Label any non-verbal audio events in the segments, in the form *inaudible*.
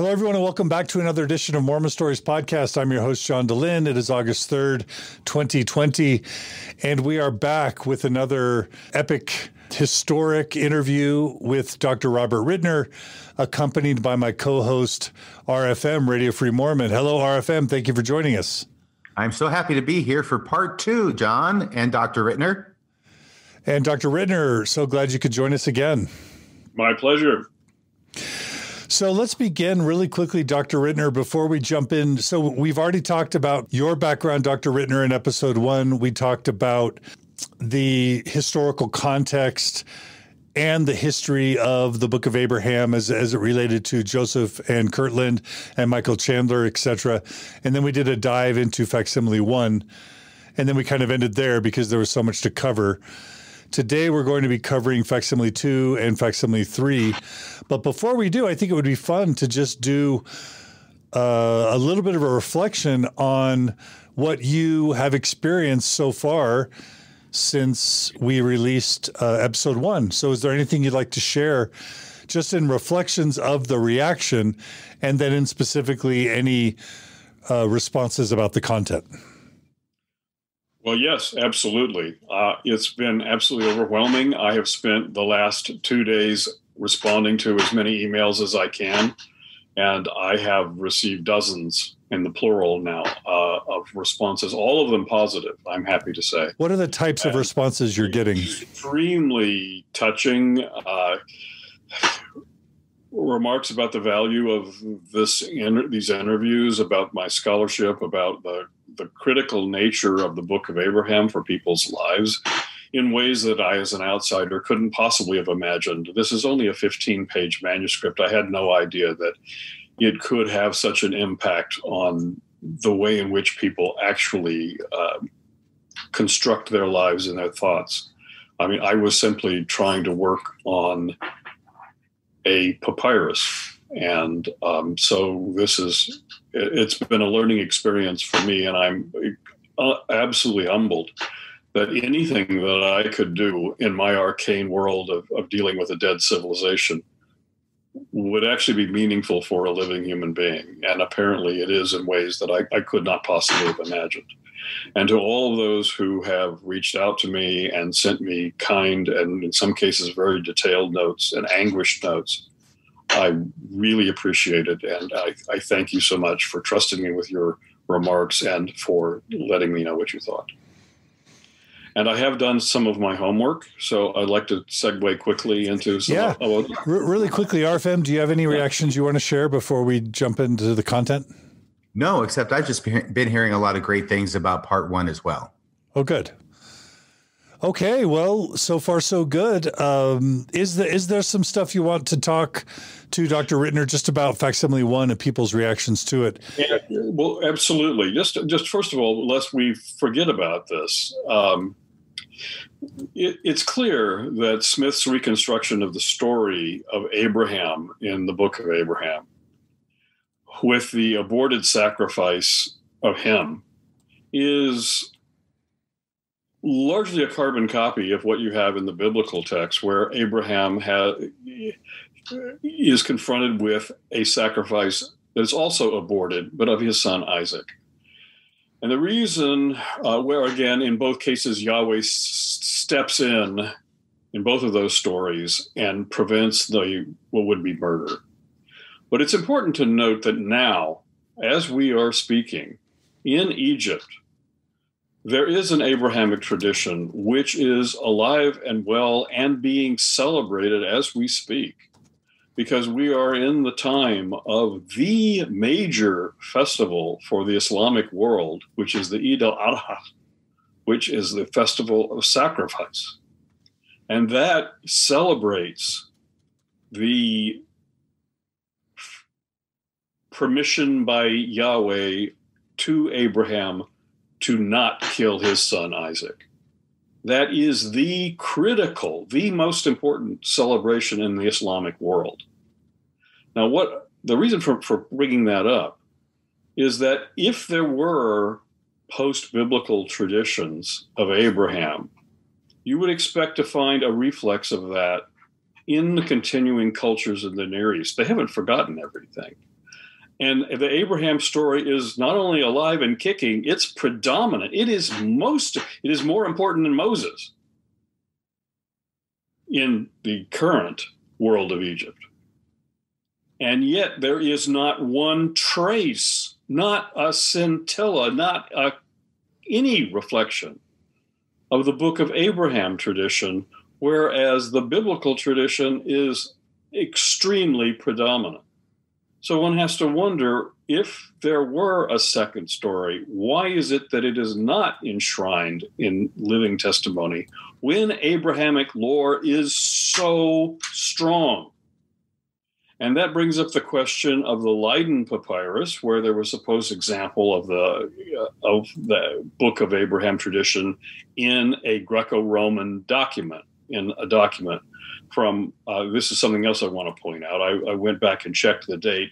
Hello, everyone, and welcome back to another edition of Mormon Stories Podcast. I'm your host, John Dehlin. It is August 3rd, 2020, and we are back with another epic, historic interview with Dr. Robert Ritner, accompanied by my co host, RFM, Radio Free Mormon. Hello, RFM. Thank you for joining us. I'm so happy to be here for part two, John and Dr. Ritner. And Dr. Ritner, so glad you could join us again. My pleasure. So let's begin really quickly, Dr. Ritner, before we jump in. So we've already talked about your background, Dr. Ritner, in episode one. We talked about the historical context and the history of the Book of Abraham as, as it related to Joseph and Kirtland and Michael Chandler, etc. And then we did a dive into facsimile one. And then we kind of ended there because there was so much to cover. Today, we're going to be covering facsimile two and facsimile three. But before we do, I think it would be fun to just do uh, a little bit of a reflection on what you have experienced so far since we released uh, episode one. So, is there anything you'd like to share? Just in reflections of the reaction, and then in specifically any uh, responses about the content. Well, yes, absolutely. Uh, it's been absolutely overwhelming. I have spent the last two days responding to as many emails as I can, and I have received dozens in the plural now uh, of responses, all of them positive, I'm happy to say. What are the types and of responses you're getting? Extremely touching. Uh, remarks about the value of this these interviews, about my scholarship, about the the critical nature of the Book of Abraham for people's lives in ways that I, as an outsider, couldn't possibly have imagined. This is only a 15 page manuscript. I had no idea that it could have such an impact on the way in which people actually uh, construct their lives and their thoughts. I mean, I was simply trying to work on a papyrus. And um, so this is, it's been a learning experience for me, and I'm uh, absolutely humbled that anything that I could do in my arcane world of, of dealing with a dead civilization would actually be meaningful for a living human being. And apparently it is in ways that I, I could not possibly have imagined. And to all of those who have reached out to me and sent me kind and in some cases very detailed notes and anguished notes, I really appreciate it. And I, I thank you so much for trusting me with your remarks and for letting me know what you thought. And I have done some of my homework, so I'd like to segue quickly into some. Yeah, oh, R- really quickly, RFM, do you have any reactions you want to share before we jump into the content? No, except I've just been hearing a lot of great things about part one as well. Oh, good. Okay, well, so far so good. Um, is there is there some stuff you want to talk to Dr. Ritner just about facsimile one and people's reactions to it? Yeah, well, absolutely. Just just first of all, lest we forget about this, um, it, it's clear that Smith's reconstruction of the story of Abraham in the Book of Abraham, with the aborted sacrifice of him, is largely a carbon copy of what you have in the biblical text, where Abraham is confronted with a sacrifice that is also aborted, but of his son Isaac. And the reason, uh, where again, in both cases, Yahweh s- steps in in both of those stories and prevents the what would be murder. But it's important to note that now, as we are speaking, in Egypt, there is an Abrahamic tradition which is alive and well and being celebrated as we speak because we are in the time of the major festival for the Islamic world, which is the Eid al Adha, which is the festival of sacrifice. And that celebrates the permission by Yahweh to Abraham to not kill his son Isaac. That is the critical, the most important celebration in the Islamic world. Now, what the reason for, for bringing that up is that if there were post biblical traditions of Abraham, you would expect to find a reflex of that in the continuing cultures of the Near East. They haven't forgotten everything. And the Abraham story is not only alive and kicking, it's predominant. It is most, it is more important than Moses in the current world of Egypt. And yet there is not one trace, not a scintilla, not a, any reflection of the book of Abraham tradition, whereas the biblical tradition is extremely predominant. So one has to wonder if there were a second story, why is it that it is not enshrined in living testimony when Abrahamic lore is so strong? And that brings up the question of the Leiden papyrus, where there was a supposed example of the uh, of the Book of Abraham tradition in a Greco-Roman document, in a document from. Uh, this is something else I want to point out. I, I went back and checked the date.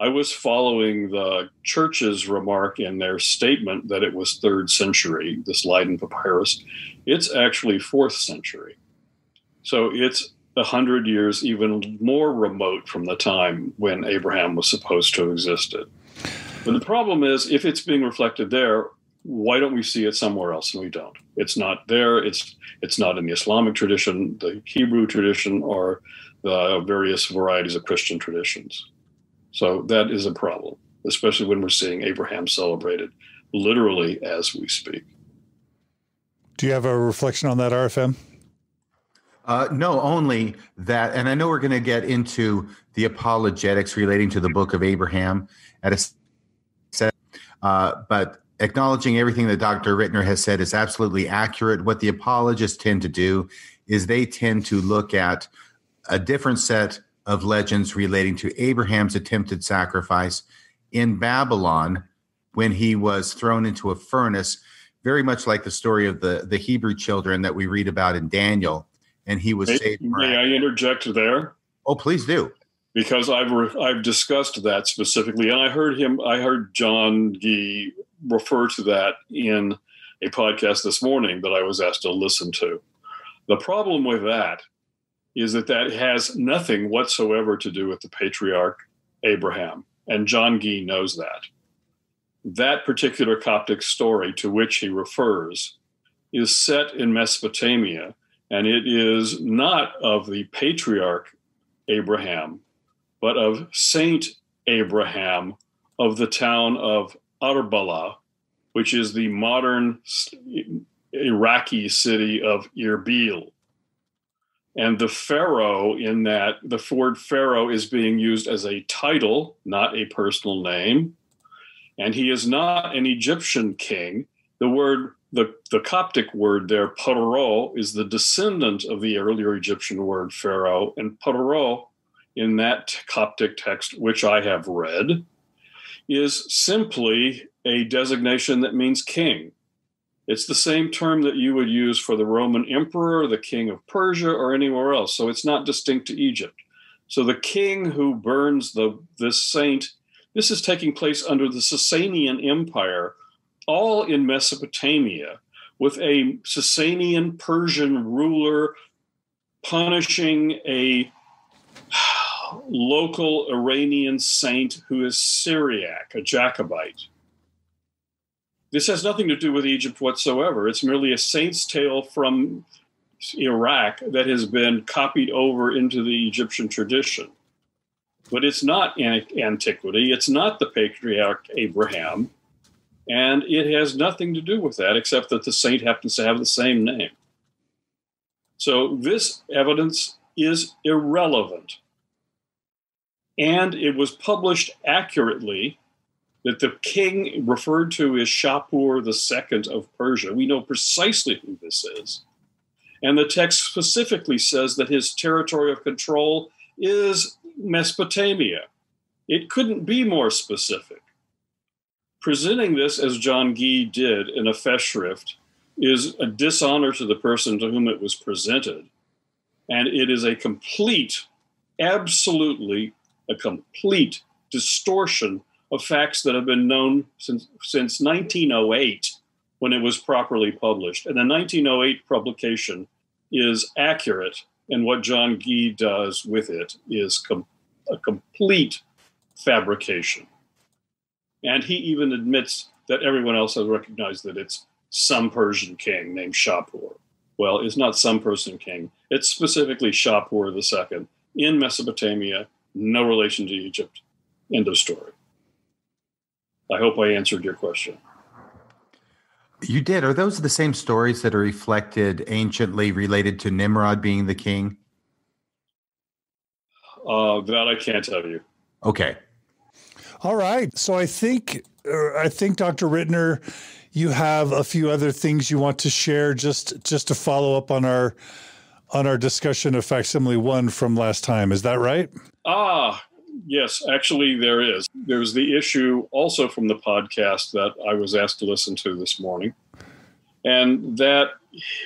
I was following the church's remark in their statement that it was third century. This Leiden papyrus, it's actually fourth century. So it's a hundred years even more remote from the time when Abraham was supposed to have existed. But the problem is, if it's being reflected there, why don't we see it somewhere else? And we don't. It's not there. It's it's not in the Islamic tradition, the Hebrew tradition, or the various varieties of Christian traditions. So that is a problem, especially when we're seeing Abraham celebrated literally as we speak. Do you have a reflection on that, RFM? Uh, no, only that, and I know we're going to get into the apologetics relating to the Book of Abraham at a set, uh, but acknowledging everything that Dr. Ritner has said is absolutely accurate. What the apologists tend to do is they tend to look at a different set of legends relating to Abraham's attempted sacrifice in Babylon when he was thrown into a furnace, very much like the story of the, the Hebrew children that we read about in Daniel and he was may, saved. May I interject there? Oh, please do. Because I've re- I've discussed that specifically, and I heard him. I heard John Gee refer to that in a podcast this morning that I was asked to listen to. The problem with that is that that has nothing whatsoever to do with the patriarch Abraham, and John Gee knows that. That particular Coptic story to which he refers is set in Mesopotamia and it is not of the patriarch Abraham, but of Saint Abraham of the town of Arbela, which is the modern Iraqi city of Erbil. And the pharaoh in that, the Ford pharaoh is being used as a title, not a personal name. And he is not an Egyptian king. The word the, the Coptic word there, Paro, is the descendant of the earlier Egyptian word Pharaoh. And Paro, in that Coptic text, which I have read, is simply a designation that means king. It's the same term that you would use for the Roman emperor, the king of Persia, or anywhere else. So it's not distinct to Egypt. So the king who burns the this saint, this is taking place under the Sasanian Empire, all in Mesopotamia, with a Sasanian Persian ruler punishing a local Iranian saint who is Syriac, a Jacobite. This has nothing to do with Egypt whatsoever. It's merely a saint's tale from Iraq that has been copied over into the Egyptian tradition. But it's not antiquity, it's not the patriarch Abraham. And it has nothing to do with that, except that the saint happens to have the same name. So this evidence is irrelevant. And it was published accurately that the king referred to is Shapur II of Persia. We know precisely who this is. And the text specifically says that his territory of control is Mesopotamia. It couldn't be more specific presenting this as John Gee did in a Festschrift is a dishonor to the person to whom it was presented. And it is a complete, absolutely a complete distortion of facts that have been known since, since 1908 when it was properly published. And the 1908 publication is accurate, and what John Gee does with it is com- a complete fabrication. And he even admits that everyone else has recognized that it's some Persian king named Shapur. Well, it's not some Persian king. It's specifically Shapur II in Mesopotamia, no relation to Egypt. End of story. I hope I answered your question. You did. Are those the same stories that are reflected anciently related to Nimrod being the king? Uh, that I can't tell you. Okay. All right. So I think uh, I think Dr. Ritner, you have a few other things you want to share just just to follow up on our on our discussion of facsimile one from last time. Is that right? Ah, yes. Actually, there is. There's the issue also from the podcast that I was asked to listen to this morning, and that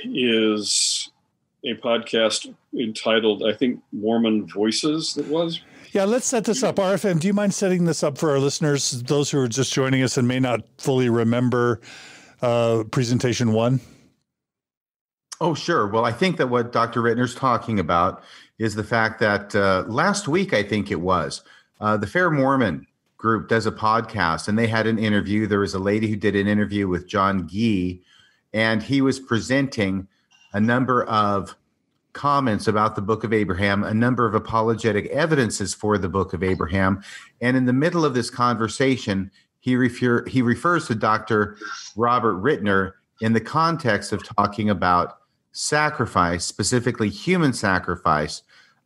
is a podcast entitled, I think, Mormon Voices. That was yeah, let's set this up. RFM, do you mind setting this up for our listeners, those who are just joining us and may not fully remember uh, presentation one? Oh, sure. Well, I think that what Dr. Ritner's talking about is the fact that uh, last week, I think it was, uh, the Fair Mormon group does a podcast and they had an interview. There was a lady who did an interview with John Gee, and he was presenting a number of comments about the book of Abraham, a number of apologetic evidences for the book of Abraham. And in the middle of this conversation, he, refer, he refers to Dr. Robert Ritner in the context of talking about sacrifice, specifically human sacrifice,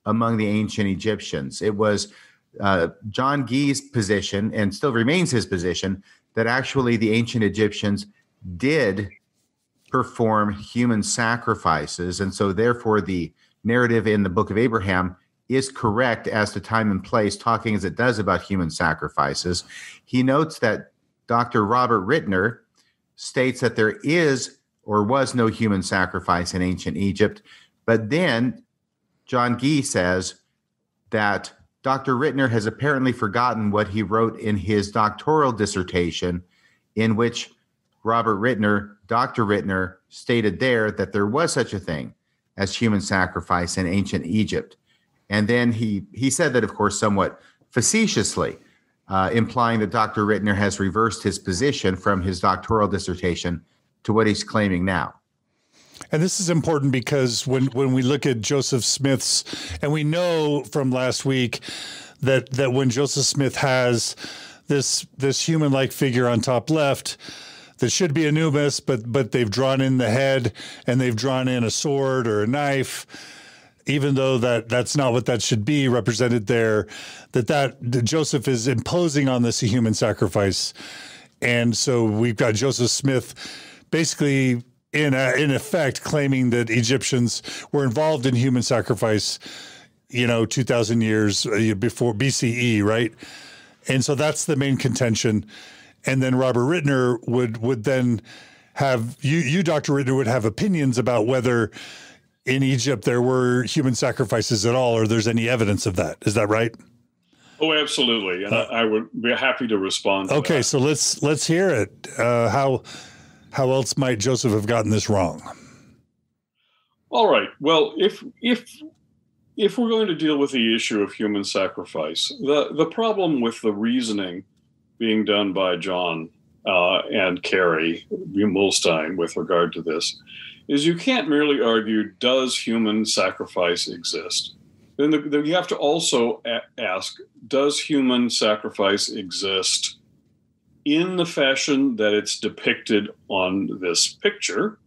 among the ancient Egyptians. It was uh, John Gee's position, and still remains his position, that actually the ancient Egyptians did perform human sacrifices. And so, therefore, the narrative in the book of Abraham is correct as to time and place, talking as it does about human sacrifices. He notes that Dr. Robert Ritner states that there is or was no human sacrifice in ancient Egypt. But then John Gee says that Dr. Ritner has apparently forgotten what he wrote in his doctoral dissertation, in which Robert Ritner, Dr. Ritner, stated there that there was such a thing as human sacrifice in ancient Egypt. And then he, he said that, of course, somewhat facetiously, uh, implying that Dr. Ritner has reversed his position from his doctoral dissertation to what he's claiming now. And this is important because when, when we look at Joseph Smith's, and we know from last week that that when Joseph Smith has this this human like figure on top left, that should be Anubis, but but they've drawn in the head and they've drawn in a sword or a knife, even though that that's not what that should be represented there. That that, that Joseph is imposing on this a human sacrifice, and so we've got Joseph Smith basically in a, in effect claiming that Egyptians were involved in human sacrifice, you know, two thousand years uh, before BCE, right? And so that's the main contention and then Robert Ritner would would then have you you Dr. Ritner would have opinions about whether in Egypt there were human sacrifices at all or there's any evidence of that. Is that right? Oh, absolutely, and uh, I, I, would be happy to respond. To okay, that. so let's let's hear it. Uh, how how else might Joseph have gotten this wrong? All right. Well, if if if we're going to deal with the issue of human sacrifice, the the problem with the reasoning being done by John uh, and Kerry Muhlestein with regard to this is you can't merely argue, does human sacrifice exist? Then, the, the, you have to also a- ask, does human sacrifice exist in the fashion that it's depicted on this picture?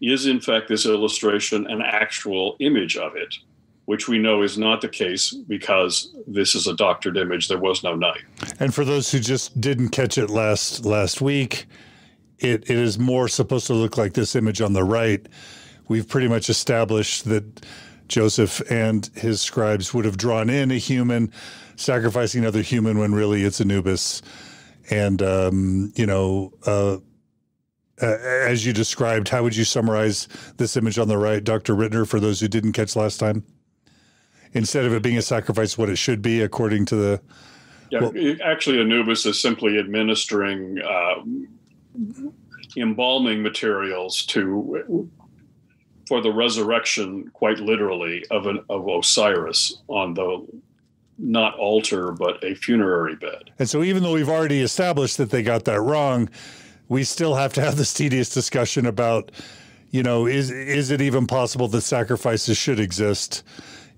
Is in fact this illustration an actual image of it? which we know is not the case because this is a doctored image. There was no knife. And for those who just didn't catch it last last week, it, it is more supposed to look like this image on the right. We've pretty much established that Joseph and his scribes would have drawn in a human, sacrificing another human when really it's Anubis. And, um, you know, uh, uh, as you described, how would you summarize this image on the right, Dr. Ritner, for those who didn't catch last time? instead of it being a sacrifice, what it should be according to the. Yeah, well, actually, Anubis is simply administering uh, embalming materials to for the resurrection, quite literally, of an of Osiris on the not altar, but a funerary bed. And so, even though we've already established that they got that wrong, we still have to have this tedious discussion about, you know, is is it even possible that sacrifices should exist?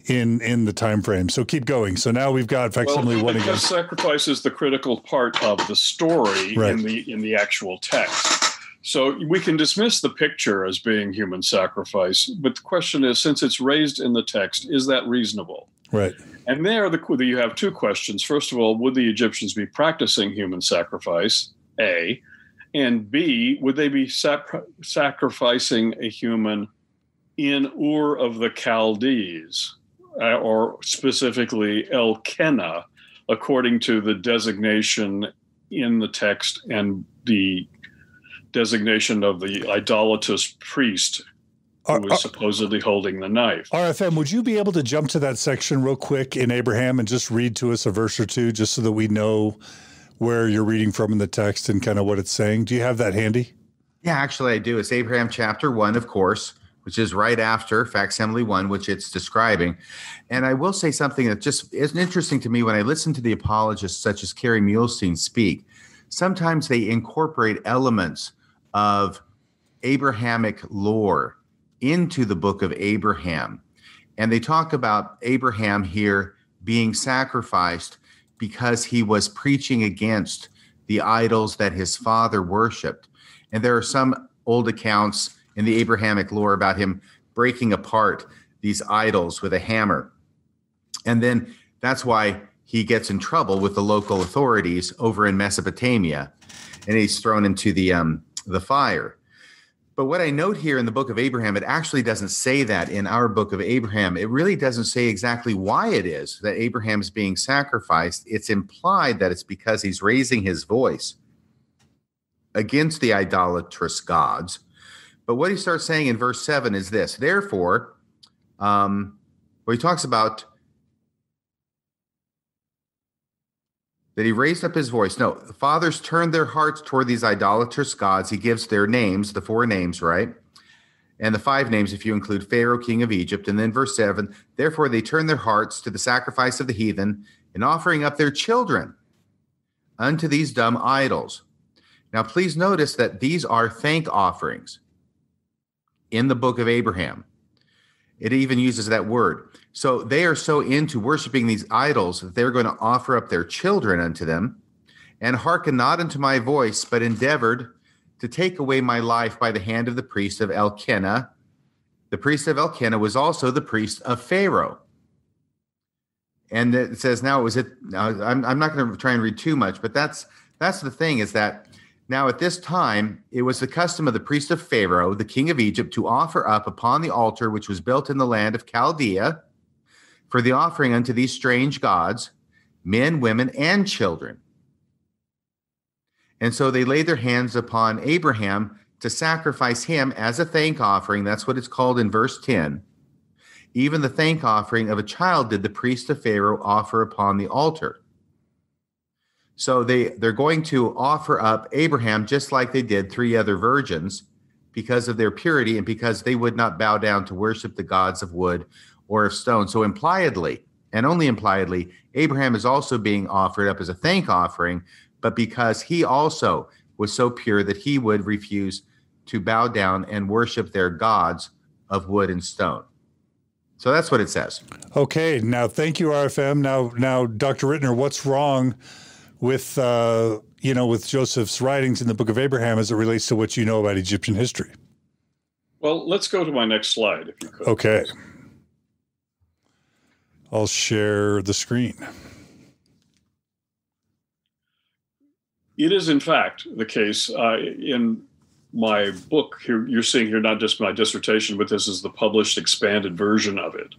in in the time frame. So keep going. So now we've got facsimile well, one again. Because sacrifice is the critical part of the story right. in the in the actual text. So we can dismiss the picture as being human sacrifice, but the question is, since it's raised in the text, is that reasonable? Right. And there, the, you have two questions. First of all, would the Egyptians be practicing human sacrifice? A, and B, would they be sac- sacrificing a human in Ur of the Chaldees, uh, or specifically Elkenah, according to the designation in the text and the designation of the idolatrous priest who was supposedly holding the knife. RFM, would you be able to jump to that section real quick in Abraham and just read to us a verse or two, just so that we know where you're reading from in the text and kind of what it's saying? Do you have that handy? Yeah, actually, I do. It's Abraham chapter one, of course, which is right after facsimile one, which it's describing. And I will say something that just is interesting to me when I listen to the apologists, such as Kerry Muhlestein, speak. Sometimes they incorporate elements of Abrahamic lore into the book of Abraham. And they talk about Abraham here being sacrificed because he was preaching against the idols that his father worshiped. And there are some old accounts in the Abrahamic lore about him breaking apart these idols with a hammer. And then that's why he gets in trouble with the local authorities over in Mesopotamia and he's thrown into the um, the fire. But what I note here in the book of Abraham, it actually doesn't say that in our book of Abraham. It really doesn't say exactly why it is that Abraham is being sacrificed. It's implied that it's because he's raising his voice against the idolatrous gods. But what he starts saying in verse 7 is this Therefore, um, where he talks about that he raised up his voice. No, the fathers turned their hearts toward these idolatrous gods. He gives their names, the four names, right? And the five names, if you include Pharaoh, king of Egypt. And then verse seven, therefore they turned their hearts to the sacrifice of the heathen and offering up their children unto these dumb idols. Now, please notice that these are thank offerings in the book of Abraham. It even uses that word. So they are so into worshiping these idols that they're going to offer up their children unto them and hearken not unto my voice, but endeavored to take away my life by the hand of the priest of Elkenah. The priest of Elkenah was also the priest of Pharaoh. And it says now, it was it? I'm, I'm not going to try and read too much, but that's that's the thing is that now, at this time, it was the custom of the priest of Pharaoh, the king of Egypt, to offer up upon the altar which was built in the land of Chaldea for the offering unto these strange gods men, women, and children. And so they laid their hands upon Abraham to sacrifice him as a thank offering. That's what it's called in verse 10. Even the thank offering of a child did the priest of Pharaoh offer upon the altar. So they they're going to offer up Abraham just like they did three other virgins because of their purity and because they would not bow down to worship the gods of wood or of stone. So impliedly, and only impliedly, Abraham is also being offered up as a thank offering, but because he also was so pure that he would refuse to bow down and worship their gods of wood and stone. So that's what it says. Okay, now thank you, RFM. Now, now, Dr. Ritner, what's wrong with uh, you know with Joseph's writings in the Book of Abraham as it relates to what you know about Egyptian history? Well, let's go to my next slide, if you could. Okay. I'll share the screen. It is, in fact, the case uh, in my book. Here, you're seeing here not just my dissertation, but this is the published expanded version of it.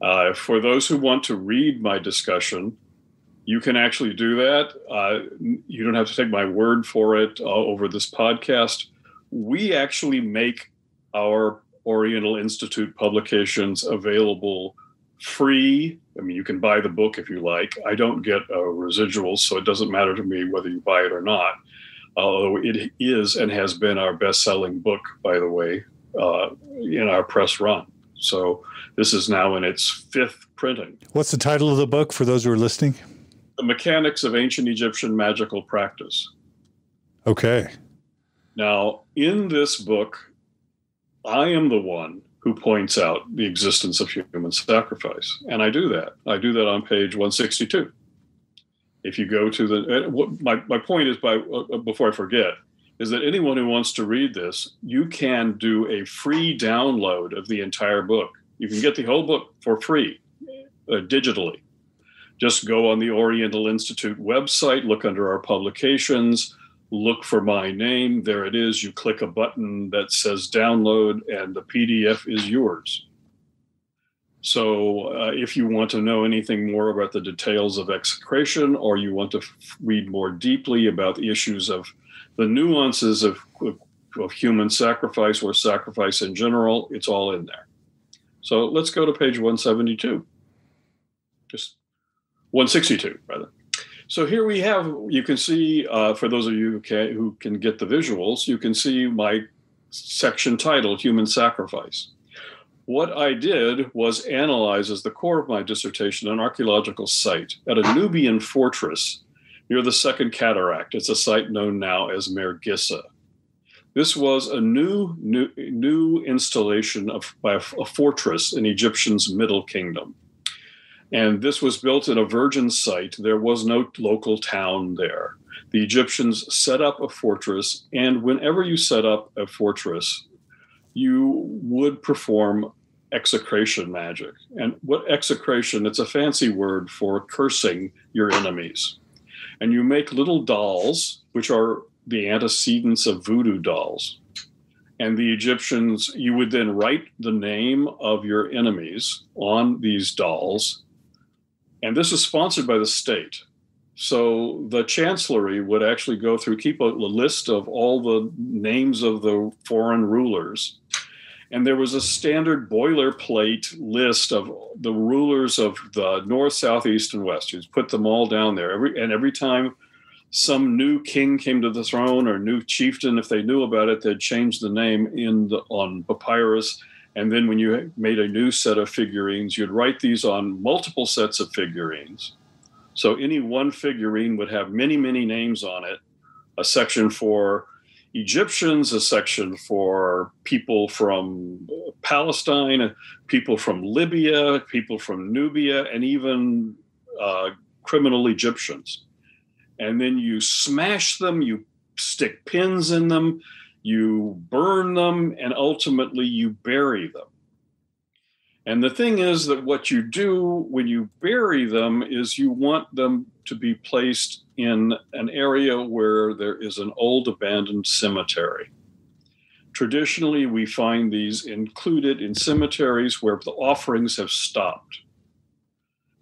Uh, for those who want to read my discussion, you can actually do that. Uh, you don't have to take my word for it uh, over this podcast. We actually make our Oriental Institute publications available free. I mean, you can buy the book if you like. I don't get uh, residuals, so it doesn't matter to me whether you buy it or not. Although it is and has been our best selling book, by the way, uh, in our press run. So this is now in its fifth printing. What's the title of the book for those who are listening? The Mechanics of Ancient Egyptian Magical Practice. Okay. Now, in this book, I am the one who points out the existence of human sacrifice. And I do that. I do that on page 162. If you go to the, uh, my, my point is by, uh, before I forget, is that anyone who wants to read this, you can do a free download of the entire book. You can get the whole book for free uh, digitally. Just go on the Oriental Institute website, look under our publications, look for my name. There it is. You click a button that says download, and the PDF is yours. So, uh, if you want to know anything more about the details of execration, or you want to f- read more deeply about the issues of the nuances of, of, of human sacrifice or sacrifice in general, it's all in there. So, let's go to page 172. Just 162, rather. So here we have, you can see, uh, for those of you who can, who can get the visuals, you can see my section titled Human Sacrifice. What I did was analyze as the core of my dissertation an archaeological site at a Nubian fortress near the Second Cataract. It's a site known now as Mirgissa. This was a new, new, new installation of by a, a fortress in Egyptian's Middle Kingdom. And this was built in a virgin site. There was no local town there. The Egyptians set up a fortress, and whenever you set up a fortress, you would perform execration magic. And what execration? It's a fancy word for cursing your enemies. And you make little dolls, which are the antecedents of voodoo dolls. And the Egyptians, you would then write the name of your enemies on these dolls and this is sponsored by the state. So the chancellery would actually go through, keep a, list of all the names of the foreign rulers. And there was a standard boilerplate list of the rulers of the north, south, east, and west. You'd put them all down there. Every, and every time some new king came to the throne or new chieftain, if they knew about it, they'd change the name in the, on papyrus and then when you made a new set of figurines, you'd write these on multiple sets of figurines. So any one figurine would have many, many names on it a section for Egyptians, a section for people from Palestine, people from Libya, people from Nubia, and even uh, criminal Egyptians. And then you smash them, you stick pins in them, you burn them, and ultimately you bury them. And the thing is that what you do when you bury them is you want them to be placed in an area where there is an old abandoned cemetery. Traditionally, we find these included in cemeteries where the offerings have stopped.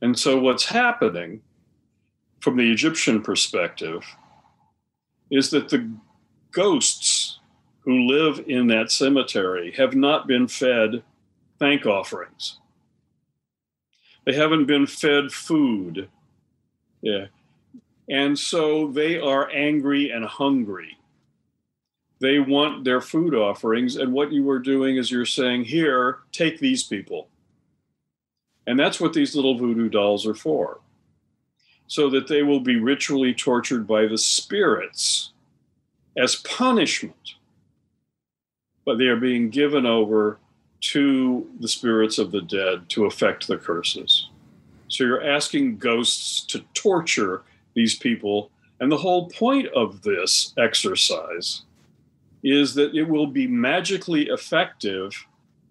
And so, what's happening from the Egyptian perspective is that the ghosts who live in that cemetery have not been fed thank offerings. They haven't been fed food. Yeah. And so they are angry and hungry. They want their food offerings. And what you are doing is you're saying, here, take these people. And that's what these little voodoo dolls are for. So that they will be ritually tortured by the spirits as punishment but they are being given over to the spirits of the dead to effect the curses. So you're asking ghosts to torture these people. And the whole point of this exercise is that it will be magically effective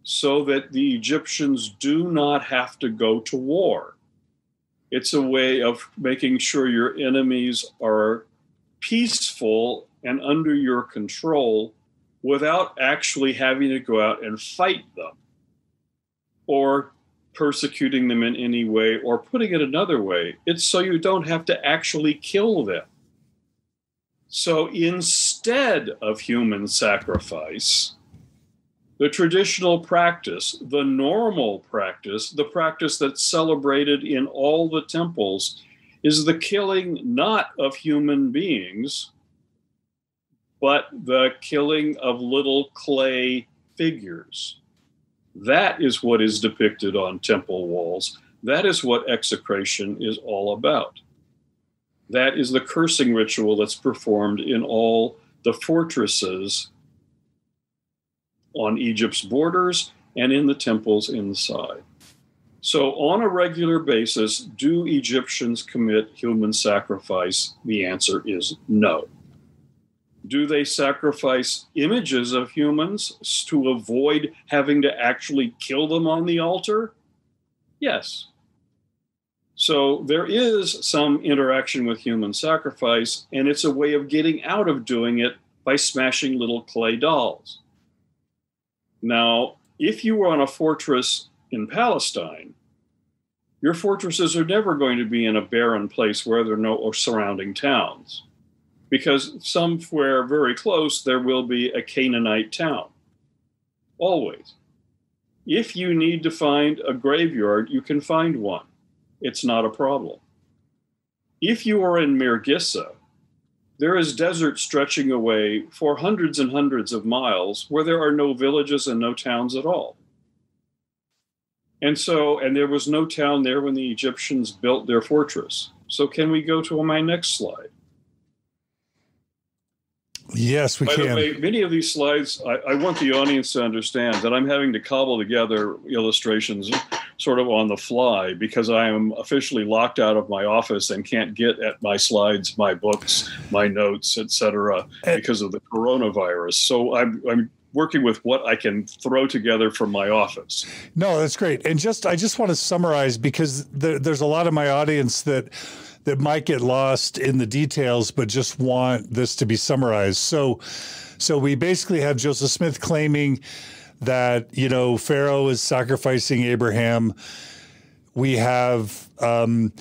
so that the Egyptians do not have to go to war. It's a way of making sure your enemies are peaceful and under your control without actually having to go out and fight them or persecuting them in any way or putting it another way. It's so you don't have to actually kill them. So instead of human sacrifice, the traditional practice, the normal practice, the practice that's celebrated in all the temples, is the killing not of human beings, but the killing of little clay figures, That is what is depicted on temple walls. That is what execration is all about. That is the cursing ritual that's performed in all the fortresses on Egypt's borders and in the temples inside. So, on a regular basis, do Egyptians commit human sacrifice? The answer is no. Do they sacrifice images of humans to avoid having to actually kill them on the altar? Yes. So there is some interaction with human sacrifice, and it's a way of getting out of doing it by smashing little clay dolls. Now, if you were on a fortress in Palestine, your fortresses are never going to be in a barren place where there are no surrounding towns because somewhere very close there will be a Canaanite town. Always. If you need to find a graveyard, you can find one. It's not a problem. If you are in Mirgissa, there is desert stretching away for hundreds and hundreds of miles where there are no villages and no towns at all. And so, and there was no town there when the Egyptians built their fortress. So, can we go to my next slide? Yes, we By can. the way, many of these slides, I, I, want the audience to understand that I'm having to cobble together illustrations sort of on the fly because I am officially locked out of my office and can't get at my slides, my books, my notes, etc., because of the coronavirus. So I'm, I'm working with what I can throw together from my office. No, that's great. And just I just want to summarize because there, there's a lot of my audience that that might get lost in the details, but just want this to be summarized. So, so we basically have Joseph Smith claiming that you know Pharaoh is sacrificing Abraham. We have. Um,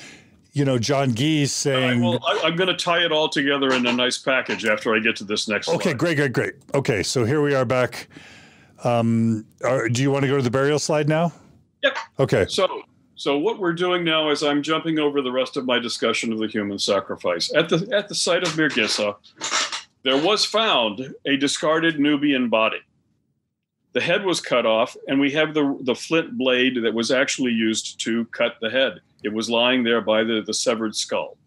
you know, John Gee saying. Right, well, I, am going to tie it all together in a nice package after I get to this next. Okay, slide. great, great, great. Okay, so here we are back. Um, are, do you want to go to the burial slide now? Yep. Okay. So so what we're doing now is I'm jumping over the rest of my discussion of the human sacrifice. At the at the site of Mirgissa, there was found a discarded Nubian body. The head was cut off, and we have the the flint blade that was actually used to cut the head. It was lying there by the, the severed skull.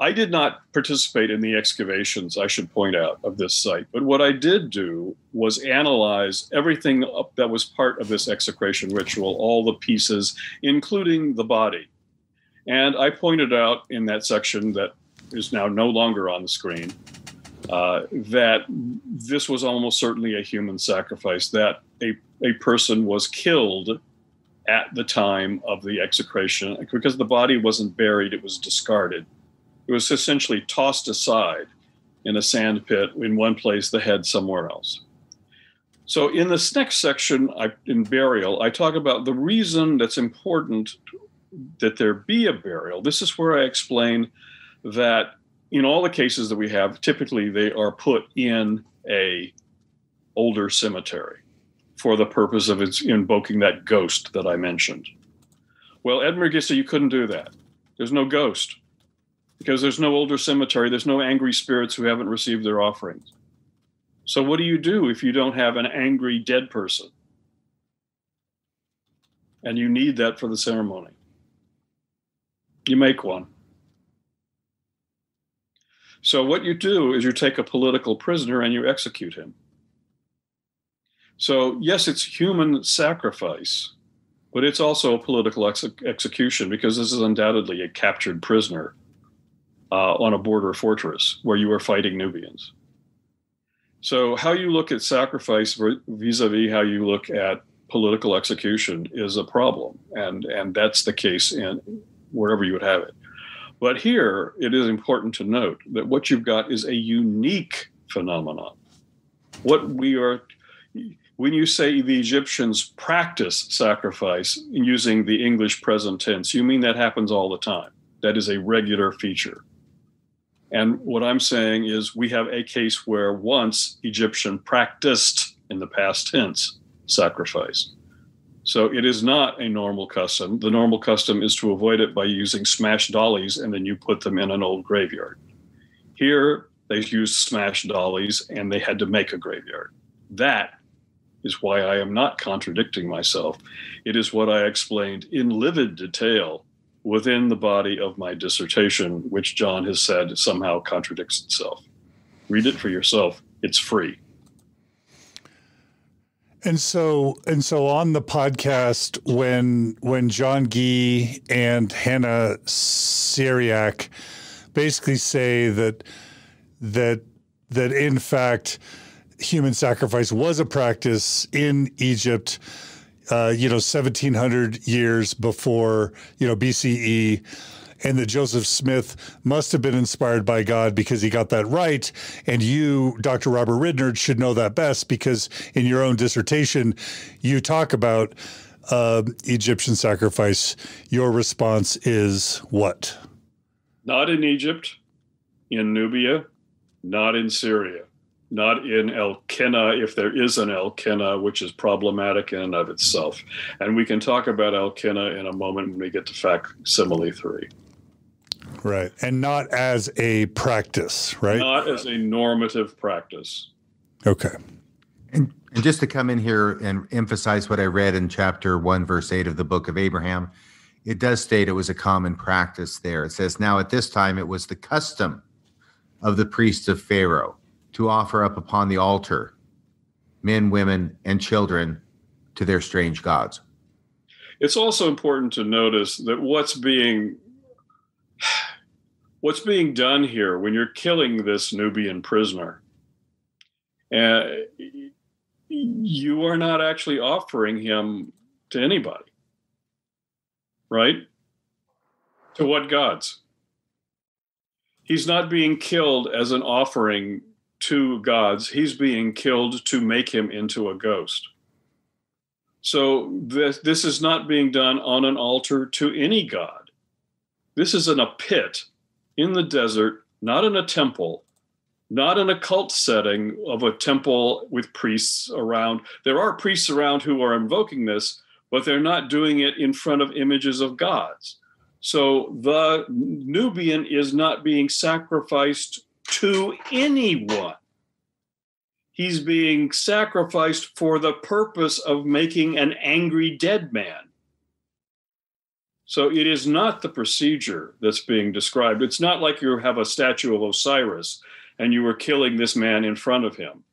I did not participate in the excavations, I should point out, of this site. But what I did do was analyze everything that was part of this execration ritual, all the pieces, including the body. And I pointed out in that section that is now no longer on the screen uh, that this was almost certainly a human sacrifice, that a, a person was killed at the time of the execration because the body wasn't buried, it was discarded. It was essentially tossed aside in a sand pit in one place, the head somewhere else. So, in this next section I, in burial, I talk about the reason that's important that there be a burial. This is where I explain that in all the cases that we have, typically they are put in a older cemetery for the purpose of its invoking that ghost that I mentioned. Well, Ed Mirgissa, you couldn't do that. There's no ghost because there's no older cemetery, there's no angry spirits who haven't received their offerings. So, what do you do if you don't have an angry dead person? And you need that for the ceremony. You make one. So, what you do is you take a political prisoner and you execute him. So, yes, it's human sacrifice, but it's also a political ex- execution because this is undoubtedly a captured prisoner uh, on a border fortress where you are fighting Nubians. So, how you look at sacrifice vis a vis how you look at political execution is a problem. And, and that's the case in wherever you would have it. But here, it is important to note that what you've got is a unique phenomenon. What we are, when you say the Egyptians practice sacrifice using the English present tense, you mean that happens all the time. That is a regular feature. And what I'm saying is we have a case where once Egyptian practiced in the past tense sacrifice. So it is not a normal custom. The normal custom is to avoid it by using smashed dollies and then you put them in an old graveyard. Here, they used smashed dollies and they had to make a graveyard. That is why I am not contradicting myself. It is what I explained in livid detail within the body of my dissertation, which John has said somehow contradicts itself. Read it for yourself. It's free. And so and so on the podcast when when John Gee and Hannah Seriac basically say that that that in fact human sacrifice was a practice in Egypt uh, you know 1700 years before you know BCE and that Joseph Smith must have been inspired by God because he got that right. And you, Dr. Robert Ritner, should know that best because in your own dissertation, you talk about uh, Egyptian sacrifice. Your response is what? Not in Egypt, in Nubia, not in Syria, not in Elkenah, if there is an Elkenah, which is problematic in and of itself. And we can talk about Elkenah in a moment when we get to facsimile three. Right. And not as a practice, right? Not as a normative practice. Okay. And, and just to come in here and emphasize what I read in chapter 1, verse 8 of the book of Abraham, it does state it was a common practice there. It says, Now at this time it was the custom of the priests of Pharaoh to offer up upon the altar men, women, and children to their strange gods. It's also important to notice that what's being what's being done here when you're killing this Nubian prisoner, uh, you are not actually offering him to anybody, right? To what gods? He's not being killed as an offering to gods, he's being killed to make him into a ghost. So this, this is not being done on an altar to any god. This is in a pit in the desert, not in a temple, not in a cult setting of a temple with priests around. There are priests around who are invoking this, but they're not doing it in front of images of gods. So the Nubian is not being sacrificed to anyone. He's being sacrificed for the purpose of making an angry dead man. So it is not the procedure that's being described. It's not like you have a statue of Osiris and you were killing this man in front of him,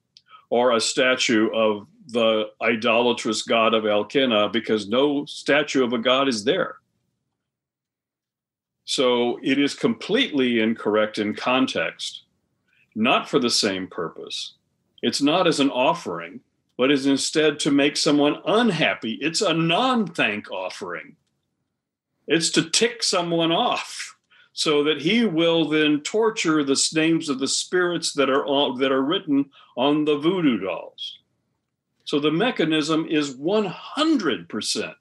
or a statue of the idolatrous god of Elkenah, because no statue of a god is there. So it is completely incorrect in context, not for the same purpose. It's not as an offering, but is instead to make someone unhappy. It's a non thank offering. It's to tick someone off so that he will then torture the names of the spirits that are that are written on the voodoo dolls. So the mechanism is 100%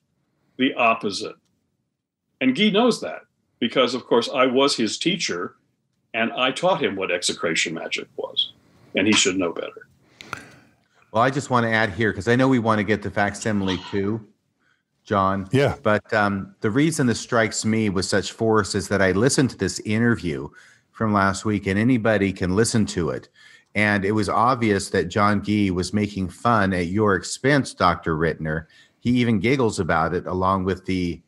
the opposite. And Gee knows that because, of course, I was his teacher and I taught him what execration magic was, and he should know better. Well, I just want to add here because I know we want to get to facsimile too. John. Yeah. But um, the reason this strikes me with such force is that I listened to this interview from last week, and anybody can listen to it. And it was obvious that John Gee was making fun at your expense, Dr. Ritner. He even giggles about it along with the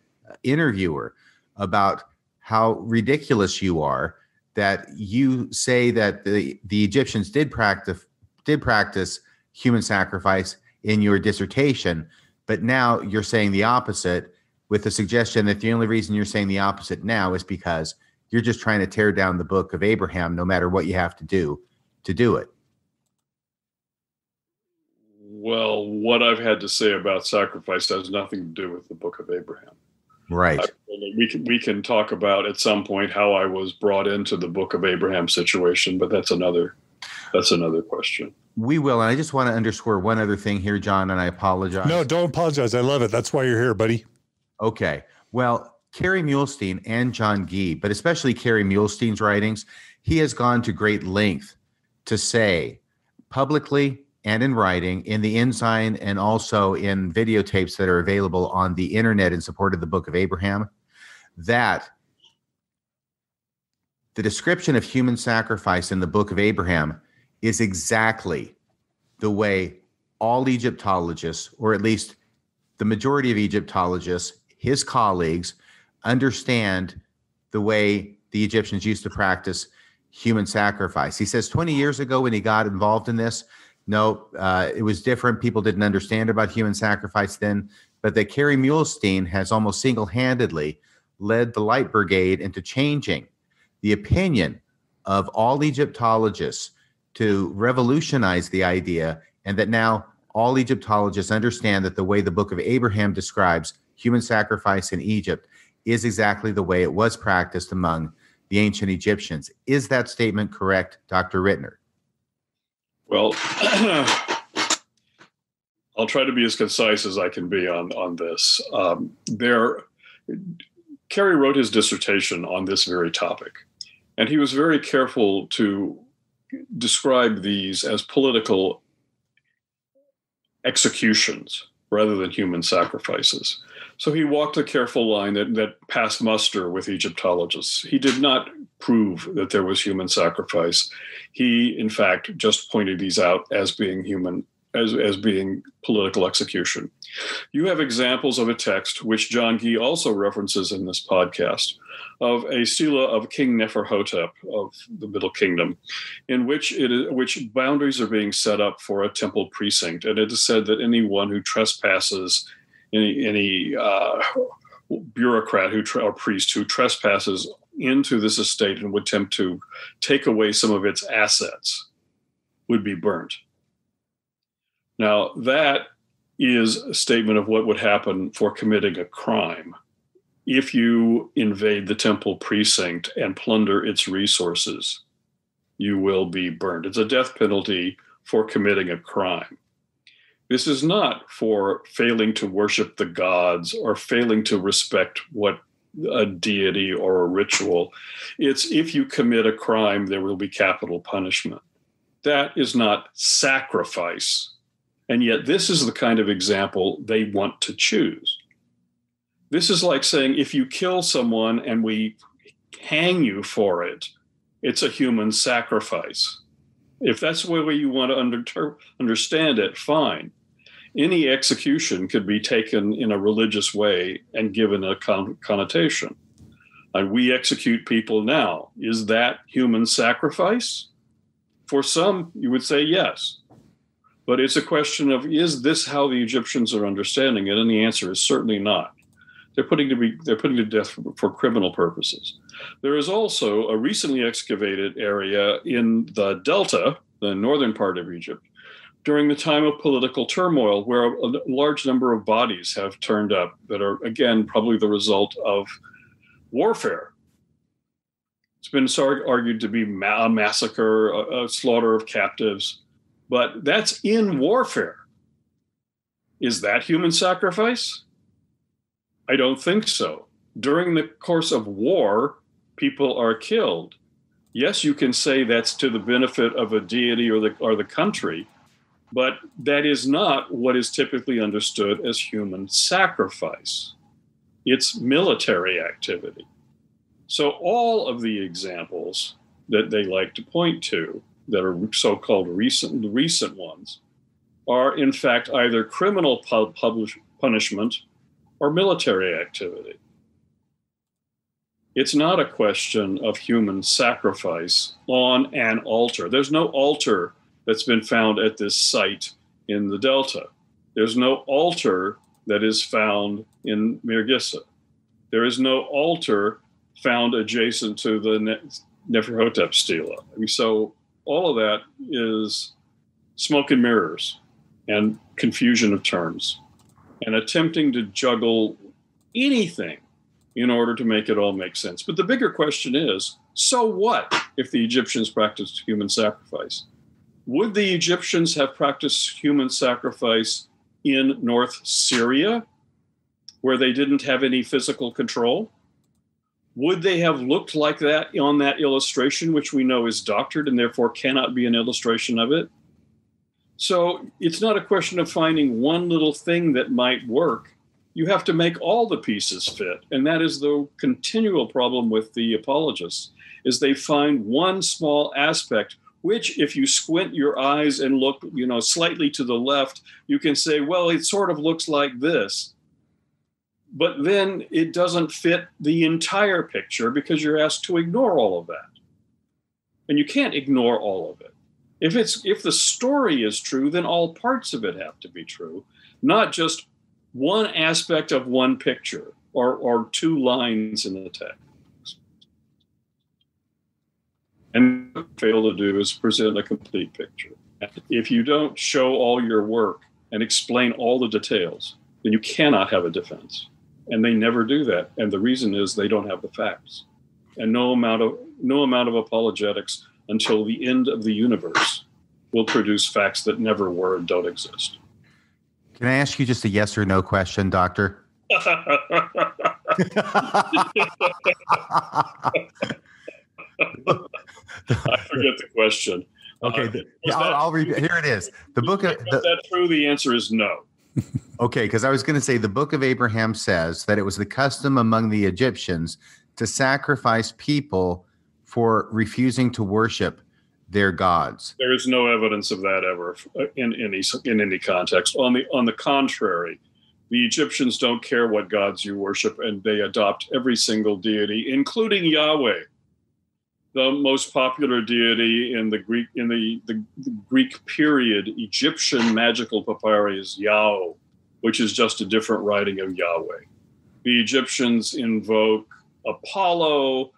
interviewer about how ridiculous you are that you say that the, the Egyptians did practice did practice human sacrifice in your dissertation but now you're saying the opposite with the suggestion that the only reason you're saying the opposite now is because you're just trying to tear down the book of Abraham, no matter what you have to do to do it. Well, what I've had to say about sacrifice has nothing to do with the book of Abraham. Right. I, we can we can talk about at some point how I was brought into the book of Abraham situation, but that's another that's another question. We will. And I just want to underscore one other thing here, John, and I apologize. No, don't apologize. I love it. That's why you're here, buddy. Okay. Well, Kerry Muhlestein and John Gee, but especially Kerry Muhlestein's writings, he has gone to great length to say publicly and in writing in the Ensign and also in videotapes that are available on the internet in support of the Book of Abraham that the description of human sacrifice in the Book of Abraham is exactly the way all Egyptologists, or at least the majority of Egyptologists, his colleagues, understand the way the Egyptians used to practice human sacrifice. He says 20 years ago when he got involved in this, no, uh, it was different. People didn't understand about human sacrifice then, but that Kerry Muhlestein has almost single handedly led the Light Brigade into changing the opinion of all Egyptologists to revolutionize the idea, and that now all Egyptologists understand that the way the book of Abraham describes human sacrifice in Egypt is exactly the way it was practiced among the ancient Egyptians. Is that statement correct, Dr. Ritner? Well, *clears throat* I'll try to be as concise as I can be on on this. Um, there, Kerry wrote his dissertation on this very topic, and he was very careful to describe these as political executions rather than human sacrifices. So he walked a careful line that, that passed muster with Egyptologists. He did not prove that there was human sacrifice. He, in fact, just pointed these out as being human, as, as being political execution. You have examples of a text, which John Gee also references in this podcast, of a stela of King Neferhotep of the Middle Kingdom, in which it is, which boundaries are being set up for a temple precinct, and it is said that anyone who trespasses any any uh, bureaucrat who or priest who trespasses into this estate and would attempt to take away some of its assets would be burnt. Now that is a statement of what would happen for committing a crime. If you invade the temple precinct and plunder its resources you will be burned it's a death penalty for committing a crime. This is not for failing to worship the gods or failing to respect what a deity or a ritual. It's if you commit a crime, there will be capital punishment. That is not sacrifice. And yet, this is the kind of example they want to choose. This is like saying if you kill someone and we hang you for it, it's a human sacrifice. If that's the way you want to under, understand it, fine any execution could be taken in a religious way and given a con- connotation. And we execute people now. Is that human sacrifice? For some, you would say yes. But it's a question of is this how the Egyptians are understanding it? And the answer is certainly not. They're putting to be they're putting to death for, for criminal purposes. There is also a recently excavated area in the delta, the northern part of Egypt, during the time of political turmoil, where a large number of bodies have turned up that are, again, probably the result of warfare. It's been argued to be a massacre, a, a slaughter of captives, but that's in warfare. Is that human sacrifice? I don't think so. During the course of war, people are killed. Yes, you can say that's to the benefit of a deity or the, or the country, but that is not what is typically understood as human sacrifice. It's military activity. So, all of the examples that they like to point to that are so called recent, recent ones, are in fact either criminal publish, punishment or military activity. It's not a question of human sacrifice on an altar. There's no altar that's been found at this site in the Delta. There's no altar that is found in Mirgissa. There is no altar found adjacent to the Neferhotep stela. I mean, so all of that is smoke and mirrors and confusion of terms and attempting to juggle anything in order to make it all make sense. But the bigger question is so what if the Egyptians practiced human sacrifice? Would the Egyptians have practiced human sacrifice in North Syria, where they didn't have any physical control? Would they have looked like that on that illustration, which we know is doctored and therefore cannot be an illustration of it? So it's not a question of finding one little thing that might work. You have to make all the pieces fit. And that is the continual problem with the apologists is they find one small aspect which if you squint your eyes and look you know slightly to the left you can say well it sort of looks like this. But then it doesn't fit the entire picture because you're asked to ignore all of that. And you can't ignore all of it. If it's if the story is true then all parts of it have to be true not just one aspect of one picture or or two lines in the text and fail to do is present a complete picture. If you don't show all your work and explain all the details then you cannot have a defense. And they never do that. And the reason is they don't have the facts. And no amount of no amount of apologetics until the end of the universe will produce facts that never were and don't exist. Can i ask you just a yes or no question doctor *laughs* *laughs* *laughs* *laughs* I forget the question. Okay, uh, yeah, I'll, I'll read. Here it is. The book of the, that true. The answer is no. *laughs* Okay, because I was going to say the book of Abraham says that it was the custom among the Egyptians to sacrifice people for refusing to worship their gods. There is no evidence of that ever in any in any context. On the on the contrary, the Egyptians don't care what gods you worship, and they adopt every single deity, including Yahweh the most popular deity in the Greek in the, the, Greek period Egyptian magical papyri is Yao, which is just a different writing of Yahweh. The Egyptians invoke Apollo,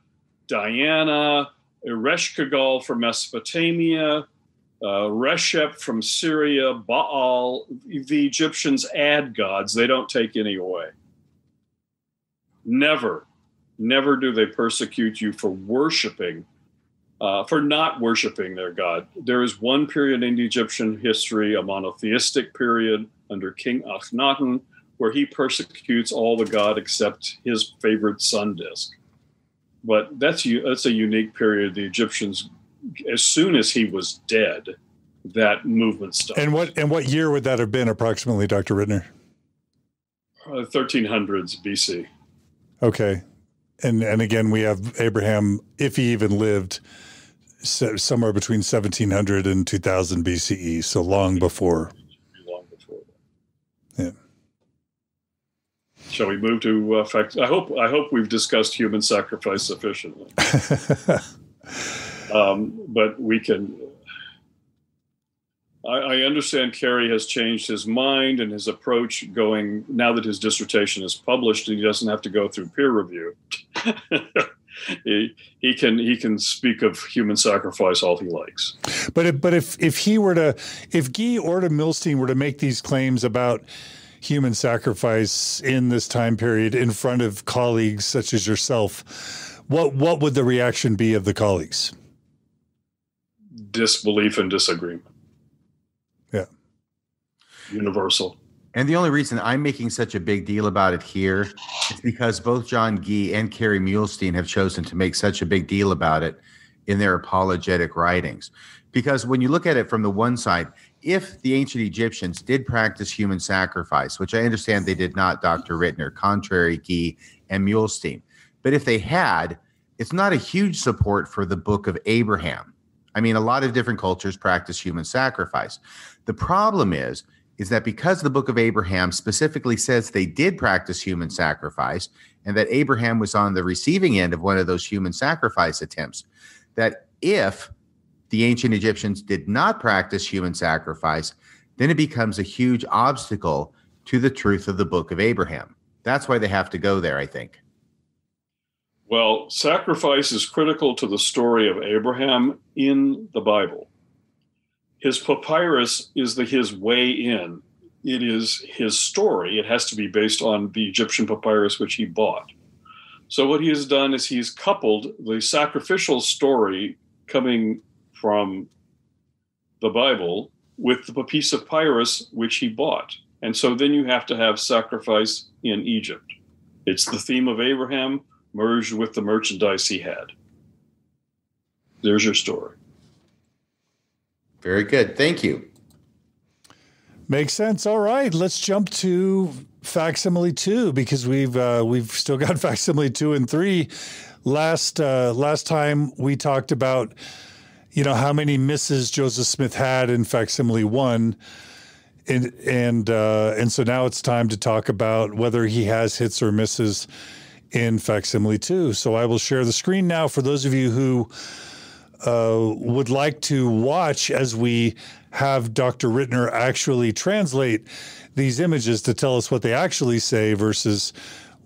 Diana, Ereshkigal from Mesopotamia, uh, Reshep from Syria, Baal. The Egyptians add gods; they don't take any away. Never Never do they persecute you for worshiping, uh, for not worshiping their God. There is one period in Egyptian history, a monotheistic period under King Akhenaten, where he persecutes all the God except his favorite sun disk. But that's that's a unique period. The Egyptians, as soon as he was dead, that movement stopped. And what and what year would that have been approximately, Dr. Ritner? Uh, 1300s BC. Okay, and and again, we have Abraham, if he even lived, somewhere between 1700 and 2000 BCE, so long before. Long before. Yeah. Shall we move to uh, fact? I hope I hope we've discussed human sacrifice sufficiently. *laughs* um, but we can I, I understand Kerry has changed his mind and his approach going now that his dissertation is published and he doesn't have to go through peer review. *laughs* he, he can he can speak of human sacrifice all he likes. But if, but if if he were to if Guy or to Muhlestein were to make these claims about human sacrifice in this time period in front of colleagues such as yourself, what what would the reaction be of the colleagues? Disbelief and disagreement universal. And the only reason I'm making such a big deal about it here is because both John Gee and Kerry Muhlestein have chosen to make such a big deal about it in their apologetic writings. Because when you look at it from the one side, if the ancient Egyptians did practice human sacrifice, which I understand they did not, Dr. Ritner, contrary Gee and Muhlestein, but if they had, it's not a huge support for the book of Abraham. I mean, a lot of different cultures practice human sacrifice. The problem is, is that because the book of Abraham specifically says they did practice human sacrifice and that Abraham was on the receiving end of one of those human sacrifice attempts, that if the ancient Egyptians did not practice human sacrifice, then it becomes a huge obstacle to the truth of the book of Abraham. That's why they have to go there, I think. Well, sacrifice is critical to the story of Abraham in the Bible his papyrus is the his way in. It is his story. It has to be based on the Egyptian papyrus which he bought. So what he has done is he's coupled the sacrificial story coming from the Bible with the piece of papyrus which he bought. And so then you have to have sacrifice in Egypt. It's the theme of Abraham merged with the merchandise he had. There's your story. Very good. Thank you. Makes sense. All right, let's jump to facsimile two because we've uh, we've still got *laughs* facsimile two and three. Last uh, last time we talked about you know, how many misses Joseph Smith had in facsimile one. And and uh, and so now it's time to talk about whether he has hits or misses in facsimile two. So I will share the screen now for those of you who uh, would like to watch as we have Dr. Ritner actually translate these images to tell us what they actually say versus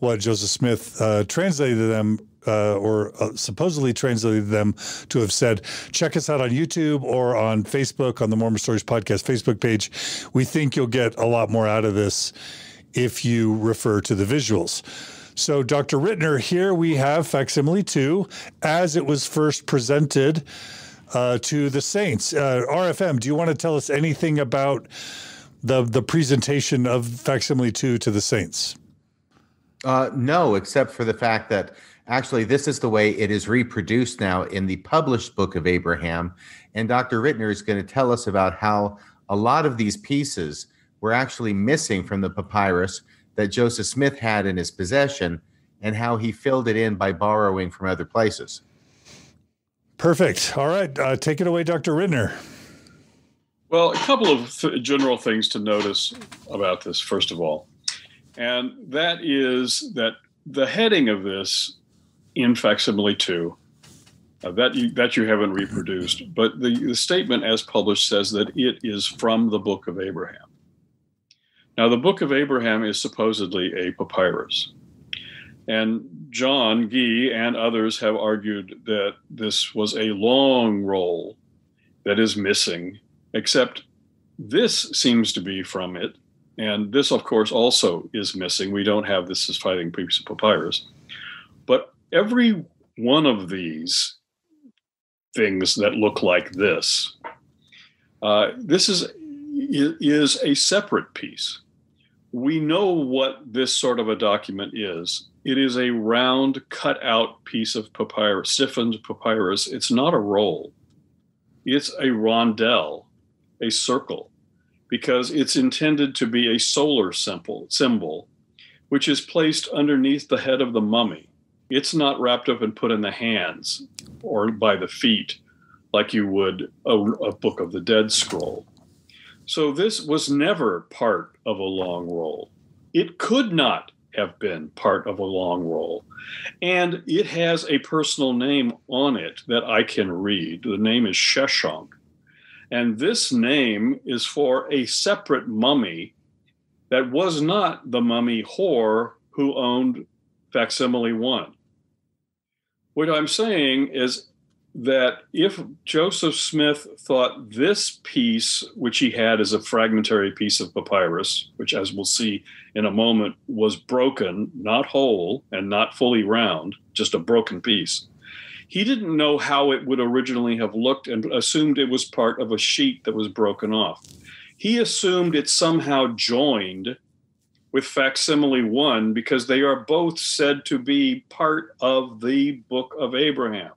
what Joseph Smith uh, translated them uh, or uh, supposedly translated them to have said. Check us out on YouTube or on Facebook on the Mormon Stories Podcast Facebook page. We think you'll get a lot more out of this if you refer to the visuals. So, Dr. Ritner, here we have facsimile two as it was first presented uh, to the Saints. Uh, RFM, do you want to tell us anything about the the presentation of facsimile two to the Saints? Uh, no, except for the fact that actually this is the way it is reproduced now in the published book of Abraham. And Dr. Ritner is going to tell us about how a lot of these pieces were actually missing from the papyrus that Joseph Smith had in his possession and how he filled it in by borrowing from other places. Perfect. All right. Uh, take it away, Dr. Ritner. Well, a couple of th- general things to notice about this, first of all. And that is that the heading of this in facsimile 2 uh, that you that you haven't reproduced but the, the statement as published says that it is from the book of abraham now, the Book of Abraham is supposedly a papyrus. And John Gee and others have argued that this was a long roll that is missing, except this seems to be from it. And this, of course, also is missing. We don't have this as fighting piece of papyrus. But every one of these things that look like this, uh, this is is a separate piece we know what this sort of a document is. It is a round, cut out piece of papyrus, stiffened papyrus. It's not a roll, it's a rondel, a circle, because it's intended to be a solar symbol, symbol, which is placed underneath the head of the mummy. It's not wrapped up and put in the hands or by the feet like you would a, a Book of the Dead scroll. So this was never part of a long roll. It could not have been part of a long roll. And it has a personal name on it that I can read. The name is Sheshonk. And this name is for a separate mummy that was not the mummy Hor who owned facsimile one. What I'm saying is that if Joseph Smith thought this piece, which he had as a fragmentary piece of papyrus, which, as we'll see in a moment, was broken, not whole, and not fully round, just a broken piece, he didn't know how it would originally have looked and assumed it was part of a sheet that was broken off. He assumed it somehow joined with facsimile one because they are both said to be part of the book of Abraham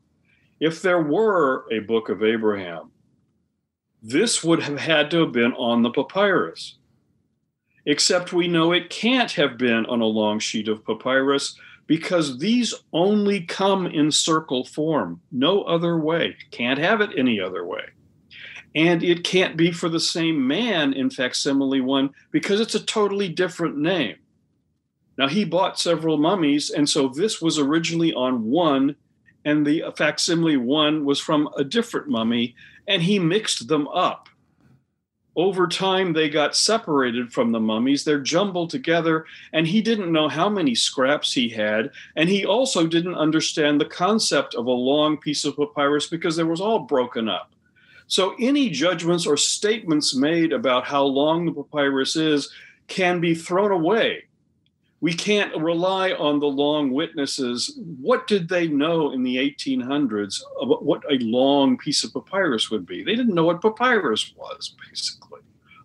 if there were a book of Abraham, this would have had to have been on the papyrus. Except we know it can't have been on a long sheet of papyrus because these only come in circle form, no other way. Can't have it any other way. And it can't be for the same man in facsimile one because it's a totally different name. Now, he bought several mummies, and so this was originally on one and the facsimile one was from a different mummy, and he mixed them up. Over time, they got separated from the mummies. They're jumbled together, and he didn't know how many scraps he had. And he also didn't understand the concept of a long piece of papyrus because it was all broken up. So, any judgments or statements made about how long the papyrus is can be thrown away we can't rely on the long witnesses. What did they know in the 1800s about what a long piece of papyrus would be? They didn't know what papyrus was, basically,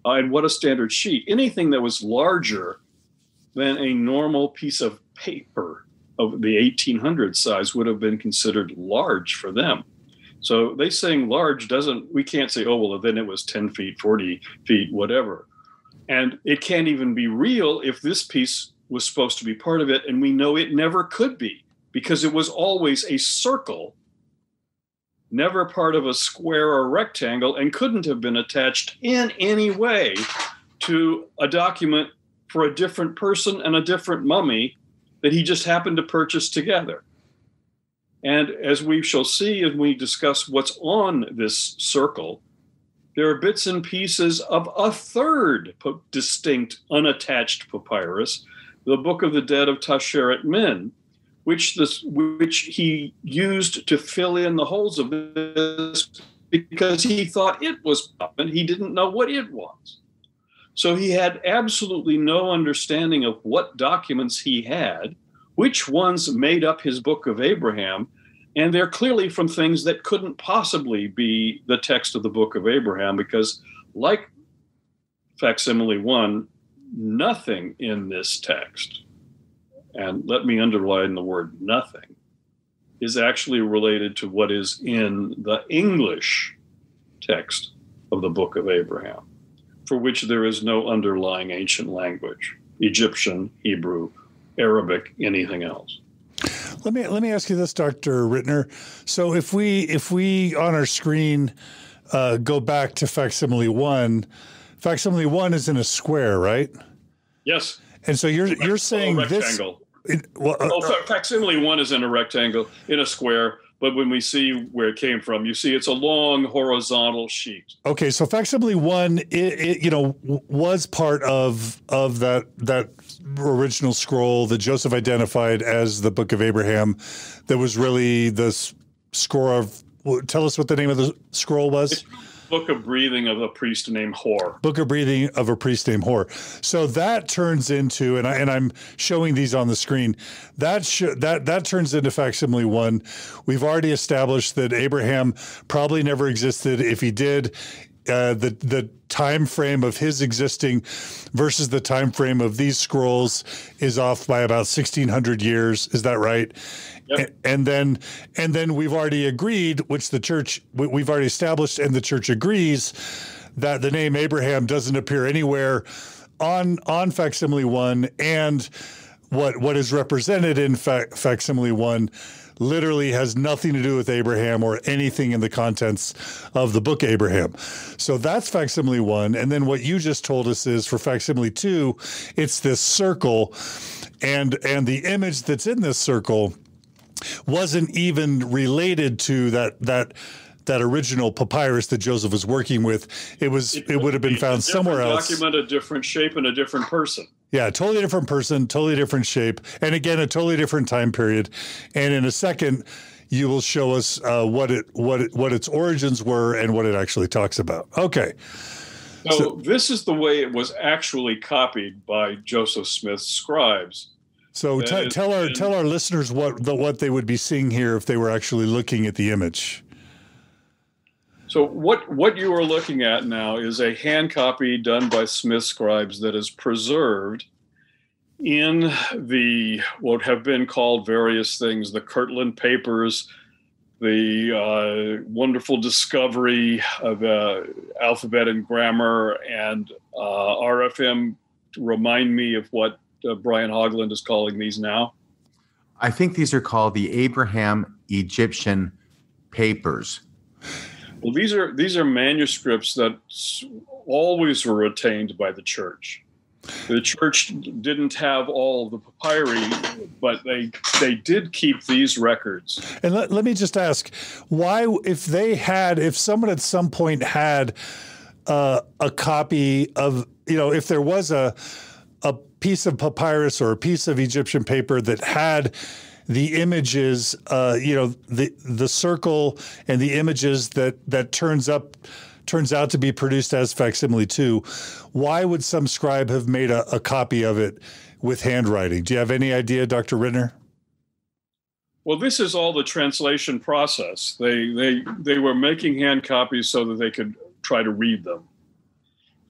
uh, and what a standard sheet. Anything that was larger than a normal piece of paper of the 1800 size would have been considered large for them. So they saying large doesn't, we can't say, oh, well, then it was 10 feet, 40 feet, whatever. And it can't even be real if this piece was supposed to be part of it, and we know it never could be because it was always a circle never part of a square or rectangle, and couldn't have been attached in any way to a document for a different person and a different mummy that he just happened to purchase together. And as we shall see as we discuss what's on this circle, there are bits and pieces of a third distinct unattached papyrus, the Book of the Dead of Tasheret Min, which this which he used to fill in the holes of this because he thought it was and he didn't know what it was. So he had absolutely no understanding of what documents he had, which ones made up his book of Abraham, and they're clearly from things that couldn't possibly be the text of the book of Abraham because like facsimile 1 nothing in this text and let me underline the word nothing, is actually related to what is in the English text of the book of Abraham, for which there is no underlying ancient language Egyptian, Hebrew, Arabic, anything else. Let me let me ask you this, Doctor Ritner. So if we if we on our screen uh, go back to facsimile one, facsimile one is in a square, right? Yes. And so you're you're saying this it, well, uh, well, uh, facsimile one is in a rectangle in a square, but when we see where it came from, you see it's a long horizontal sheet. Okay, so facsimile one, it, it, you know, was part of of that that original scroll that Joseph identified as the Book of Abraham. That was really the score of. Tell us what the name of the scroll was. Book of breathing of a priest named Hor. Book of breathing of a priest named Hor. So that turns into, and I and I'm showing these on the screen. That sh- that that turns into facsimile one. We've already established that Abraham probably never existed. If he did, uh, the the time frame of his existing versus the time frame of these scrolls is off by about 1600 years is that right Yep. And then, and then we've already agreed, which the church we've already established, and the church agrees that the name Abraham doesn't appear anywhere on on facsimile one, and what what is represented in fac- facsimile one literally has nothing to do with Abraham or anything in the contents of the book Abraham. So that's facsimile one. And then what you just told us is for facsimile two, it's this circle. And and the image that's in this circle wasn't even related to that that that original papyrus that Joseph was working with. It was it, it would have been found somewhere else. Document a different shape and a different person. Yeah, totally different person, totally different shape, and again a totally different time period. And in a second, you will show us uh, what it what it, what its origins were and what it actually talks about. Okay. So, so this is the way it was actually copied by Joseph Smith's scribes. So tell our tell our listeners what the, what they would be seeing here if they were actually looking at the image. So what what you are looking at now is a hand copy done by Smith scribes that is preserved in the what have been called various things, the Kirtland papers, the uh, wonderful discovery of uh, alphabet and grammar, and uh, RFM. Remind me of what uh, Brian Hauglid is calling these now? I think these are called the Abraham Egyptian Papers. Well, these are these are manuscripts that always were retained by the church. The church didn't have all the papyri, but they they did keep these records. And let, let me just ask, why, if they had, if someone at some point had uh, a copy of, you know, if there was a a piece of papyrus or a piece of Egyptian paper that had the images, uh, you know, the the circle and the images that that turns up turns out to be produced as facsimile two. Why would some scribe have made a, a copy of it with handwriting? Do you have any idea, Dr. Ritner? Well, this is all the translation process. They they they were making hand copies so that they could try to read them.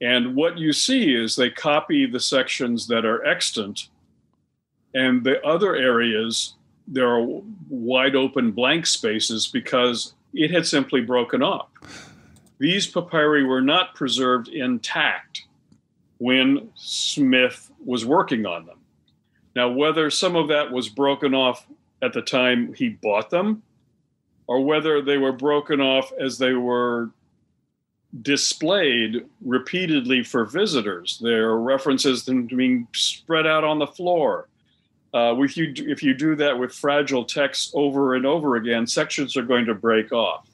And what you see is they copy the sections that are extant, and the other areas, there are wide open blank spaces because it had simply broken off. These papyri were not preserved intact when Smith was working on them. Now, whether some of that was broken off at the time he bought them, or whether they were broken off as they were displayed repeatedly for visitors. There are references to them being spread out on the floor. Uh, if you if you do that with fragile text over and over again, sections are going to break off.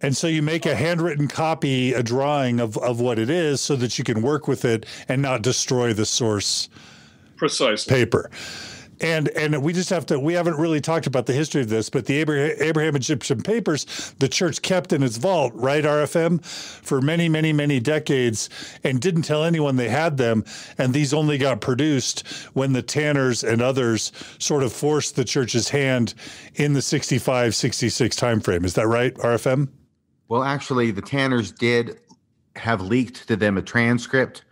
And so you make a handwritten copy, a drawing of, of what it is, so that you can work with it and not destroy the source precisely paper and and we just have to we haven't really talked about the history of this but the abraham, abraham, egyptian papers the church kept in its vault right rfm for many many many decades and didn't tell anyone they had them. And these only got produced when the tanners and others sort of forced the church's hand in the 65 66 timeframe. Is that right rfm well actually the tanners did have leaked to them a transcript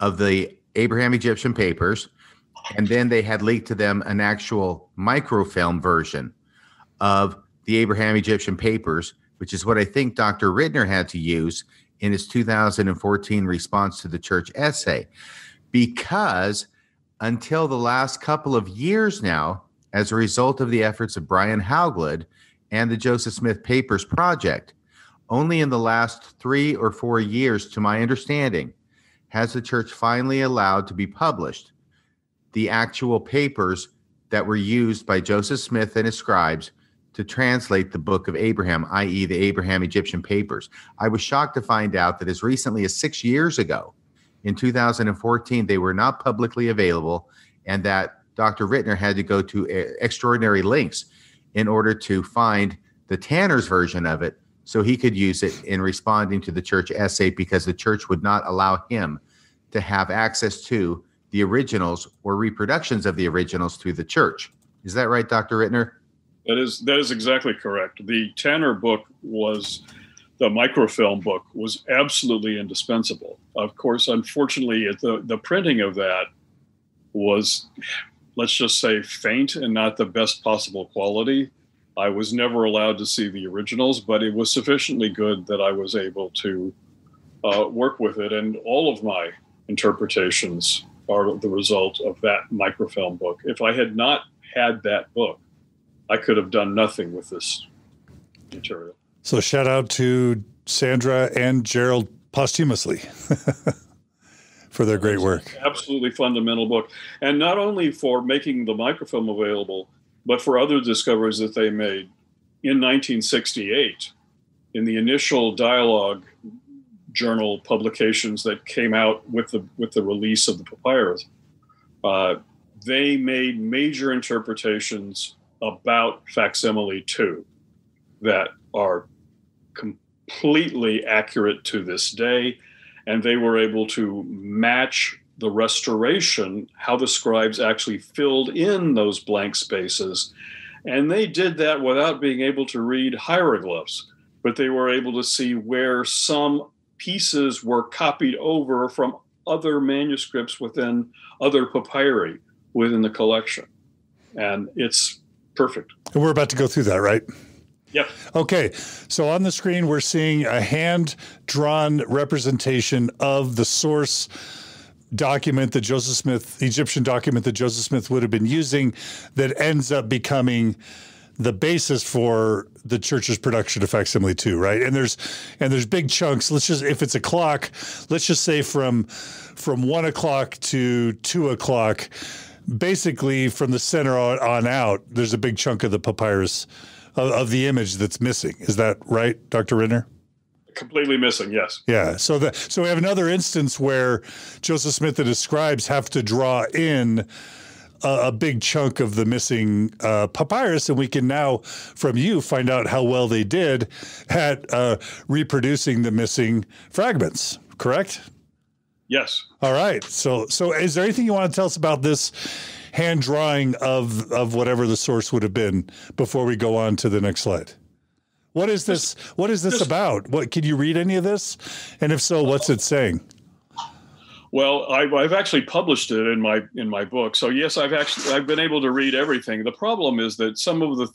of the abraham egyptian papers and then they had leaked to them an actual microfilm version of the Abraham Egyptian papers, which is what I think Dr. Ritner had to use in his 2014 response to the church essay. Because until the last couple of years now, as a result of the efforts of Brian Hauglid and the Joseph Smith Papers Project, only in the last three or four years, to my understanding, has the church finally allowed to be published the actual papers that were used by Joseph Smith and his scribes to translate the book of Abraham, i.e., the Abraham Egyptian papers. I was shocked to find out that as recently as six years ago, in 2014, they were not publicly available, and that Dr. Ritner had to go to eh, extraordinary lengths in order to find the Tanner's version of it so he could use it in responding to the church essay because the church would not allow him to have access to the originals or reproductions of the originals through the church. Is that right, Dr. Ritner? That is that is exactly correct. The Tanner book was the microfilm book was absolutely indispensable. Of course, unfortunately, the the printing of that was, let's just say, faint and not the best possible quality. I was never allowed to see the originals, but it was sufficiently good that I was able to uh, work with it, and all of my interpretations are the result of that microfilm book. If I had not had that book, I could have done nothing with this material. So shout out to Sandra and Gerald posthumously *laughs* for their great work. Absolutely fundamental book. And not only for making the microfilm available, but for other discoveries that they made. In 1968, in the initial dialogue journal publications that came out with the with the release of the papyrus, uh, they made major interpretations about facsimile two that are completely accurate to this day, and they were able to match the restoration, how the scribes actually filled in those blank spaces. And they did that without being able to read hieroglyphs, but they were able to see where some pieces were copied over from other manuscripts within other papyri within the collection. And it's perfect. And we're about to go through that, right? Yep. Okay. So on the screen, we're seeing a hand drawn representation of the source document that Joseph Smith, Egyptian document that Joseph Smith would have been using, that ends up becoming the basis for the church's production of facsimile two, right? And there's and there's big chunks. Let's just if it's a clock, let's just say from from one o'clock to two o'clock, basically from the center on, on out, there's a big chunk of the papyrus of, of the image that's missing. Is that right, Dr. Ritner? completely missing. Yes. Yeah. So that so we have another instance where Joseph Smith and his scribes have to draw in a, a big chunk of the missing uh, papyrus, and we can now, from you, find out how well they did at uh, reproducing the missing fragments. Correct? Yes. All right. So, so is there anything you want to tell us about this hand drawing of of whatever the source would have been before we go on to the next slide? What is this? What is this about? What can you read any of this? And if so, what's it saying? Well, I've, I've actually published it in my in my book. So yes, I've actually I've been able to read everything. The problem is that some of the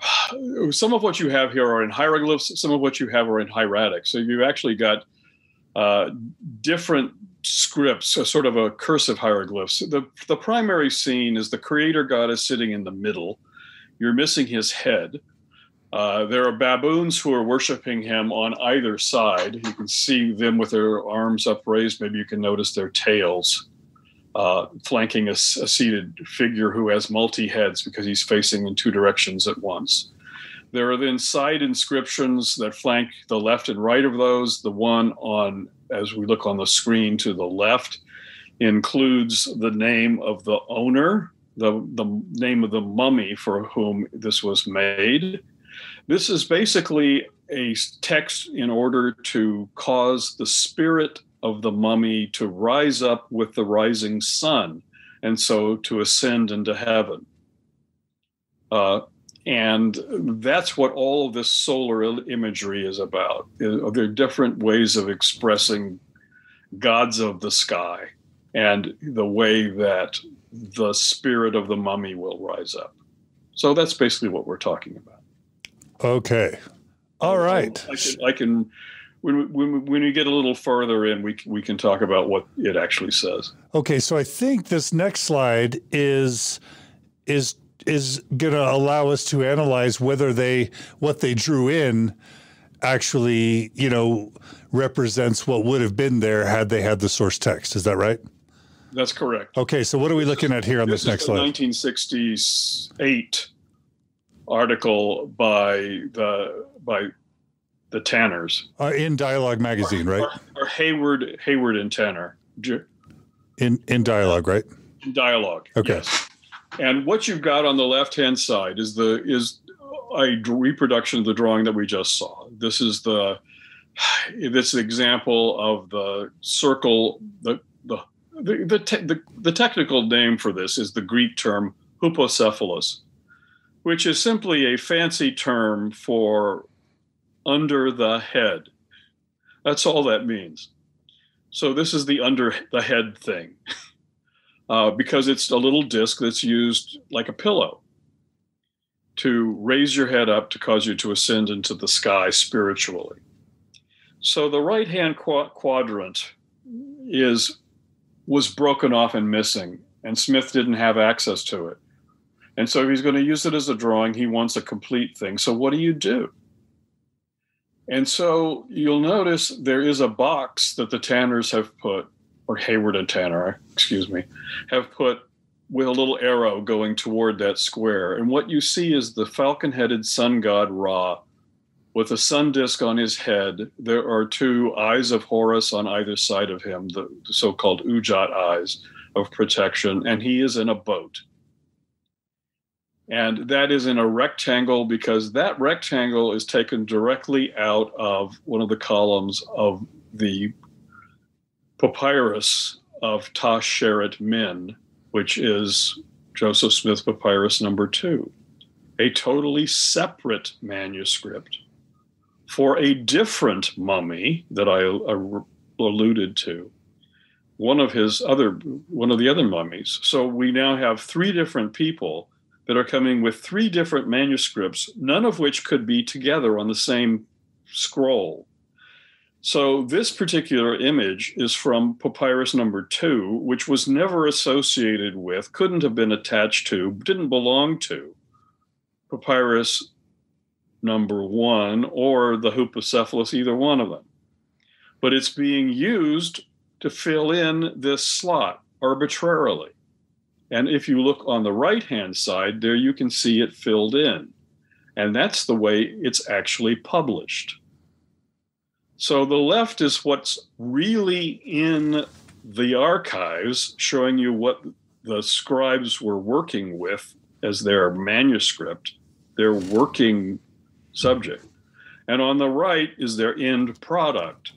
*sighs* some of what you have here are in hieroglyphs. Some of what you have are in hieratic. So you've actually got uh, different scripts, a sort of a cursive hieroglyphs. The the primary scene is the creator god is sitting in the middle. You're missing his head. Uh, there are baboons who are worshiping him on either side. You can see them with their arms upraised. Maybe you can notice their tails uh, flanking a, a, seated figure who has multi heads because he's facing in two directions at once. There are then side inscriptions that flank the left and right of those. The one on, as we look on the screen to the left, includes the name of the owner, the, the name of the mummy for whom this was made. This is basically a text in order to cause the spirit of the mummy to rise up with the rising sun and so to ascend into heaven. Uh, and that's what all of this solar imagery is about. There are different ways of expressing gods of the sky and the way that the spirit of the mummy will rise up. So that's basically what we're talking about. Okay. All right. I can, I can when, when, when we get a little further in, we, we can talk about what it actually says. Okay. So I think this next slide is, is, is going to allow us to analyze whether they, what they drew in actually, you know, represents what would have been there had they had the source text. Is that right? That's correct. Okay, so what are we looking at here on this, this next slide? 1968 article by the by the Tanners uh, in Dialogue magazine, right? Or, or, Heward Heward and Tanner. In in Dialogue, right? In Dialogue. Okay. Yes. And what you've got on the left hand side is the is a reproduction of the drawing that we just saw. This is the *sighs* this example of the circle the the the, the, te- the, the technical name for this is the Greek term hypocephalus, which is simply a fancy term for under the head. That's all that means. So this is the under the head thing, *laughs* uh, because it's a little disc that's used like a pillow to raise your head up to cause you to ascend into the sky spiritually. So the right hand qu- quadrant is was broken off and missing, and Smith didn't have access to it. And so he's going to use it as a drawing, he wants a complete thing. So what do you do? And so you'll notice there is a box that the Tanners have put, or Heward and Tanner, excuse me, have put with a little arrow going toward that square. And what you see is the falcon headed sun god Ra with a sun disk on his head. There are two eyes of Horus on either side of him, the, the so called Ujat eyes of protection, and he is in a boat. And that is in a rectangle because that rectangle is taken directly out of one of the columns of the papyrus of Tash Sheret Min, which is Joseph Smith Papyrus number two, a totally separate manuscript for a different mummy that I, I alluded to one of his other one of the other mummies. So we now have three different people that are coming with three different manuscripts none of which could be together on the same scroll so this particular image is from papyrus number 2 which was never associated with couldn't have been attached to didn't belong to papyrus number one or the hypocephalus, either one of them. But it's being used to fill in this slot arbitrarily. And if you look on the right hand side, there you can see it filled in. And that's the way it's actually published. So the left is what's really in the archives, showing you what the scribes were working with as their manuscript, their working subject. And on the right is their end product.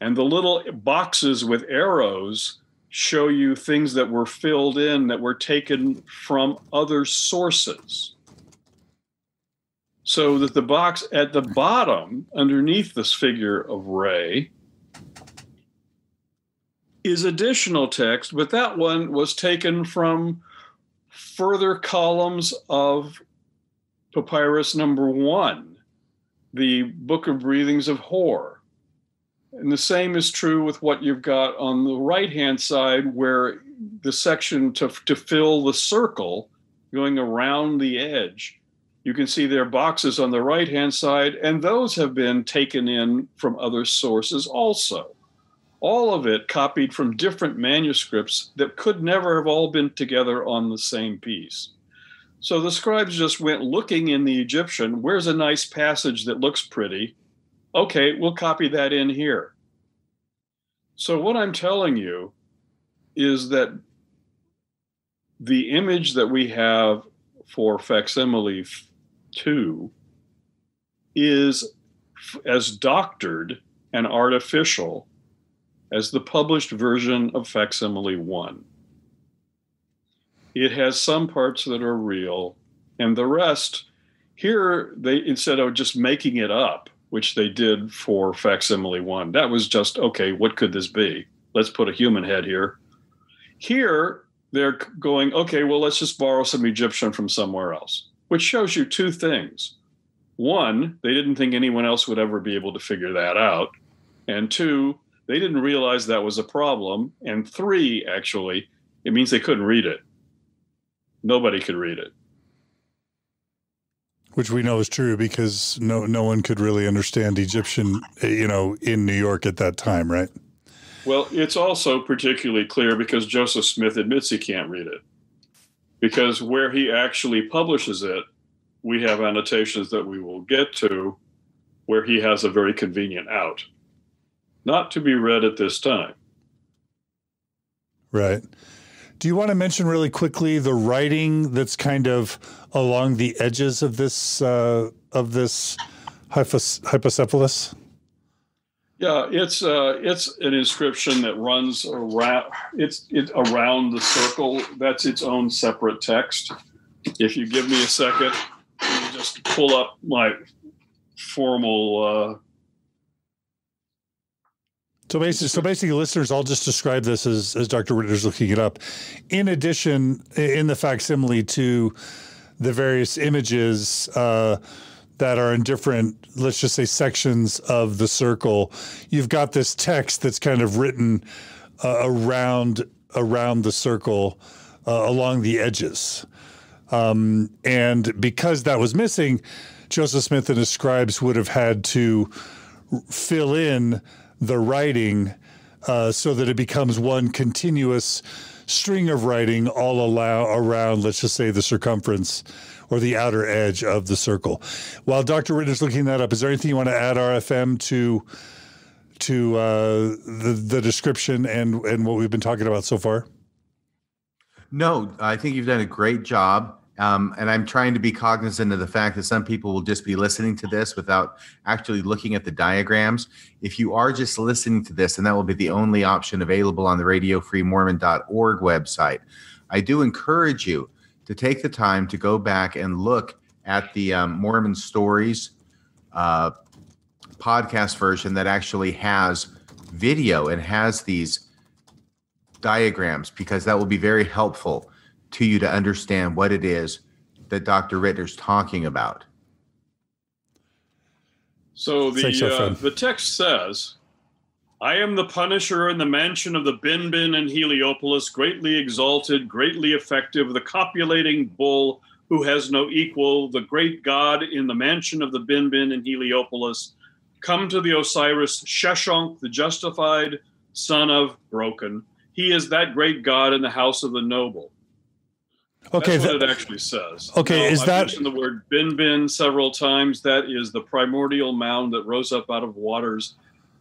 And the little boxes with arrows show you things that were filled in that were taken from other sources. So that the box at the bottom, underneath this figure of Ray, is additional text, but that one was taken from further columns of papyrus number one, the Book of Breathings of Hor. And the same is true with what you've got on the right hand side, where the section to, to fill the circle going around the edge You can see their boxes on the right hand side, and those have been taken in from other sources also. All of it copied from different manuscripts that could never have all been together on the same piece. So the scribes just went looking in the Egyptian, where's a nice passage that looks pretty? Okay, we'll copy that in here. So, what I'm telling you is that the image that we have for facsimile 2 is as doctored and artificial as the published version of facsimile 1. It has some parts that are real, and the rest, here, they instead of just making it up, which they did for facsimile 1, that was just, okay, what could this be? Let's put a human head here. Here, they're going, okay, well, let's just borrow some Egyptian from somewhere else, which shows you two things. One, they didn't think anyone else would ever be able to figure that out. And two, they didn't realize that was a problem. And three, actually, it means they couldn't read it. Nobody could read it. Which we know is true because no no one could really understand Egyptian, eh, you know, in New York at that time, right? Well, it's also particularly clear because Joseph Smith admits he can't read it. Because where he actually publishes it, we have annotations that we will get to where he has a very convenient out not to be read at this time. Right. Do you want to mention really quickly the writing that's kind of along the edges of this uh, of this hypocephalus? Yeah, it's uh, it's an inscription that runs around it's it around the circle. That's its own separate text. If you give me a second, just pull up my formal uh, so basically, so basically, listeners, I'll just describe this as, as Dr. Ritner's looking it up. In addition, in the facsimile to the various images uh, that are in different, let's just say, sections of the circle, you've got this text that's kind of written uh, around around the circle uh, along the edges. Um, and because that was missing, Joseph Smith and his scribes would have had to fill in the writing uh, so that it becomes one continuous string of writing all allow around, let's just say, the circumference or the outer edge of the circle. While Dr. Ritner's looking that up, is there anything you want to add, RFM, to to uh, the the description and and what we've been talking about so far? No, I think you've done a great job. Um, and I'm trying to be cognizant of the fact that some people will just be listening to this without actually looking at the diagrams. If you are just listening to this, and that will be the only option available on the radiofreemormon.org website, I do encourage you to take the time to go back and look at the um, Mormon Stories uh, podcast version that actually has video and has these diagrams because that will be very helpful to you to understand what it is that Dr. Ritner's talking about. So the uh, the text says, "I am the Punisher in the mansion of the Benben and Heliopolis, greatly exalted, greatly effective, the copulating bull who has no equal, the great God in the mansion of the Benben and Heliopolis. Come to the Osiris Sheshonk, the justified son of Broken. He is that great God in the house of the noble." Okay, that's what it actually says. Okay, now, is I've that mentioned the word benben several times? That is the primordial mound that rose up out of waters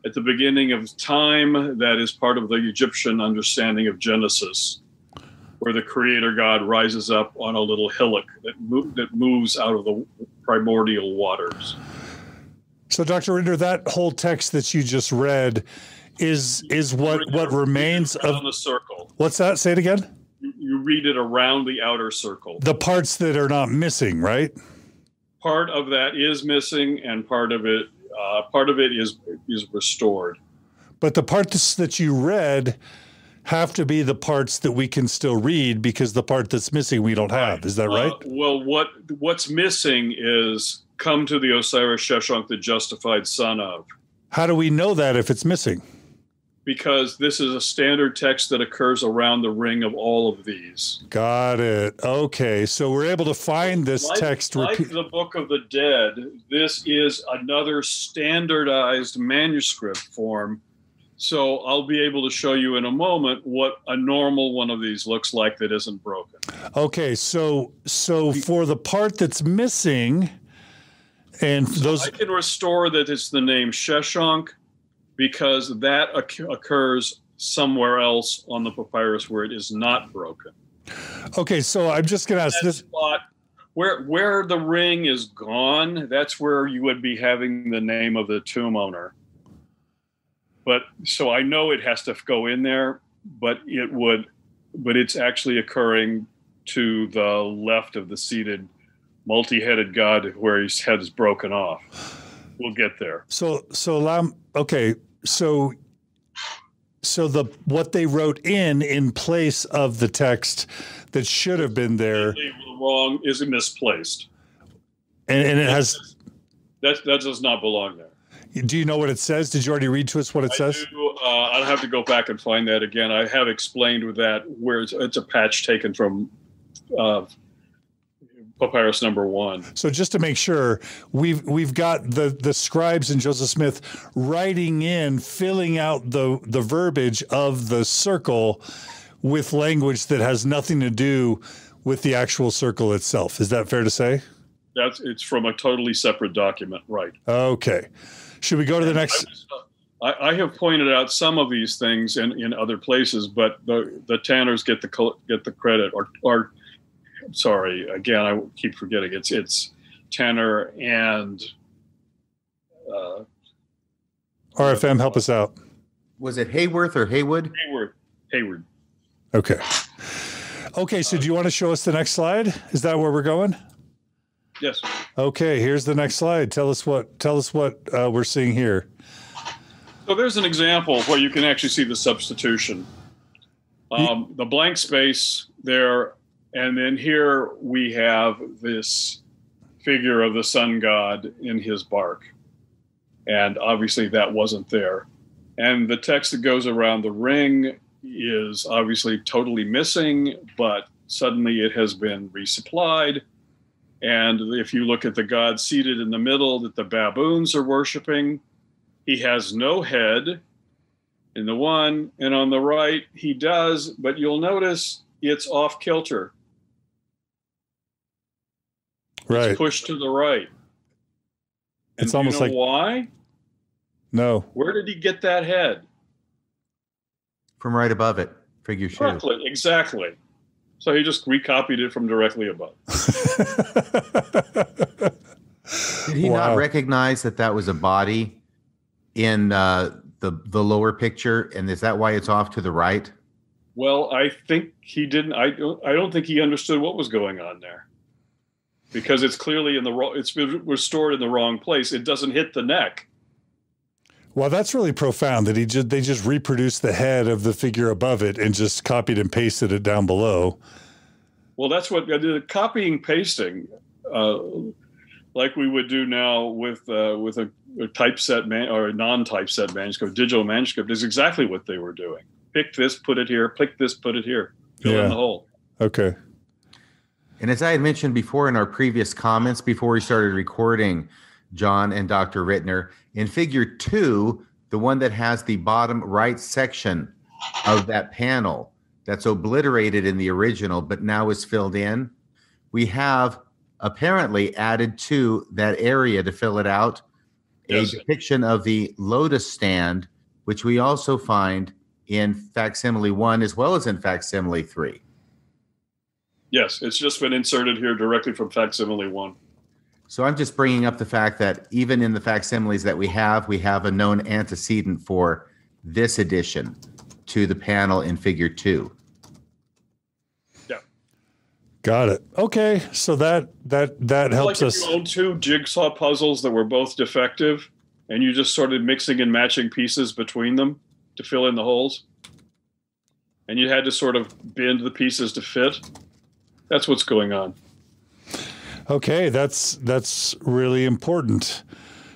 at the beginning of time. That is part of the Egyptian understanding of Genesis, where the Creator God rises up on a little hillock that mo- that moves out of the primordial waters. So, Dr. Ritner, that whole text that you just read is is what what remains of the circle. What's that? Say it again you read it around the outer circle. The parts that are not missing, right? Part of that is missing, and part of it, uh, part of it is is restored. But the parts that you read have to be the parts that we can still read because the part that's missing we don't have. Is that uh, right? well, what what's missing is come to the Osiris Sheshonk, the justified son of. How do we know that if it's missing? Because this is a standard text that occurs around the ring of all of these. Got it. Okay, so we're able to find this like, text. Like the Book of the Dead, this is another standardized manuscript form. So I'll be able to show you in a moment what a normal one of these looks like that isn't broken. Okay, so so for the part that's missing, and so those I can restore that it's the name Sheshonk because that occurs somewhere else on the papyrus where it is not broken. Okay, so I'm just going to ask this spot where where the ring is gone. That's where you would be having the name of the tomb owner. But so I know it has to go in there, but it would, but it's actually occurring to the left of the seated multi-headed god where his head is broken off. We'll get there. So so Lam okay, so so the what they wrote in in place of the text that should have been there wrong is misplaced. And, and it has that that does not belong there. Do you know what it says? Did you already read to us what it I says? Do, uh, I'll have to go back and find that again. I have explained with that where it's, it's a patch taken from uh, papyrus number one. So just to make sure, we've we've got the the scribes and Joseph Smith writing in, filling out the the verbiage of the circle with language that has nothing to do with the actual circle itself. Is that fair to say? That's it's from a totally separate document, right? Okay. Should we go to the next? Uh, I, I have pointed out some of these things in, in other places, but the the Tanners get the get the credit, or or sorry, again, I keep forgetting. It's it's Tanner and uh, RFM. Help us out. Was it Hayworth or Haywood? Heward. Heward. Okay. Okay. So, do you want to show us the next slide? Is that where we're going? Yes. Okay. Here's the next slide. Tell us what. Tell us what uh, we're seeing here. So there's an example where you can actually see the substitution. Um, the blank space there and then here we have this figure of the sun god in his bark. And obviously that wasn't there. And the text that goes around the ring is obviously totally missing, but suddenly it has been resupplied. And if you look at the god seated in the middle that the baboons are worshiping, he has no head in the one, and on the right he does, but you'll notice it's off kilter. Right. It's pushed to the right. And it's almost you know like why? No. Where did he get that head? From right above it. Figure two. Directly, exactly. So he just recopied it from directly above. *laughs* Did he wow. not recognize that that was a body in uh, the the lower picture, and is that why it's off to the right? Well, I think he didn't. I don't. I don't think he understood what was going on there because it's clearly in the wrong. It's been restored in the wrong place. It doesn't hit the neck. Well, that's really profound that he just they just reproduced the head of the figure above it and just copied and pasted it down below. Well, that's what the copying pasting, uh, like we would do now with uh, with a, a typeset man or a non-typeset manuscript, digital manuscript, is exactly what they were doing. Pick this, put it here. Pick this, put it here. Fill yeah. in the hole. Okay. And as I had mentioned before in our previous comments, before we started recording, John and Dr. Ritner, in figure two, the one that has the bottom right section of that panel that's obliterated in the original, but now is filled in, we have apparently added to that area to fill it out Yes. a depiction of the lotus stand, which we also find in facsimile one as well as in facsimile three. Yes, it's just been inserted here directly from facsimile one. So I'm just bringing up the fact that even in the facsimiles that we have, we have a known antecedent for this addition to the panel in figure two. Yeah. Got it. Okay, so that that that helps like us. If you own two jigsaw puzzles that were both defective, and you just started mixing and matching pieces between them to fill in the holes, and you had to sort of bend the pieces to fit. That's what's going on. Okay, that's that's really important.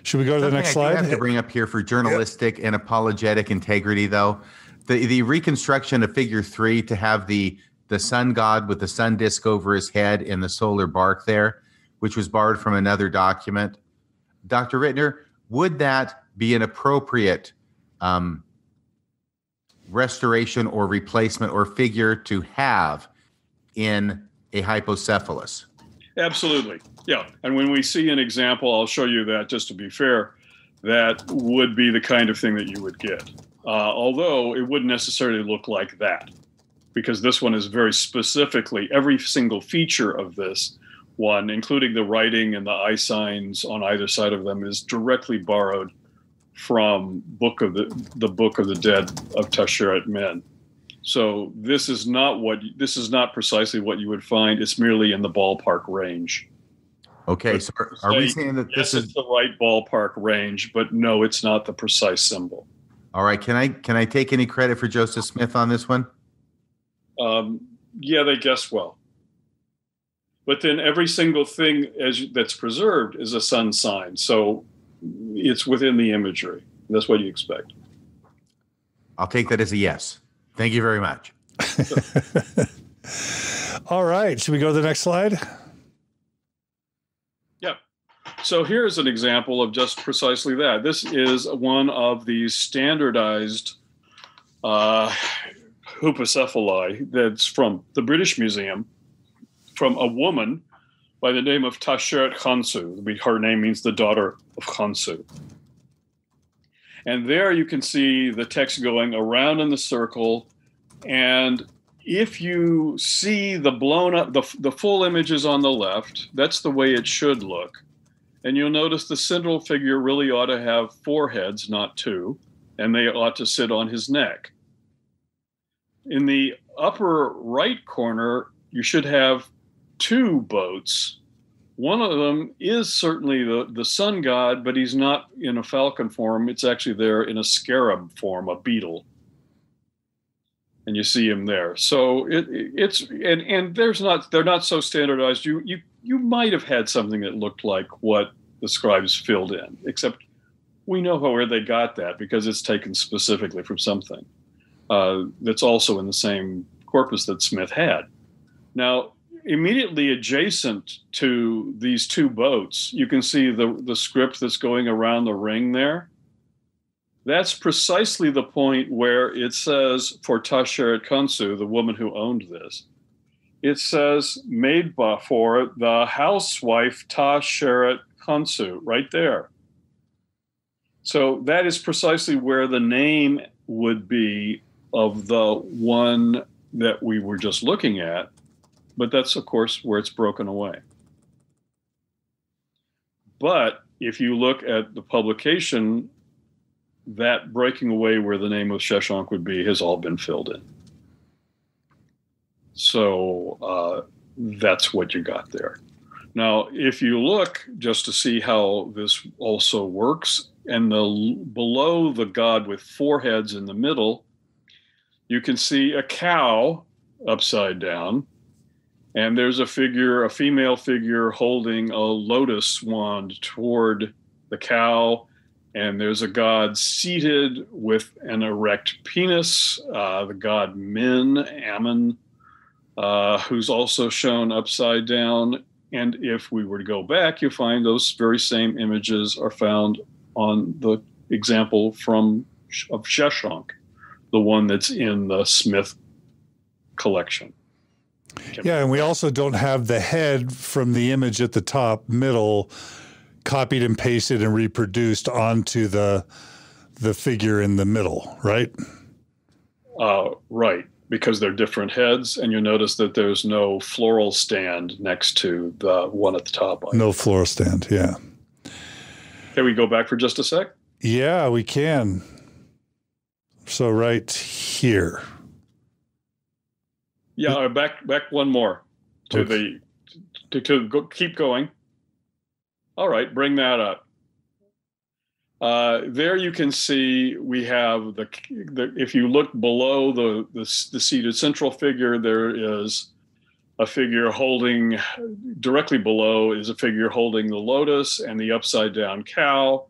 Should we go to the next I slide? I have to bring up here for journalistic and apologetic integrity, though, the the reconstruction of Figure Three to have the the sun god with the sun disk over his head and the solar bark there, which was borrowed from another document. Dr. Ritner, would that be an appropriate um, restoration or replacement or figure to have in a hypocephalus? Absolutely. Yeah. And when we see an example, I'll show you that just to be fair, that would be the kind of thing that you would get. Uh, although it wouldn't necessarily look like that, because this one is very specifically, every single feature of this one, including the writing and the eye signs on either side of them, is directly borrowed from book of the the book of the dead of Tasheret Men. So this is not what this is not precisely what you would find. It's merely in the ballpark range. Okay, but so are, are we saying that yes, this is the right ballpark range? But no, it's not the precise symbol. All right, can I can I take any credit for Joseph Smith on this one? Um, yeah, they guess well. But then every single thing as that's preserved is a sun sign, so it's within the imagery. That's what you expect. I'll take that as a yes. Thank you very much. *laughs* All right. Should we go to the next slide? Yeah. So here's an example of just precisely that. This is one of these standardized uh, that's from the British Museum from a woman by the name of Tasheret Khonsu. Her name means the daughter of Khonsu. And there you can see the text going around in the circle. And if you see the blown up, the, the full images on the left, that's the way it should look. And you'll notice the central figure really ought to have four heads, not two, and they ought to sit on his neck. In the upper right corner, you should have two boats one of them is certainly the, the sun god, but he's not in a falcon form. It's actually there in a scarab form, a beetle. And you see him there. So it, it's and and there's not they're not so standardized. You you you might have had something that looked like what the scribes filled in, except we know where they got that because it's taken specifically from something uh, that's also in the same corpus that Smith had. Now, immediately adjacent to these two boats, you can see the, the script that's going around the ring there. That's precisely the point where it says for Tasheret Khonsu, the woman who owned this, it says made by for the housewife Tasheret Khonsu, right there. So that is precisely where the name would be of the one that we were just looking at but that's, of course, where it's broken away. But if you look at the publication, that breaking away where the name of Sheshonq would be has all been filled in. So uh, that's what you got there. Now, if you look just to see how this also works, and the below the god with four heads in the middle, you can see a cow upside down and there's a figure, a female figure holding a lotus wand toward the cow. And there's a god seated with an erect penis, uh, the god Min, Ammon, uh, who's also shown upside down. And if we were to go back, you'll find those very same images are found on the example from of Sheshonq, the one that's in the Smith collection. Yeah, and we also don't have the head from the image at the top middle copied and pasted and reproduced onto the the figure in the middle, right? Uh, right, because they're different heads, and you notice that there's no floral stand next to the one at the top. No floral stand, yeah. Can we go back for just a sec? Yeah, we can. So right here. Yeah, back back one more to okay. the to, to go, keep going. All right, bring that up. Uh, there you can see we have the, the if you look below the, the the seated central figure, there is a figure holding directly below is a figure holding the lotus and the upside down cow.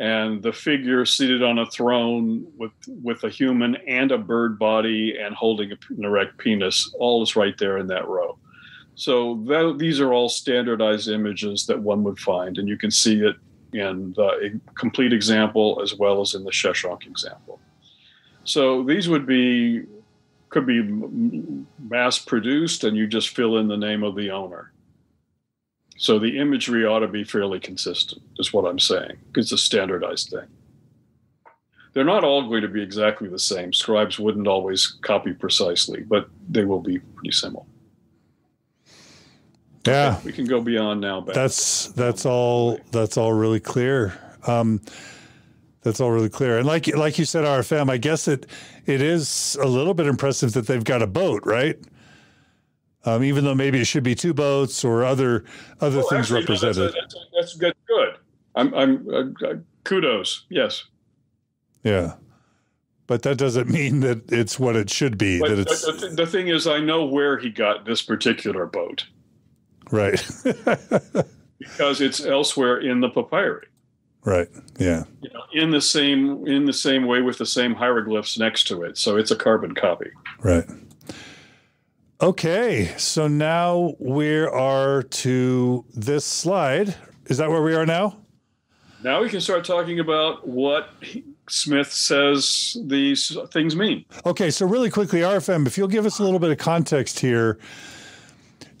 And the figure seated on a throne with with a human and a bird body and holding an erect penis all is right there in that row. So these are all standardized images that one would find and you can see it in the complete example as well as in the Sheshonq example. So these would be could be mass produced and you just fill in the name of the owner so the imagery ought to be fairly consistent, is what I'm saying. It's a standardized thing. They're not all going to be exactly the same. Scribes wouldn't always copy precisely, but they will be pretty similar. Yeah, okay, we can go beyond now. That's that's all. That's all really clear. Um, that's all really clear. And like like you said, RFM, I guess it it is a little bit impressive that they've got a boat, right? Um, even though maybe it should be two boats or other other things actually, represented. No, that's, a, that's, a, that's, good. I'm, I'm uh, kudos. Yes. Yeah, but that doesn't *laughs* mean that it's what it should be. But that it's the, the thing is, I know where he got this particular boat. Right. *laughs* because it's elsewhere in the papyri. Right. Yeah. You know, in the same in the same way with the same hieroglyphs next to it, so it's a carbon copy. Right. Okay, so now we are to this slide. Is that where we are now? Now we can start talking about what Smith says these things mean. Okay, so really quickly, RFM, if you'll give us a little bit of context here,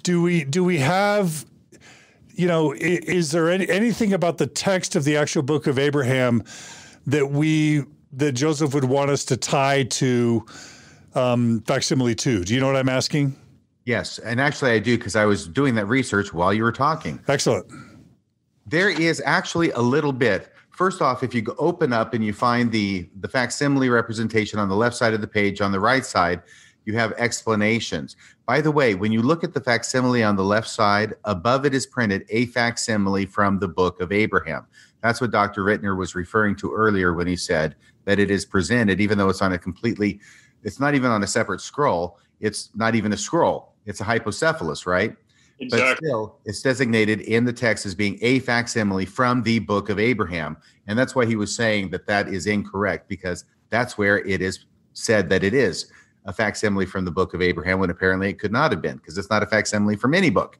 do we do we have you know, is there any, anything about the text of the actual book of Abraham that we that Joseph would want us to tie to um, facsimile two. Do you know what I'm asking? Yes, and actually I do because I was doing that research while you were talking. Excellent. There is actually a little bit. First off, if you open up and you find the the facsimile representation on the left side of the page, on the right side, you have explanations. By the way, when you look at the facsimile on the left side, above it is printed a facsimile from the book of Abraham. That's what Dr. Ritner was referring to earlier when he said that it is presented, even though it's on a completely it's not even on a separate scroll. It's not even a scroll. It's a hypocephalus, right? Exactly. But still, it's designated in the text as being a facsimile from the book of Abraham. And that's why he was saying that that is incorrect because that's where it is said that it is a facsimile from the book of Abraham when apparently it could not have been because it's not a facsimile from any book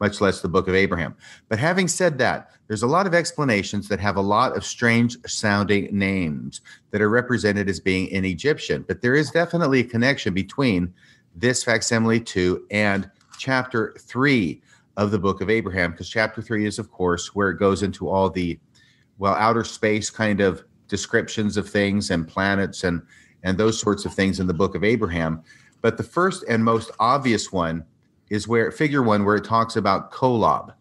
much less the book of Abraham. But having said that, there's a lot of explanations that have a lot of strange sounding names that are represented as being in Egyptian. But there is definitely a connection between this facsimile 2 and chapter 3 of the book of Abraham, because chapter 3 is, of course, where it goes into all the, well, outer space kind of descriptions of things and planets and and those sorts of things in the book of Abraham. But the first and most obvious one is where figure one, where it talks about Kolob.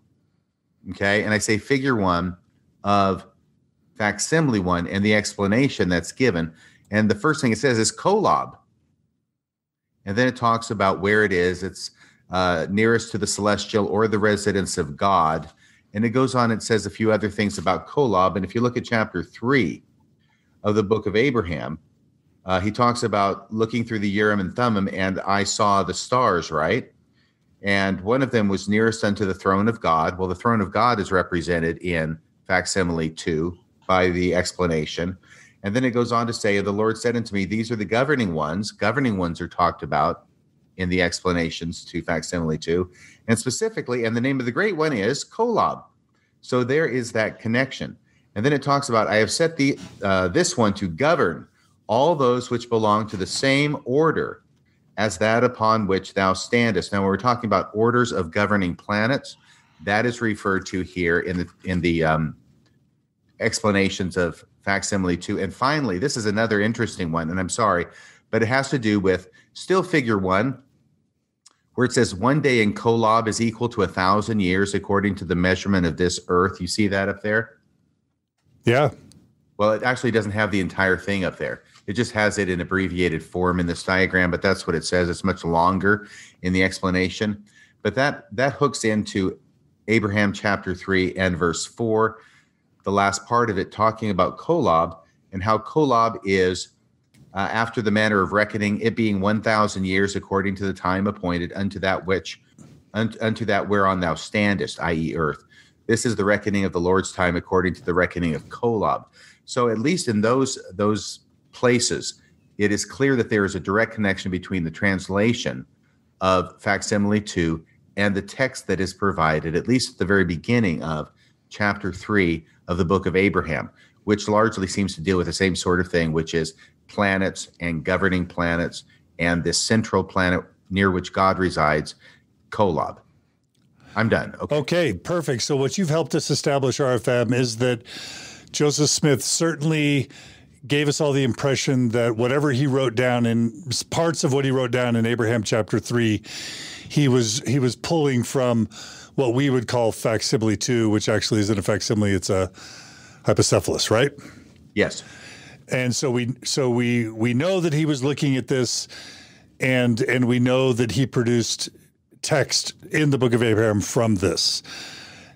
Okay. And I say figure one of facsimile one and the explanation that's given. And the first thing it says is Kolob. And then it talks about where it is. It's uh, nearest to the celestial or the residence of God. And it goes on, it says a few other things about Kolob. And if you look at chapter three of the book of Abraham, uh, he talks about looking through the Urim and Thummim, and I saw the stars, right? And one of them was nearest unto the throne of God. Well, the throne of God is represented in facsimile 2 by the explanation. And then it goes on to say, The Lord said unto me, These are the governing ones. Governing ones are talked about in the explanations to facsimile 2. And specifically, and the name of the great one is Kolob. So there is that connection. And then it talks about, I have set the uh, this one to govern all those which belong to the same order as that upon which thou standest. Now, we're talking about orders of governing planets. That is referred to here in the in the um, explanations of facsimile two. And finally, this is another interesting one, and I'm sorry, but it has to do with still figure one, where it says one day in Kolob is equal to a thousand years according to the measurement of this earth. You see that up there? Yeah. Well, it actually doesn't have the entire thing up there. It just has it in abbreviated form in this diagram, but that's what it says. It's much longer in the explanation. But that that hooks into Abraham chapter 3 and verse 4, the last part of it talking about Kolob and how Kolob is uh, after the manner of reckoning, it being 1,000 years according to the time appointed unto that which unto, unto that whereon thou standest, i.e., earth. This is the reckoning of the Lord's time according to the reckoning of Kolob. So at least in those those places, it is clear that there is a direct connection between the translation of facsimile 2 and the text that is provided, at least at the very beginning of chapter 3 of the book of Abraham, which largely seems to deal with the same sort of thing, which is planets and governing planets and this central planet near which God resides, Kolob. I'm done. Okay. Okay, perfect. So what you've helped us establish, RFM, is that Joseph Smith certainly gave us all the impression that whatever he wrote down in parts of what he wrote down in Abraham chapter three, he was he was pulling from what we would call facsimile two, which actually isn't a facsimile; it's a hypocephalus, right? Yes. And so we so we we know that he was looking at this, and and we know that he produced text in the Book of Abraham from this.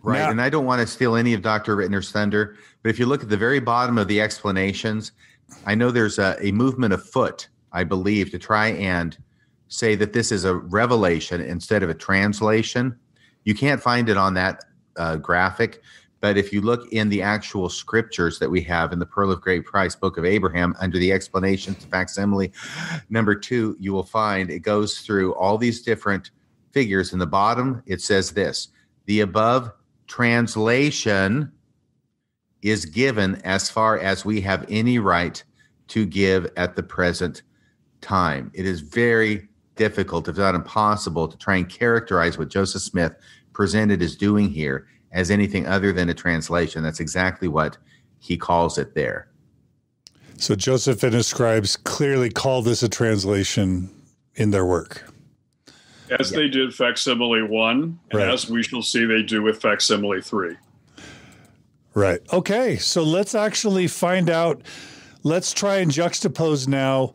Right, and I don't want to steal any of Dr. Ritner's thunder, but if you look at the very bottom of the explanations, I know there's a, a movement afoot, I believe, to try and say that this is a revelation instead of a translation. You can't find it on that uh, graphic, but if you look in the actual scriptures that we have in the Pearl of Great Price, Book of Abraham, under the explanations, facsimile number two, you will find it goes through all these different figures. In the bottom, it says this the above translation is given as far as we have any right to give at the present time. It is very difficult, if not impossible, to try and characterize what Joseph Smith presented as doing here as anything other than a translation. That's exactly what he calls it there. So Joseph and his scribes clearly call this a translation in their work. As they did facsimile one, and right. as we shall see they do with facsimile three. Right. Okay. So let's actually find out. Let's try and juxtapose now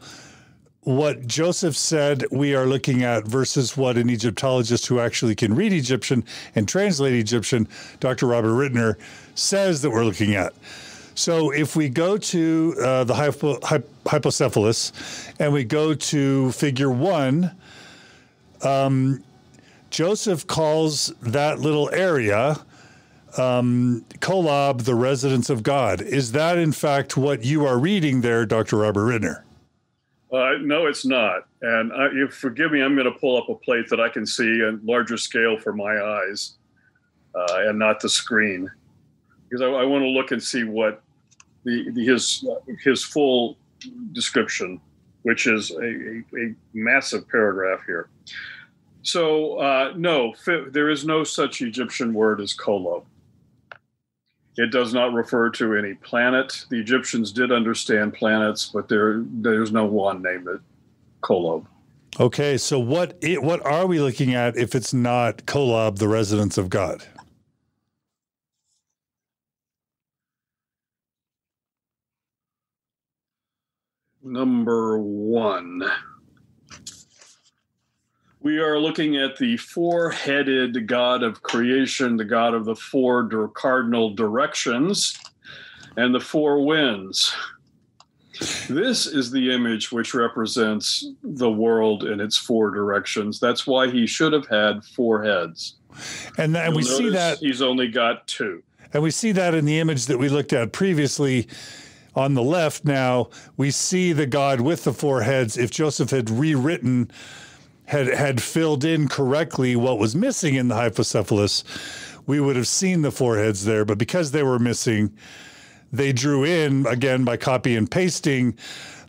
what Joseph said we are looking at versus what an Egyptologist who actually can read Egyptian and translate Egyptian, Dr. Robert Ritner, says that we're looking at. So if we go to uh, the hypo, hypocephalus and we go to figure one, um, Joseph calls that little area um, Kolob, the residence of God. Is that in fact what you are reading there, Dr. Robert Ritner? Uh, no, it's not. And I, you forgive me, I'm going to pull up a plate that I can see a larger scale for my eyes uh, and not the screen. Because I, I want to look and see what the, the his his full description, which is a, a, a massive paragraph here. So, uh, no, there is no such Egyptian word as kolob. It does not refer to any planet. The Egyptians did understand planets, but there there's no one named it Kolob. Okay, so what it, what are we looking at if it's not Kolob, the residence of God? Number one we are looking at the four headed God of creation, the God of the four cardinal directions, and the four winds. This is the image which represents the world in its four directions. That's why he should have had four heads. And, and we see that he's only got two. And we see that in the image that we looked at previously on the left. Now we see the God with the four heads. If Joseph had rewritten had had filled in correctly what was missing in the hypocephalus, we would have seen the foreheads there. But because they were missing, they drew in again by copy and pasting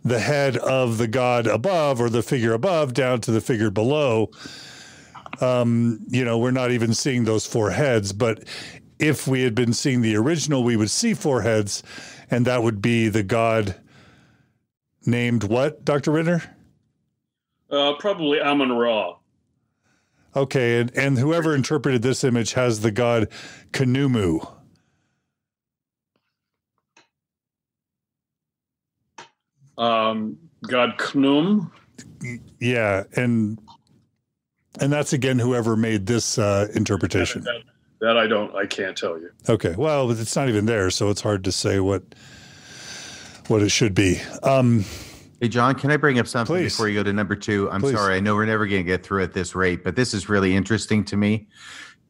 the head of the god above or the figure above down to the figure below. Um, you know, we're not even seeing those four heads, but if we had been seeing the original, we would see four heads, and that would be the god named what, Dr. Ritner? Uh, probably Amun Ra. Okay, and, and whoever interpreted this image has the god Knumu. Um, god Khnum. Yeah, and and that's again whoever made this uh, interpretation. That, that, that I don't, I can't tell you. Okay, well, it's not even there, so it's hard to say what what it should be. Um, Hey, John, can I bring up something Please. before you go to number two? I'm Please. sorry. I know we're never going to get through at this rate, but this is really interesting to me.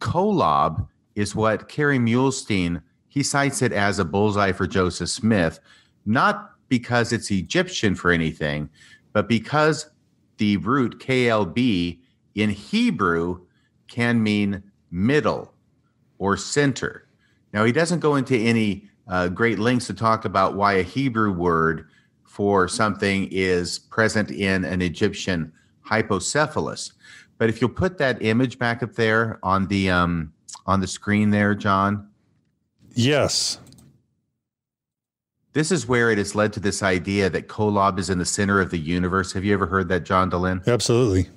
Kolob is what Kerry Muhlestein, he cites it as a bullseye for Joseph Smith, not because it's Egyptian for anything, but because the root KLB in Hebrew can mean middle or center. Now, he doesn't go into any uh, great lengths to talk about why a Hebrew word for something is present in an Egyptian hypocephalus. But if you'll put that image back up there on the um, on the screen there, John. Yes. This is where it has led to this idea that Kolob is in the center of the universe. Have you ever heard that, John Dehlin? Absolutely.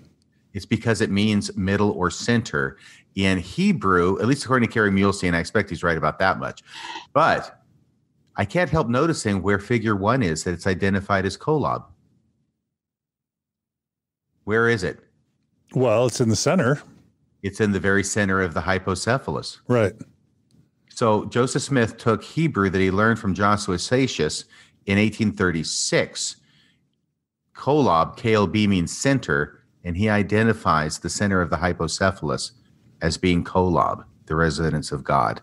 It's because it means middle or center. In Hebrew, at least according to Kerry Muhlestein, I expect he's right about that much. But I can't help noticing where figure one is that it's identified as Kolob. Where is it? Well, it's in the center. It's in the very center of the hypocephalus. Right. So Joseph Smith took Hebrew that he learned from Joshua Seixas in 1836. Kolob, KLB means center, and he identifies the center of the hypocephalus as being Kolob, the residence of God.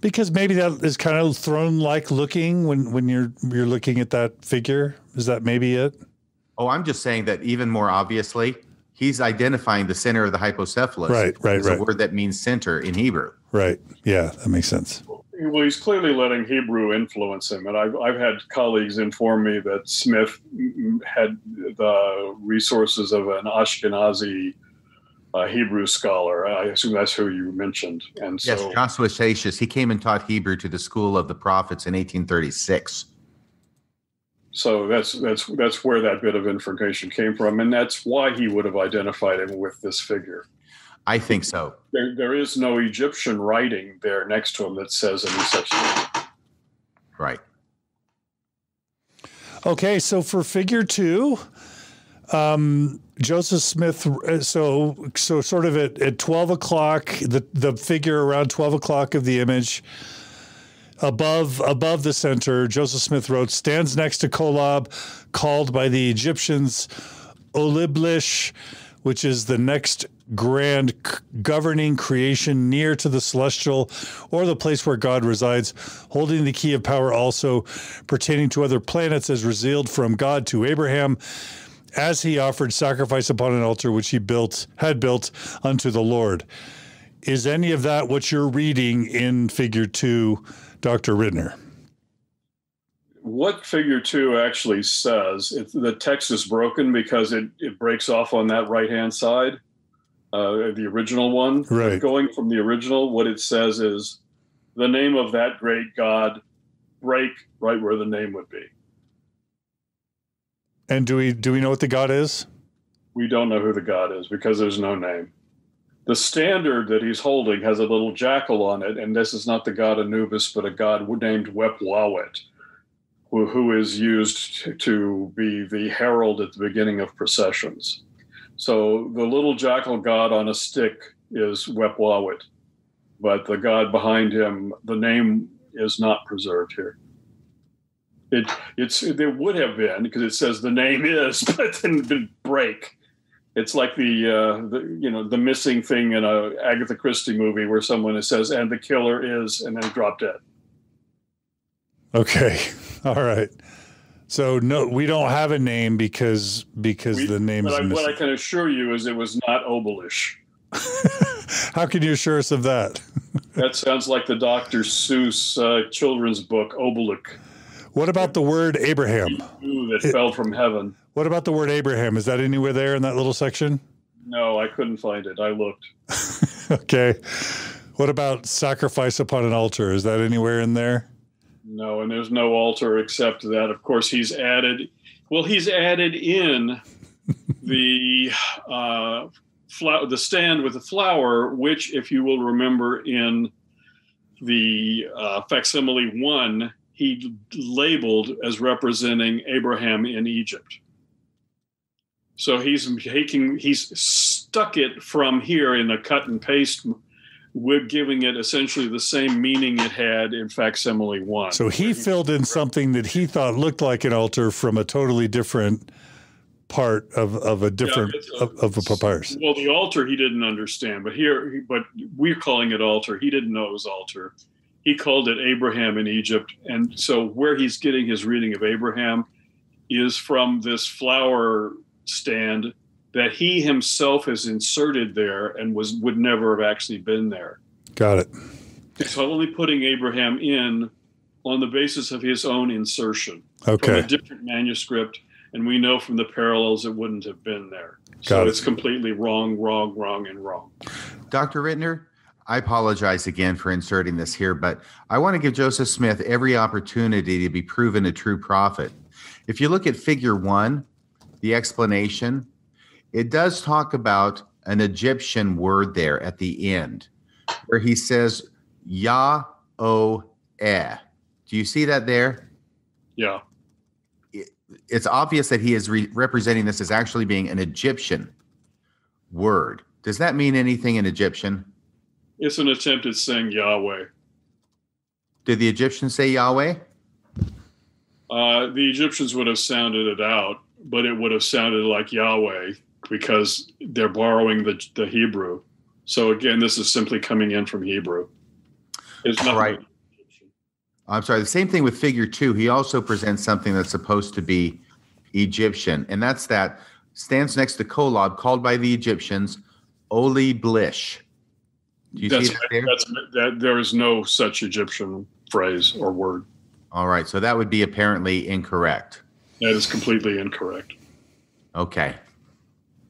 Because maybe that is kind of throne like looking when, when you're you're looking at that figure. Is that maybe it? Oh, I'm just saying that even more obviously, he's identifying the center of the hypocephalus. Right, right, right. a word that means center in Hebrew. Right. Yeah, that makes sense. Well, he's clearly letting Hebrew influence him, and I've I've had colleagues inform me that Smith had the resources of an Ashkenazi uh, Hebrew scholar. I assume that's who you mentioned. And so, yes, Joshua Seixas. He came and taught Hebrew to the school of the prophets in 1836. So that's that's that's where that bit of information came from, and that's why he would have identified him with this figure. I think so. There, there is no Egyptian writing there next to him that says any such thing. Right. Okay, so for figure two, um, Joseph Smith. So so sort of at, at twelve o'clock, the the figure around twelve o'clock of the image. Above above the center, Joseph Smith wrote, stands next to Kolob, called by the Egyptians Oliblish, which is the next grand governing creation near to the celestial or the place where God resides, holding the key of power also pertaining to other planets as revealed from God to Abraham as he offered sacrifice upon an altar which he built had built unto the Lord. Is any of that what you're reading in figure 2 Dr. Ritner? What figure two actually says, it, the text is broken because it, it breaks off on that right hand side, uh, the original one. Right. Going from the original, what it says is the name of that great God, break right where the name would be. And do we do we know what the God is? We don't know who the God is because there's no name. The standard that he's holding has a little jackal on it, and this is not the god Anubis, but a god named Wepwawet, who, who is used to be the herald at the beginning of processions. So the little jackal god on a stick is Wepwawet, but the god behind him, the name is not preserved here. It it's there would have been because it says the name is, *laughs* but then didn't break. It's like the, uh, the you know the missing thing in a Agatha Christie movie where someone says and the killer is and then drop dead. Okay, *laughs* all right. So no, we don't have a name because because We- the name is But I, what I can assure you is it was not Obelish. *laughs* How can you assure us of that? That sounds like the Dr. Seuss uh, children's book Oobleck, What about the word Abraham? That fell from heaven. What about the word Abraham? Is that anywhere there in that little section? No, I couldn't find it. I looked. *laughs* Okay. What about sacrifice upon an altar? Is that anywhere in there? No, and there's no altar except that, of course, he's added. Well, he's added in *laughs* the uh, flower, the stand with the flower, which, if you will remember, in the uh, facsimile one, he labeled as representing Abraham in Egypt. So he's taking, he's stuck it from here in a cut and paste. We're giving it essentially the same meaning it had in facsimile one. So he filled in something that he thought looked like an altar from a totally different part of, of a different Yeah, of, of a papyrus. Well, the altar he didn't understand, but here, but we're calling it altar. He didn't know it was altar. He called it Abraham in Egypt, and so where he's getting his reading of Abraham is from this flower stand that he himself has inserted there and was would never have actually been there. Got it. It's only putting Abraham in on the basis of his own insertion from a different manuscript, and we know from the parallels it wouldn't have been there. Got So it. it's completely wrong, wrong, wrong, and wrong. Dr. Ritner, I apologize again for inserting this here, but I want to give Joseph Smith every opportunity to be proven a true prophet. If you look at figure one, the explanation, it does talk about an Egyptian word there at the end where he says, Yah O Eh. Do you see that there? Yeah. It's obvious that he is re- representing this as actually being an Egyptian word. Does that mean anything in Egyptian? It's an attempt at saying Yahweh. Did the Egyptians say Yahweh? Uh, the Egyptians would have sounded it out, but it would have sounded like Yahweh because they're borrowing the, the Hebrew. So again, this is simply coming in from Hebrew. It's not Right. I'm sorry. The same thing with figure two. He also presents something that's supposed to be Egyptian, and that's that stands next to Kolob, called by the Egyptians Oli Blish. Do you That's, see that there? that's that. There is no such Egyptian phrase or word. All right. So that would be apparently incorrect. That is completely incorrect. Okay.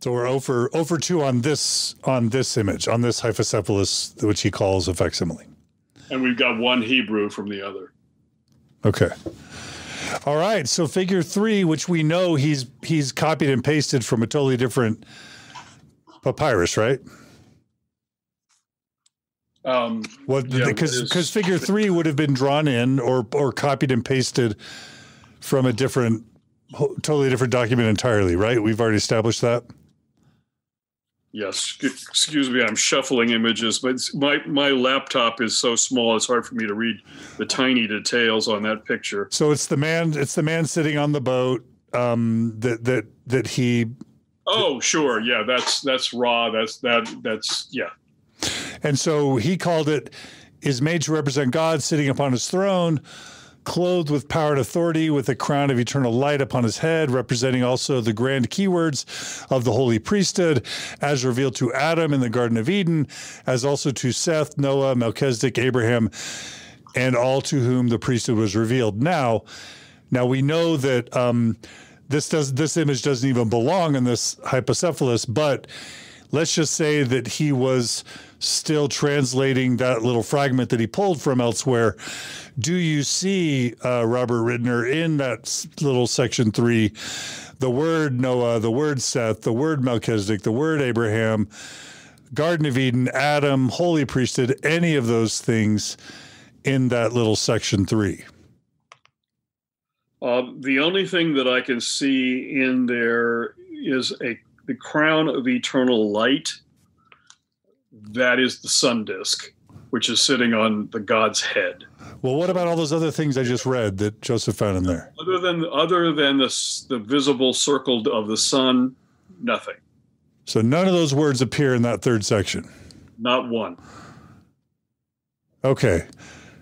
So we're over over two on this on this image on this hypocephalus, which he calls a facsimile. And we've got one Hebrew from the other. Okay. All right. So figure three, which we know he's he's copied and pasted from a totally different papyrus, right? Um, What because because figure three would have been drawn in or or copied and pasted from a different totally different document entirely, right? We've already established that. yes. Excuse me. I'm shuffling images, but my my laptop is so small it's hard for me to read the tiny details on that picture. So it's the man it's the man sitting on the boat um that that that he Oh, sure. Yeah, that's that's raw. That's that. That's yeah. And so he called it is made to represent God sitting upon his throne, clothed with power and authority, with a crown of eternal light upon his head, representing also the grand keywords of the holy priesthood, as revealed to Adam in the Garden of Eden, as also to Seth, Noah, Melchizedek, Abraham, and all to whom the priesthood was revealed. Now, now we know that um, this does this image doesn't even belong in this hypocephalus, but let's just say that he was still translating that little fragment that he pulled from elsewhere. Do you see uh, Robert Ritner in that little section three, the word Noah, the word Seth, the word Melchizedek, the word Abraham, Garden of Eden, Adam, holy priesthood, any of those things in that little section three? Uh, the only thing that I can see in there is a the crown of eternal light. That is the sun disk, which is sitting on the God's head. Well, what about all those other things I just read that Joseph found in there? Other than other than the the visible circle of the sun, nothing. So none of those words appear in that third section. Not one. Okay.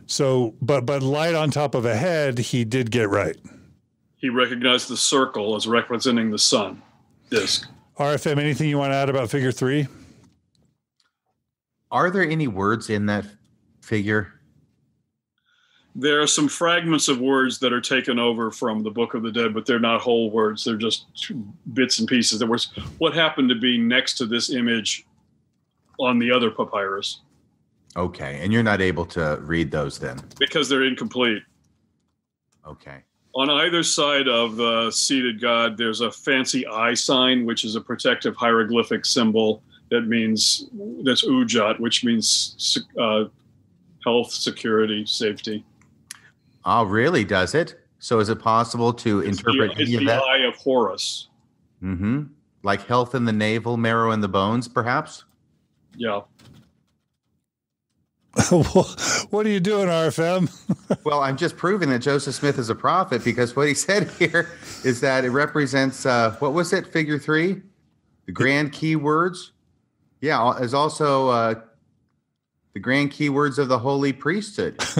So, but but light on top of a head, he did get right. He recognized the circle as representing the sun disk. RFM, anything you want to add about figure three? Are there any words in that figure? There are some fragments of words that are taken over from the Book of the Dead, but they're not whole words. They're just bits and pieces. There was what happened to be next to this image on the other papyrus Okay. And you're not able to read those then. because they're incomplete. Okay. On either side of the seated God, there's a fancy eye sign, which is a protective hieroglyphic symbol that means that's ujat, which means uh, health, security, safety. Oh, really? Does it? So is it possible to It's interpret the, it's any of the that? eye of Horus. Mm-hmm. Like health in the navel, marrow in the bones, perhaps? Yeah. *laughs* what are you doing, RFM? *laughs* well, I'm just proving that Joseph Smith is a prophet because what he *laughs* said here is that it represents uh, what was it? Figure three, the grand keywords. Yeah, is also uh, the grand keywords of the holy priesthood, *laughs*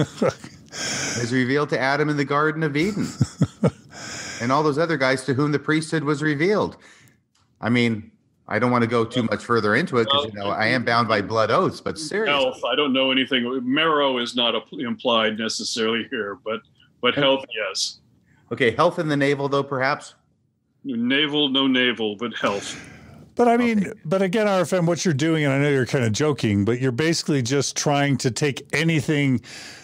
as revealed to Adam in the Garden of Eden, *laughs* and all those other guys to whom the priesthood was revealed. I mean, I don't want to go too much further into it because you know I am bound by blood oaths. But seriously, health. I don't know anything. Marrow is not implied necessarily here, but but health, yes. Okay, health in the navel, though, perhaps. Navel, no navel, but health. But I mean, okay. but again, RFM, what you're doing, and I know you're kind of joking, but you're basically just trying to take anything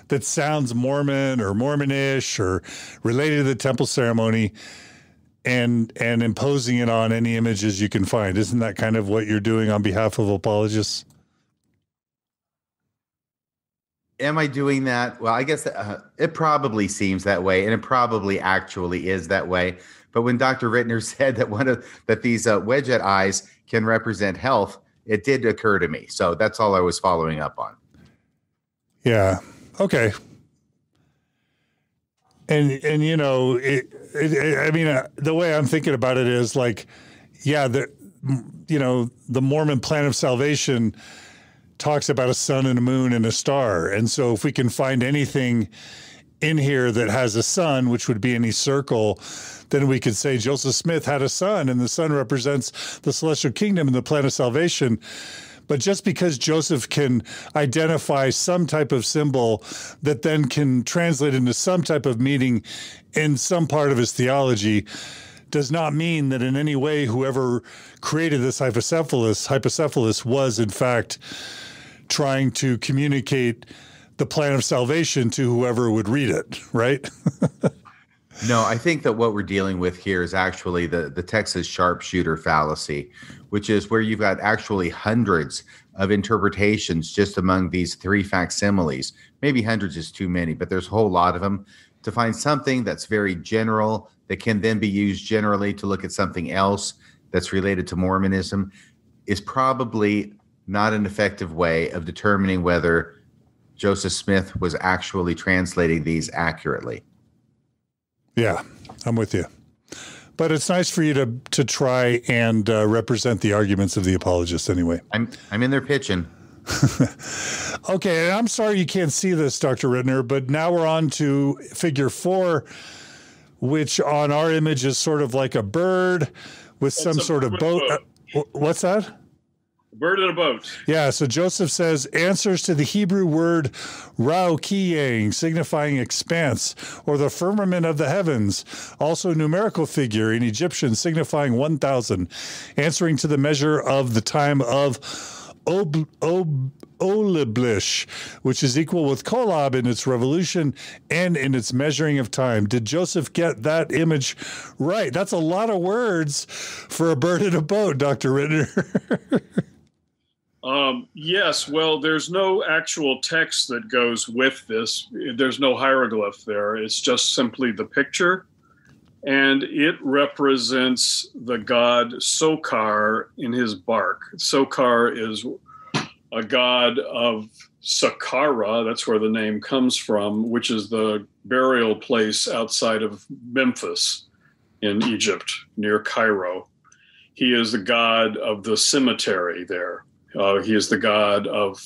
that sounds Mormon or Mormonish or related to the temple ceremony and and imposing it on any images you can find. Isn't that kind of what you're doing on behalf of apologists? Am I doing that? Well, I guess uh, it probably seems that way, and it probably actually is that way. But when Dr. Ritner *laughs* said that one of that these uh, wedjat eyes can represent health, it did occur to me. So that's all I was following up on. Yeah. Okay and and you know it, it, it, i mean uh, the way i'm thinking about it is like yeah the you know the mormon plan of salvation talks about a sun and a moon and a star. And so if we can find anything in here that has a sun which would be any circle then we could say joseph smith had a sun and the sun represents the celestial kingdom and the plan of salvation. But just because Joseph can identify some type of symbol that then can translate into some type of meaning in some part of his theology does not mean that in any way whoever created this hypocephalus hypocephalus was in fact trying to communicate the plan of salvation to whoever would read it, right? *laughs* no, I think that what we're dealing with here is actually the the Texas sharpshooter fallacy, which is where you've got actually hundreds of interpretations just among these three facsimiles. Maybe hundreds is too many, but there's a whole lot of them to find something that's very general that can then be used generally to look at something else that's related to Mormonism is probably not an effective way of determining whether Joseph Smith was actually translating these accurately. Yeah, I'm with you. But it's nice for you to to try and uh, represent the arguments of the apologists anyway. I'm I'm in there pitching. *laughs* okay, I'm sorry you can't see this, Dr. Ritner, but now we're on to figure four, which on our image is sort of like a bird with it's some sort of boat. boat. Uh, what's that? Bird in a boat. Yeah. So Joseph says answers to the Hebrew word rao kiyang, signifying expanse, or the firmament of the heavens. Also, numerical figure in Egyptian signifying 1,000, answering to the measure of the time of ob, ob, Oliblish, which is equal with Kolob in its revolution and in its measuring of time. Did Joseph get that image right? That's a lot of words for a bird in a boat, Dr. Ritner. *laughs* Um, yes, well, there's no actual text that goes with this. There's no hieroglyph there. It's just simply the picture. And it represents the god Sokar in his bark. Sokar is a god of Saqqara, that's where the name comes from, which is the burial place outside of Memphis in Egypt, near Cairo. He is the god of the cemetery there. Uh, he is the god of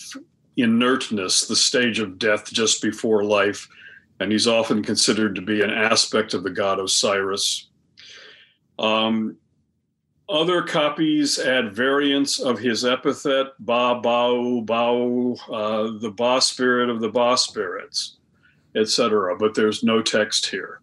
inertness, the stage of death just before life, and he's often considered to be an aspect of the god Osiris. Um, other copies add variants of his epithet, Ba Bao Bao, uh, the Ba spirit of the Ba spirits, etc. But there's no text here.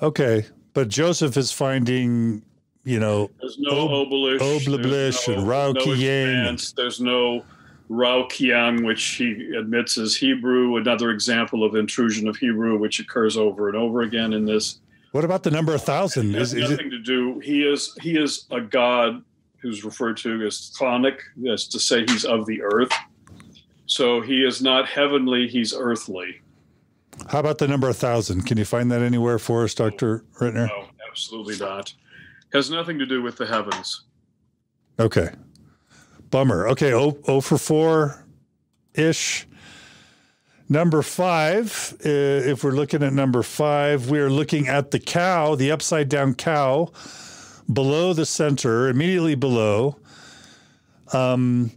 Okay, but Joseph is finding you know, there's no ob- obelisk, Obliblish no, and Rao no Kiyang. There's no Rao Kiyang, which he admits is Hebrew. Another example of intrusion of Hebrew, which occurs over and over again in this. What about the number of thousand? It has is, nothing it... to do. He is he is a god who's referred to as Chthonic, as to say he's of the earth. So he is not heavenly; he's earthly. How about the number of thousand? Can you find that anywhere for us, Doctor Ritner? No, absolutely not has nothing to do with the heavens. Okay. Bummer. Okay. Oh, oh for 4 ish. Number five, if we're looking at number five, we are looking at the cow, the upside down cow, below the center, immediately below. Um,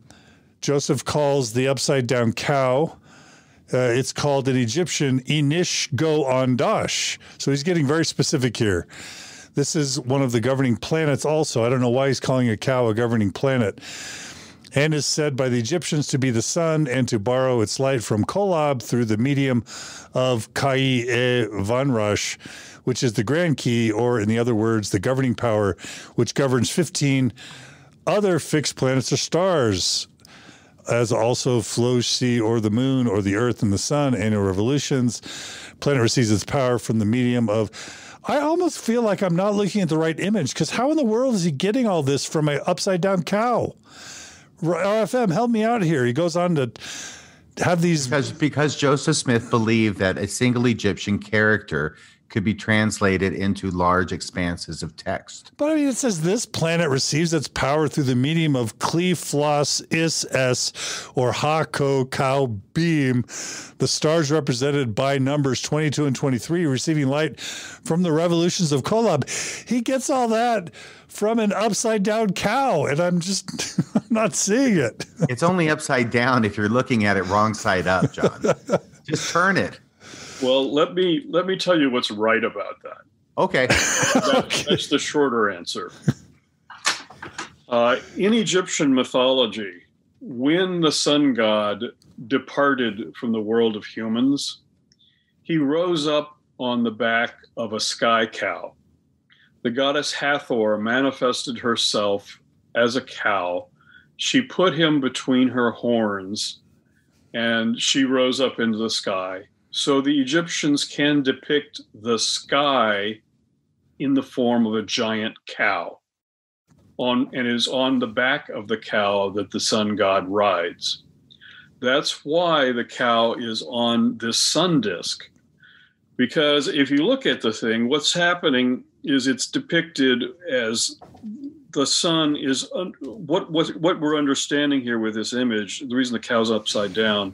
Joseph calls the upside down cow. Uh, it's called an Egyptian Inish Go Ondash. So he's getting very specific here. This is one of the governing planets, also. I don't know why he's calling a cow a governing planet. And is said by the Egyptians to be the sun and to borrow its light from Kolob through the medium of Kai e Vanrush, which is the grand key, or in the other words, the governing power, which governs 15 other fixed planets or stars as also flows sea or the moon or the earth and the sun annual revolutions planet receives its power from the medium of I almost feel like I'm not looking at the right image because how in the world is he getting all this from an upside down cow? RFM, help me out here. He goes on to have these because because Joseph Smith believed that a single Egyptian character could be translated into large expanses of text. But I mean, it says this planet receives its power through the medium of Kli Floss Is S or Hako Cow Beam. The stars represented by numbers 22 and 23 receiving light from the revolutions of Kolob. He gets all that from an upside down cow, and I'm just *laughs* not seeing it. it's only upside down if you're looking at it wrong side up, John. *laughs* just turn it. Well, let me let me tell you what's right about that. Okay, that, okay. that's the shorter answer. Uh, in Egyptian mythology, when the sun god departed from the world of humans, he rose up on the back of a sky cow. The goddess Hathor manifested herself as a cow. She put him between her horns and she rose up into the sky. So the Egyptians can depict the sky in the form of a giant cow. On and it is on the back of the cow that the sun god rides. That's why the cow is on this sun disk. Because if you look at the thing, what's happening is it's depicted as the sun is what what what we're understanding here with this image. The reason the cow's upside down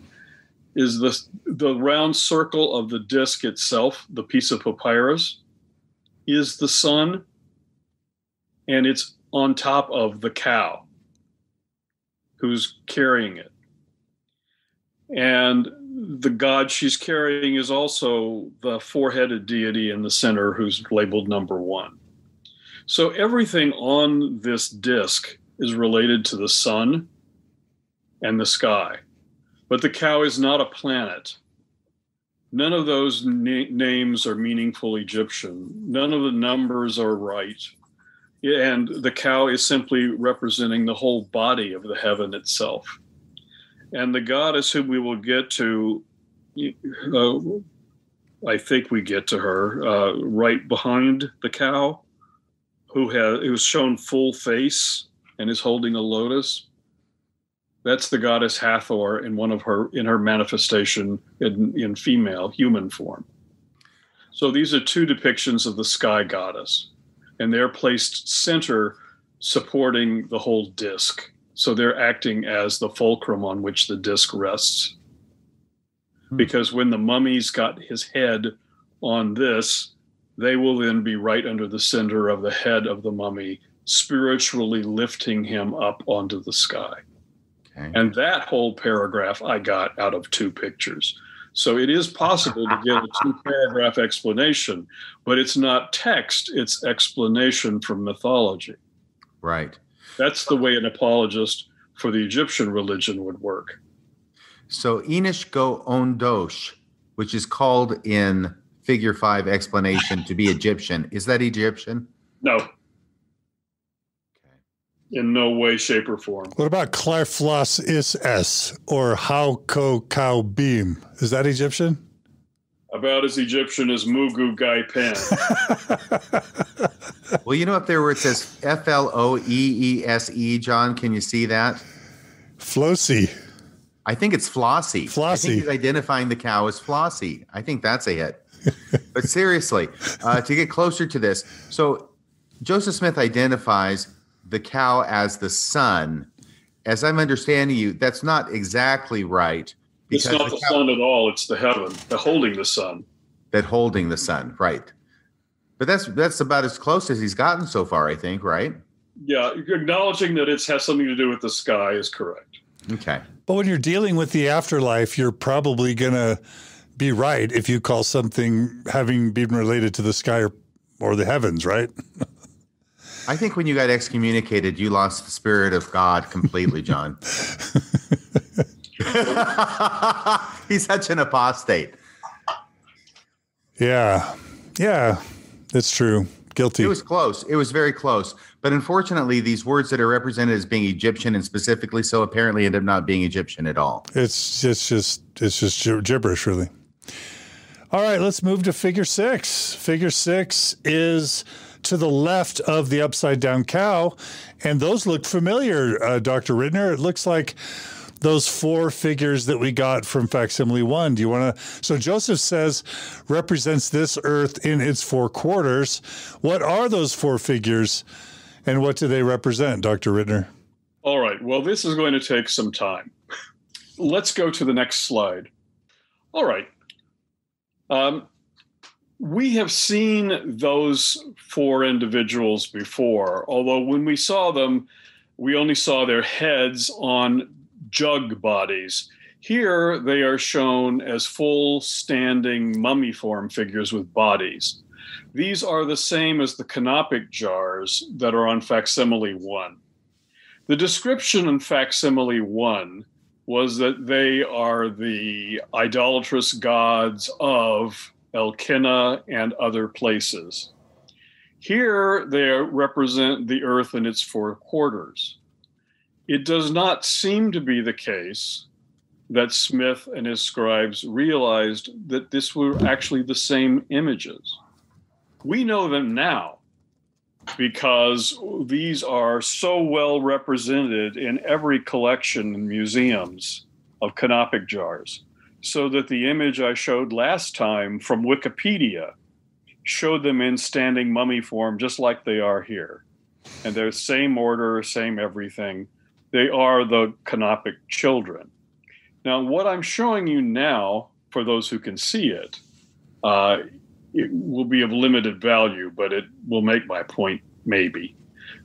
is the, the round circle of the disk itself, the piece of papyrus, is the sun, and it's on top of the cow who's carrying it. And the god she's carrying is also the four headed deity in the center who's labeled number one. So everything on this disk is related to the sun and the sky. But the cow is not a planet. None of those na- names are meaningful Egyptian. None of the numbers are right. And the cow is simply representing the whole body of the heaven itself. And the goddess whom we will get to, uh, I think we get to her uh, right behind the cow, who has who's shown full face and is holding a lotus. That's the goddess Hathor in one of her in her manifestation in, in female human form. So these are two depictions of the sky goddess, and they're placed center, supporting the whole disc. So they're acting as the fulcrum on which the disc rests. Hmm. Because when the mummy's got his head on this, they will then be right under the center of the head of the mummy, spiritually lifting him up onto the sky. Okay. And that whole paragraph I got out of two pictures. So it is possible to give a two paragraph explanation, but it's not text, it's explanation from mythology. Right. That's the way an apologist for the Egyptian religion would work. So Inish Go Ondosh, which is called in figure five explanation to be Egyptian, is that Egyptian? No in no way, shape, or form. What about Clarfloss is S or How Ko Cow Beam? Is that Egyptian? About as Egyptian as Mugu Gai Pen. *laughs* well, you know up there where it says F L O E E S E, John, can you see that? Flossie. I think it's Flossie. Flossie. I think he's identifying the cow as Flossie. I think that's a hit. but seriously, uh, to get closer to this, so Joseph Smith identifies the cow as the sun. As I'm understanding you, that's not exactly right It's not the, the sun at all. It's the heaven, the holding the sun. That holding the sun, right? But that's that's about as close as he's gotten so far, I think, right? Yeah, acknowledging that it has something to do with the sky is correct. Okay. But when you're dealing with the afterlife, you're probably gonna be right if you call something having been related to the sky or, or the heavens, right? *laughs* I think when you got excommunicated, you lost the spirit of God completely, John. *laughs* *laughs* He's such an apostate. Yeah. Yeah. That's true. Guilty. It was close. It was very close. But unfortunately, these words that are represented as being Egyptian and specifically so apparently end up not being Egyptian at all. It's just, just it's just gibberish, really. All right, let's move to figure six. Figure six is to the left of the upside down cow, and those look familiar, uh, Dr. Ritner. It looks like those four figures that we got from facsimile one. Do you want to? So Joseph says represents this earth in its four quarters. What are those four figures and what do they represent, Dr. Ritner? All right. Well, this is going to take some time. *laughs* Let's go to the next slide. All right. Um, we have seen those four individuals before, although when we saw them, we only saw their heads on jug bodies. Here they are shown as full standing mummy form figures with bodies. These are the same as the canopic jars that are on facsimile 1. The description in facsimile 1 was that they are the idolatrous gods of Elkenah and other places. Here they represent the earth in its four quarters. It does not seem to be the case that Smith and his scribes realized that this were actually the same images. We know them now because these are so well represented in every collection and museums of canopic jars. So that the image I showed last time from Wikipedia showed them in standing mummy form, just like they are here. And they're same order, same everything. They are the canopic children. Now, what I'm showing you now, for those who can see it, uh, it will be of limited value, but it will make my point maybe.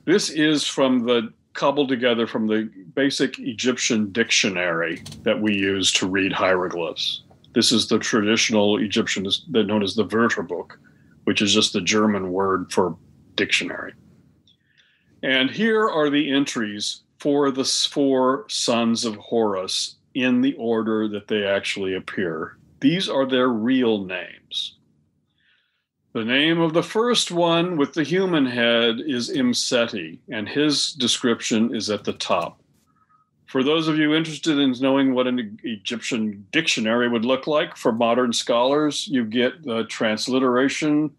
This is from the cobbled together from the basic Egyptian dictionary that we use to read hieroglyphs. This is the traditional Egyptian known as the Wörterbuch, which is just the German word for dictionary. And here are the entries for the four sons of Horus in the order that they actually appear. These are their real names. The name of the first one with the human head is Imseti, and his description is at the top. For those of you interested in knowing what an Egyptian dictionary would look like for modern scholars, you get the transliteration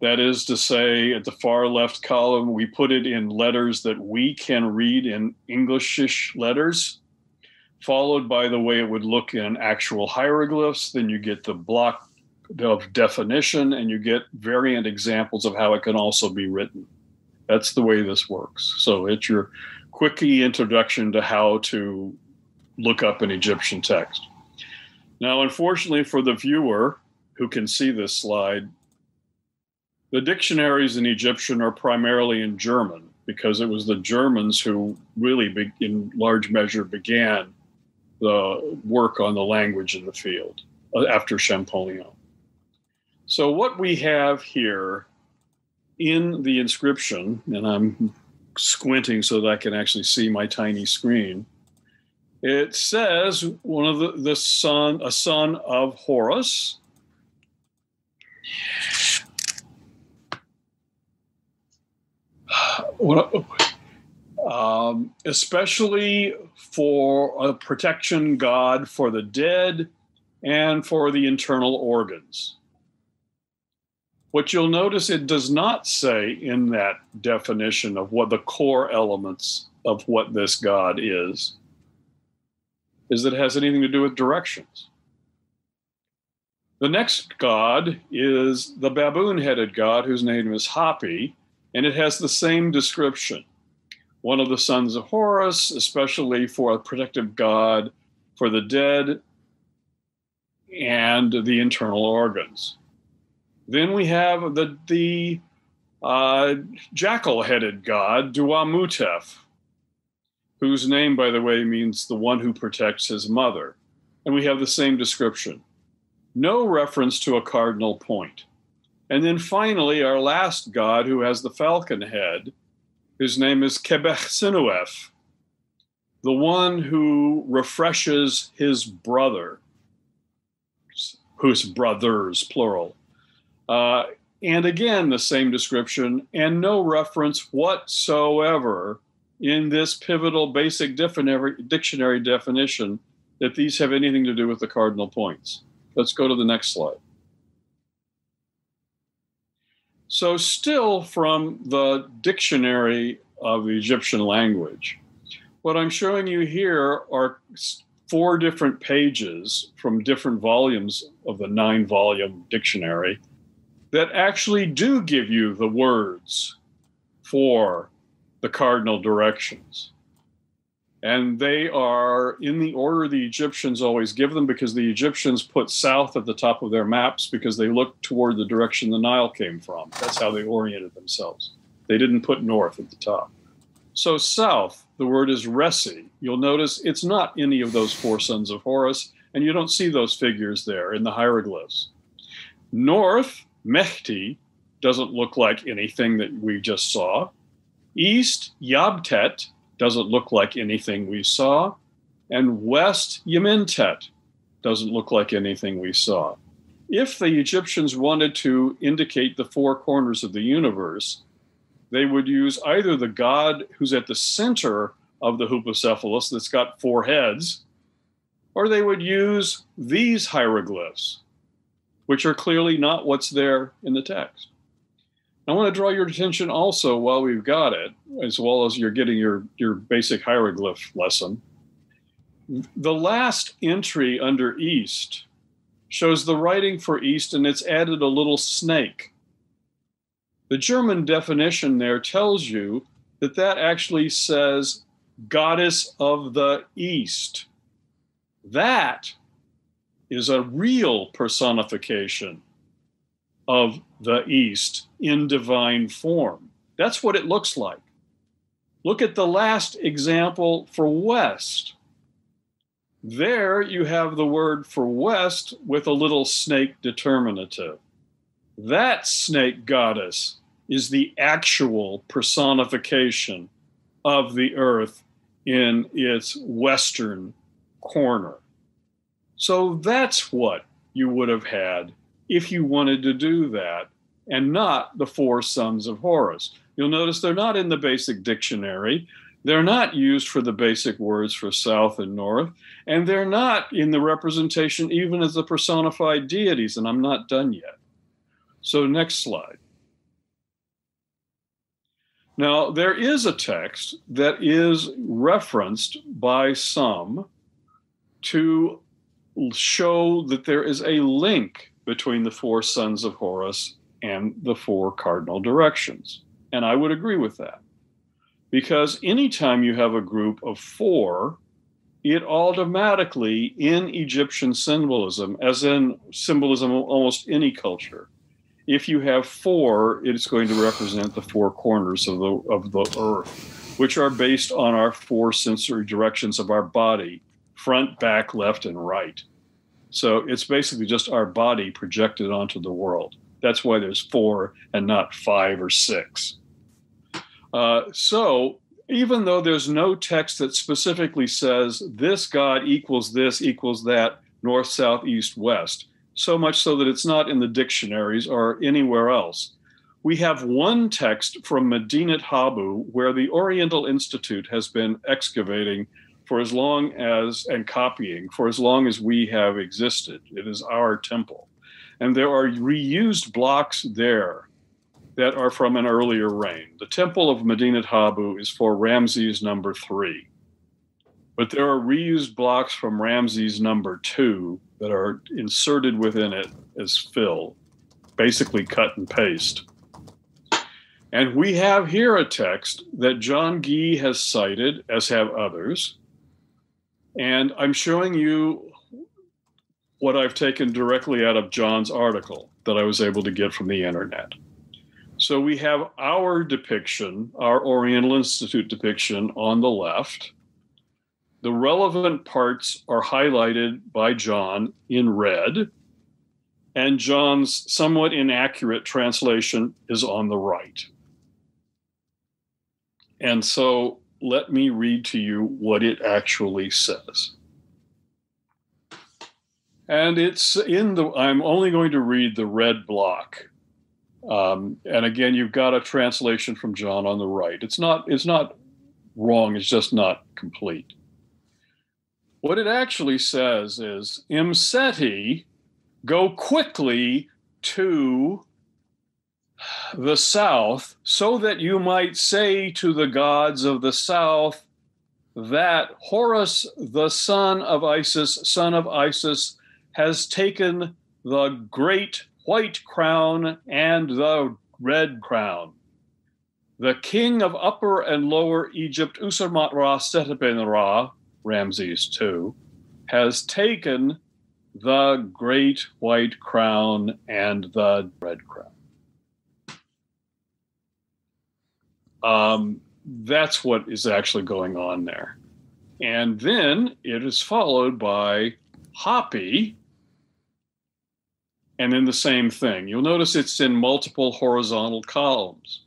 that is to say, at the far left column, we put it in letters that we can read in Englishish letters, followed by the way it would look in actual hieroglyphs. Then you get the block of definition and you get variant examples of how it can also be written. That's the way this works. So it's your quickie introduction to how to look up an Egyptian text. Now, unfortunately for the viewer who can see this slide, the dictionaries in Egyptian are primarily in German because it was the Germans who really, be, in large measure, began the work on the language in the field uh, after Champollion. So, what we have here in the inscription, and I'm squinting so that I can actually see my tiny screen. It says one of the, the son, a son of Horus, um, especially for a protection god for the dead and for the internal organs. What you'll notice it does not say in that definition of what the core elements of what this God is, is that it has anything to do with directions. The next god is the baboon headed god, whose name is Hapi, and it has the same description. One of the sons of Horus, especially for a protective god for the dead and the internal organs. Then we have the, the uh, jackal headed god, Duamutef, whose name, by the way, means the one who protects his mother. And we have the same description. No reference to a cardinal point. And then finally, our last god, who has the falcon head, whose name is Kebech the one who refreshes his brother, whose brothers, plural. Uh, and again, the same description, and no reference whatsoever in this pivotal basic dictionary definition that these have anything to do with the cardinal points. Let's go to the next slide. So, still from the dictionary of Egyptian language, what I'm showing you here are four different pages from different volumes of the nine volume dictionary that actually do give you the words for the cardinal directions. And they are in the order the Egyptians always give them because the Egyptians put south at the top of their maps because they looked toward the direction the Nile came from. That's how they oriented themselves. They didn't put north at the top. So, south, the word is Resi. You'll notice it's not any of those four sons of Horus, and you don't see those figures there in the hieroglyphs. North, Mehti, doesn't look like anything that we just saw. East, Yabtet, doesn't look like anything we saw. And west, Yementet, doesn't look like anything we saw. If the Egyptians wanted to indicate the four corners of the universe, they would use either the god who's at the center of the hypocephalus that's got four heads, or they would use these hieroglyphs, which are clearly not what's there in the text. I want to draw your attention also while we've got it, as well as you're getting your, your basic hieroglyph lesson. The last entry under East shows the writing for East, and it's added a little snake. The German definition there tells you that that actually says goddess of the East. That is a real personification of the East in divine form. That's what it looks like. Look at the last example for West. There you have the word for West with a little snake determinative. That snake goddess is the actual personification of the earth in its western corner. So that's what you would have had if you wanted to do that, and not the four sons of Horus. You'll notice they're not in the basic dictionary. They're not used for the basic words for south and north, and they're not in the representation even as the personified deities, and I'm not done yet. So, next slide. Now, there is a text that is referenced by some to show that there is a link between the four sons of Horus and the four cardinal directions. And I would agree with that. Because anytime you have a group of four, it automatically, in Egyptian symbolism, as in symbolism of almost any culture, if you have four, it's going to represent the four corners of the, of the earth, which are based on our four sensory directions of our body front, back, left, and right. So it's basically just our body projected onto the world. That's why there's four and not five or six. Uh, so even though there's no text that specifically says this God equals this equals that, north, south, east, west, so much so that it's not in the dictionaries or anywhere else. We have one text from Medinet Habu where the Oriental Institute has been excavating for as long as and copying for as long as we have existed. It is our temple. And there are reused blocks there that are from an earlier reign. The temple of Medinet Habu is for Ramses number three. But there are reused blocks from Ramses number two that are inserted within it as fill, basically cut and paste. And we have here a text that John Gee has cited, as have others, and I'm showing you what I've taken directly out of John's article that I was able to get from the internet. So we have our depiction, our Oriental Institute depiction on the left. The relevant parts are highlighted by John in red, and John's somewhat inaccurate translation is on the right. And so let me read to you what it actually says. And it's in the, I'm only going to read the red block. Um, and again, you've got a translation from John on the right. It's not, it's not wrong, it's just not complete. What it actually says is Imseti, go quickly to the south, so that you might say to the gods of the south that Horus, the son of Isis, son of Isis, has taken the great white crown and the red crown. The king of Upper and Lower Egypt, Usermat-Ra Setepen-Ra, Ramses II, has taken the great white crown and the red crown. Um, that's what is actually going on there. And then it is followed by Hapi, and then the same thing. You'll notice it's in multiple horizontal columns.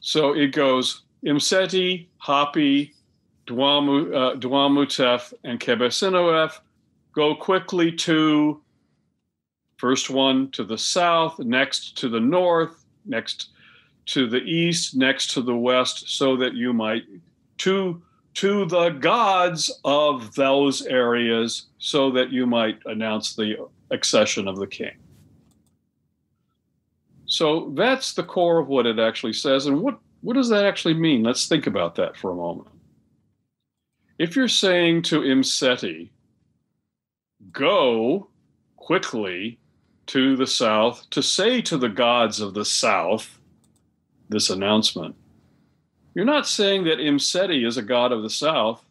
So it goes Imseti, Hapi, Duamu, uh, Duamutef, and Kebesinoef go quickly to first one to the south, next to the north, next to the east, next to the west, so that you might to to the gods of those areas, so that you might announce the accession of the king. So that's the core of what it actually says. And what, what does that actually mean? Let's think about that for a moment. If you're saying to Imseti, go quickly to the south to say to the gods of the south this announcement, you're not saying that Imseti is a god of the south.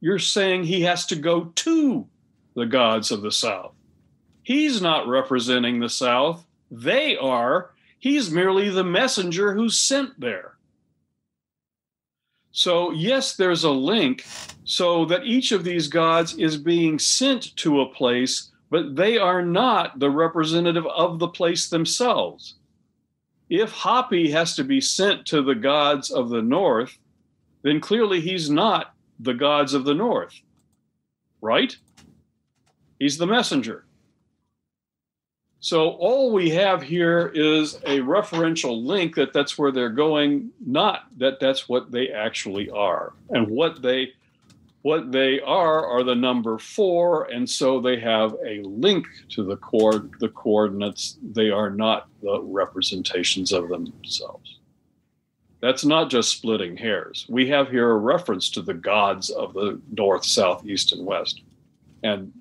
You're saying he has to go to the gods of the south. He's not representing the south they are. He's merely the messenger who's sent there. So, yes, there's a link so that each of these gods is being sent to a place, but they are not the representative of the place themselves. If Hapi has to be sent to the gods of the north, then clearly he's not the gods of the north, right? He's the messenger. So all we have here is a referential link that that's where they're going, not that that's what they actually are. And what they what they are are the number four, and so they have a link to the cord the coordinates. They are not the representations of themselves. That's not just splitting hairs. We have here a reference to the gods of the north, south, east, and west. And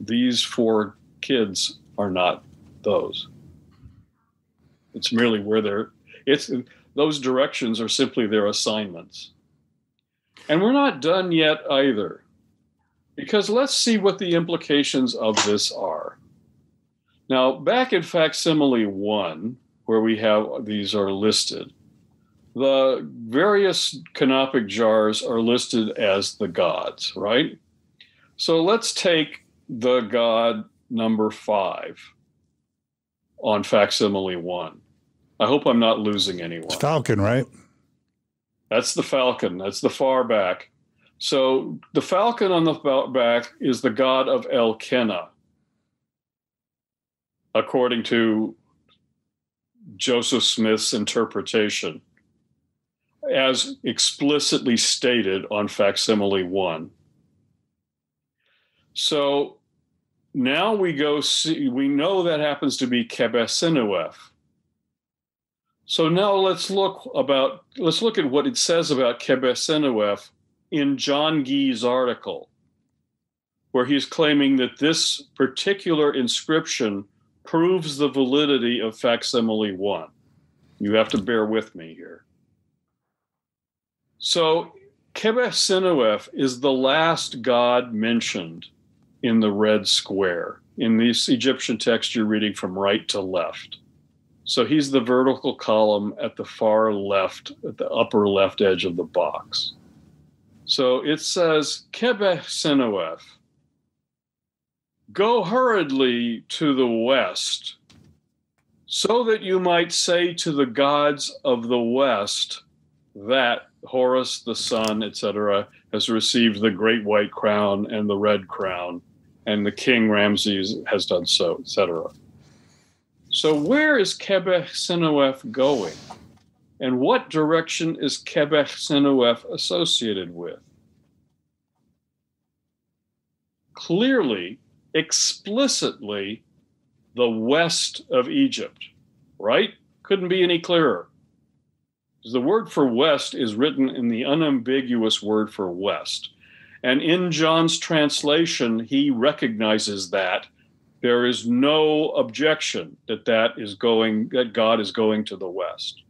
these four kids are not those. It's merely where they're, it's, those directions are simply their assignments. And we're not done yet either, because let's see what the implications of this are. Now, back in facsimile one, where we have these are listed, the various canopic jars are listed as the gods, right? So let's take the god number five on facsimile one. I hope I'm not losing anyone. It's Falcon, right? That's the Falcon. That's the far back. So the Falcon on the back is the god of Elkenah, according to Joseph Smith's interpretation, as explicitly stated on facsimile one. So now we go see, we know that happens to be Kebesinuef. So now let's look about, let's look at what it says about Kebesinuef in John Gee's article, where he's claiming that this particular inscription proves the validity of facsimile one. You have to bear with me here. So Kebesinuef is the last god mentioned in the red square. In this Egyptian text, you're reading from right to left. So he's the vertical column at the far left, at the upper left edge of the box. So it says, Kebeh Senuef, go hurriedly to the west, so that you might say to the gods of the west that Horus, the sun, etc., has received the great white crown and the red crown, and the king Ramses has done so, etc. So, where is Kebeh Senuef going? And what direction is Kebeh Senuef associated with? Clearly, explicitly, the west of Egypt, right? Couldn't be any clearer. The word for west is written in the unambiguous word for west. And in John's translation, he recognizes that there is no objection that that is going that God is going to the west.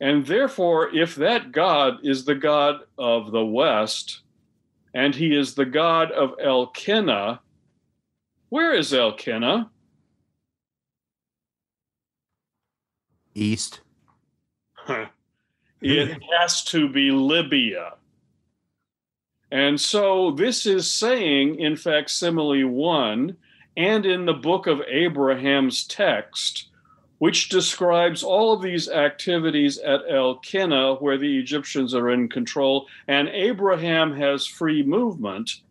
And therefore, if that God is the God of the west, and he is the God of Elkenah, where is Elkenah? East. *laughs* it has to be Libya. And so this is saying in facsimile one, and in the book of Abraham's text, which describes all of these activities at Elkenah, where the Egyptians are in control, and Abraham has free movement,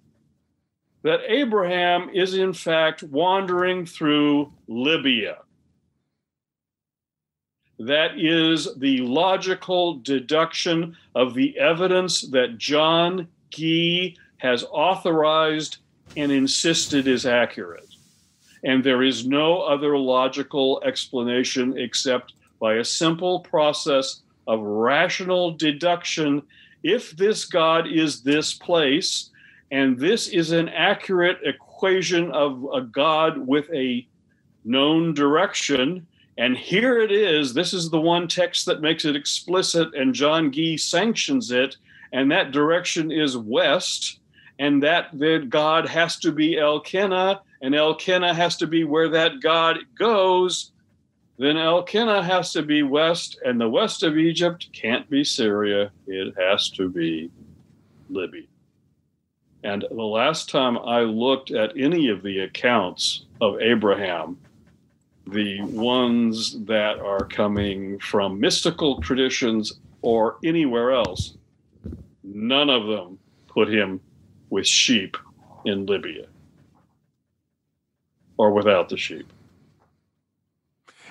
that Abraham is in fact wandering through Libya. That is the logical deduction of the evidence that John Gee has authorized and insisted is accurate. And there is no other logical explanation except by a simple process of rational deduction. If this God is this place, and this is an accurate equation of a God with a known direction, and here it is. This is the one text that makes it explicit, and John Gee sanctions it and that direction is west, and that the God has to be Elkenah, and Elkenah has to be where that God goes, then Elkenah has to be west, and the west of Egypt can't be Syria. It has to be Libya. And the last time I looked at any of the accounts of Abraham, the ones that are coming from mystical traditions or anywhere else, none of them put him with sheep in Libya or without the sheep.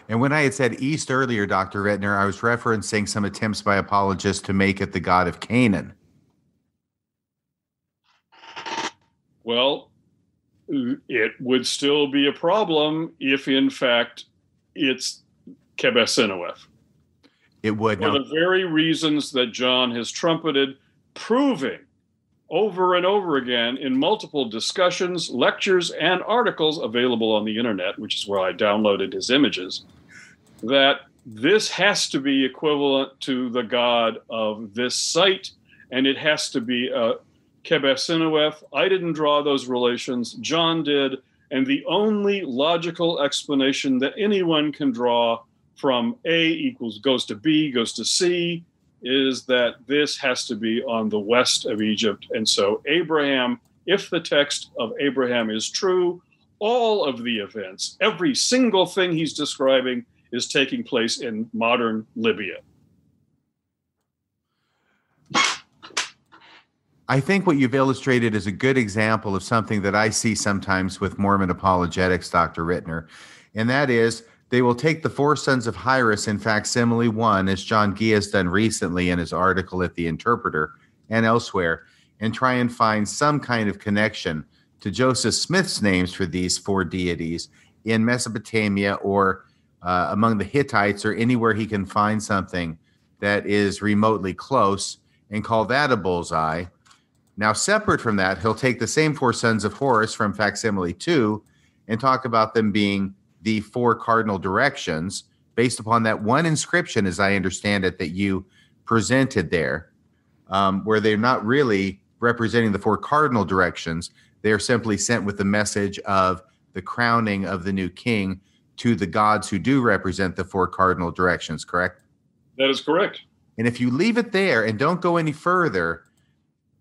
And when I had said east earlier, Dr. Ritner, I was referencing some attempts by apologists to make it the god of Canaan. Well, it would still be a problem if, in fact, it's Kebeh It would. For the very reasons that John has trumpeted proving over and over again in multiple discussions, lectures, and articles available on the internet, which is where I downloaded his images, that this has to be equivalent to the god of this site, and it has to be uh, a Kebeh I didn't draw those relations, John did, and the only logical explanation that anyone can draw from A equals goes to B, goes to C, is that this has to be on the west of Egypt. And so, Abraham, if the text of Abraham is true, all of the events, every single thing he's describing, is taking place in modern Libya. I think what you've illustrated is a good example of something that I see sometimes with Mormon apologetics, Dr. Ritner, and that is they will take the four sons of Horus in facsimile one, as John Gee has done recently in his article at The Interpreter and elsewhere, and try and find some kind of connection to Joseph Smith's names for these four deities in Mesopotamia or uh, among the Hittites or anywhere he can find something that is remotely close and call that a bullseye. Now, separate from that, he'll take the same four sons of Horus from facsimile two and talk about them being the four cardinal directions based upon that one inscription, as I understand it, that you presented there, um, where they're not really representing the four cardinal directions. They are simply sent with the message of the crowning of the new king to the gods who do represent the four cardinal directions, correct? That is correct. And if you leave it there and don't go any further,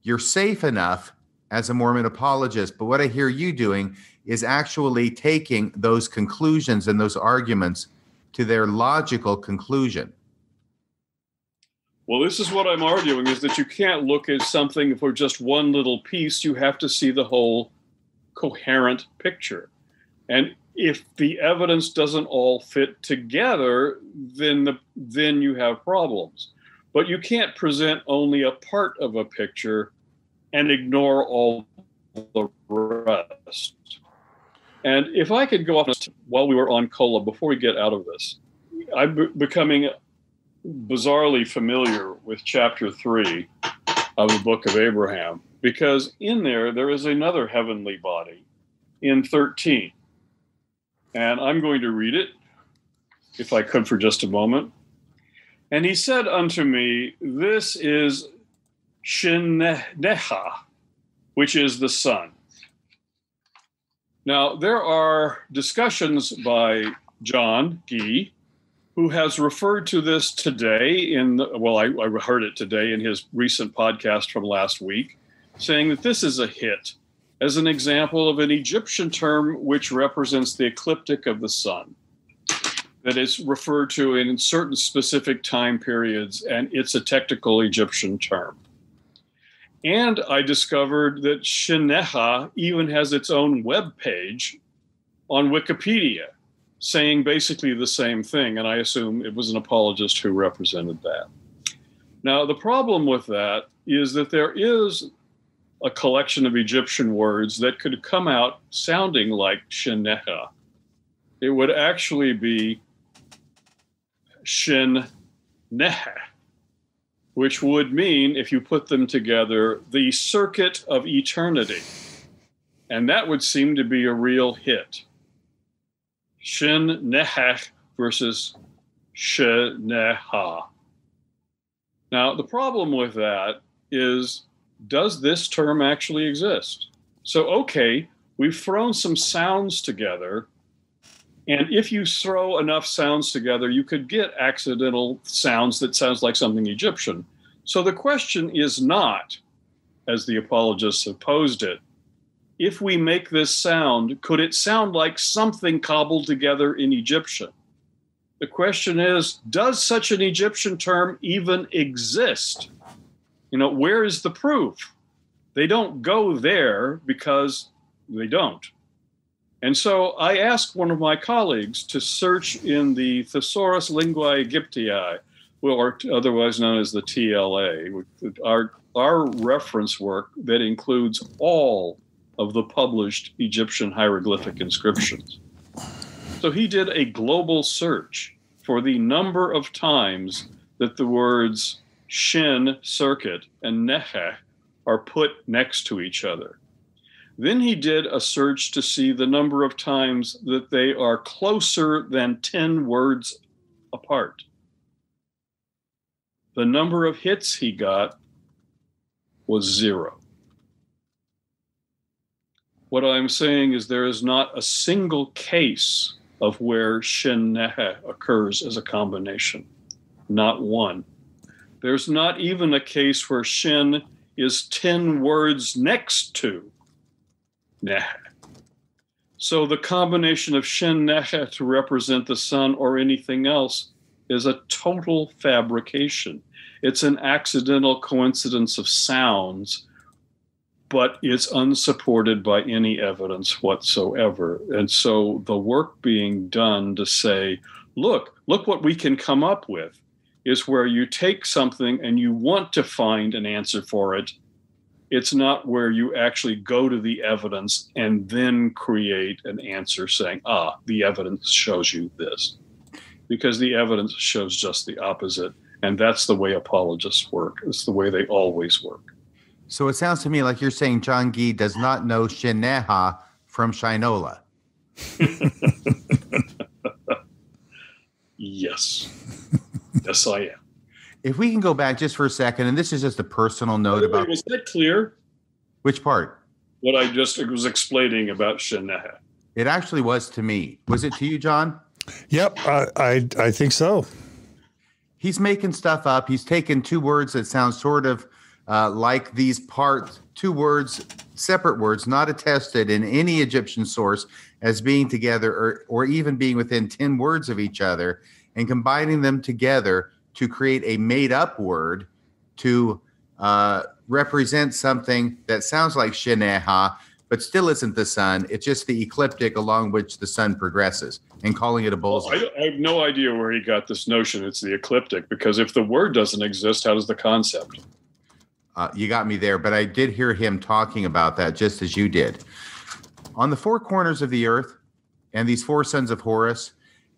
you're safe enough as a Mormon apologist. But what I hear you doing is actually taking those conclusions and those arguments to their logical conclusion. Well, this is what I'm arguing is that you can't look at something for just one little piece. You have to see the whole coherent picture. And if the evidence doesn't all fit together, then the, then you have problems. But you can't present only a part of a picture and ignore all the rest. And if I could go off while we were on Kolob, before we get out of this, I'm becoming bizarrely familiar with chapter three of the book of Abraham because in there, there is another heavenly body in 13. And I'm going to read it, if I could, for just a moment. And he said unto me, This is Shinehah, which is the sun. Now, there are discussions by John Gee, who has referred to this today in, well, I, I heard it today in his recent podcast from last week, saying that this is a hit as an example of an Egyptian term which represents the ecliptic of the sun that is referred to in certain specific time periods, and it's a technical Egyptian term. And I discovered that Shinehah even has its own web page on Wikipedia saying basically the same thing. And I assume it was an apologist who represented that. Now, the problem with that is that there is a collection of Egyptian words that could come out sounding like Shinehah. It would actually be Shin which would mean, if you put them together, the circuit of eternity. And that would seem to be a real hit. Shin Nehech versus Shinehah. Now, the problem with that is does this term actually exist? So, okay, we've thrown some sounds together and if you throw enough sounds together, you could get accidental sounds that sounds like something Egyptian. So the question is not, as the apologists have posed it, if we make this sound, could it sound like something cobbled together in Egyptian? The question is, does such an Egyptian term even exist? You know, where is the proof? They don't go there because they don't. And so I asked one of my colleagues to search in the Thesaurus Linguae Aegyptiae, or otherwise known as the TLA, our, our reference work that includes all of the published Egyptian hieroglyphic inscriptions. So he did a global search for the number of times that the words shin, circuit, and neheh are put next to each other. Then he did a search to see the number of times that they are closer than 10 words apart. The number of hits he got was zero. What I'm saying is there is not a single case of where shin nehe occurs as a combination. Not one. There's not even a case where shin is 10 words next to Nehe. So the combination of Shin Nehe to represent the sun or anything else is a total fabrication. It's an accidental coincidence of sounds, but it's unsupported by any evidence whatsoever. And so the work being done to say, look, look what we can come up with is where you take something and you want to find an answer for it it's not where you actually go to the evidence and then create an answer saying, ah, the evidence shows you this. Because the evidence shows just the opposite. And that's the way apologists work. It's the way they always work. So it sounds to me like you're saying John Gee does not know Shinehah from Shinola. *laughs* yes. Yes, I am. If we can go back just for a second, and this is just a personal note wait, about was that clear? Which part? what I just was explaining about Shanaha. It actually was to me. Was it to you, John? Yep, I, I, I think so. He's making stuff up. He's taken two words that sound sort of uh, like these parts, two words, separate words, not attested in any Egyptian source as being together or, or even being within 10 words of each other, and combining them together to create a made up word to uh, represent something that sounds like Shinehah, but still isn't the sun. It's just the ecliptic along which the sun progresses and calling it a bullseye. Well, I, I, have no idea where he got this notion it's the ecliptic because if the word doesn't exist, how does the concept? Uh, you got me there, but I did hear him talking about that just as you did. On the four corners of the earth and these four sons of Horus,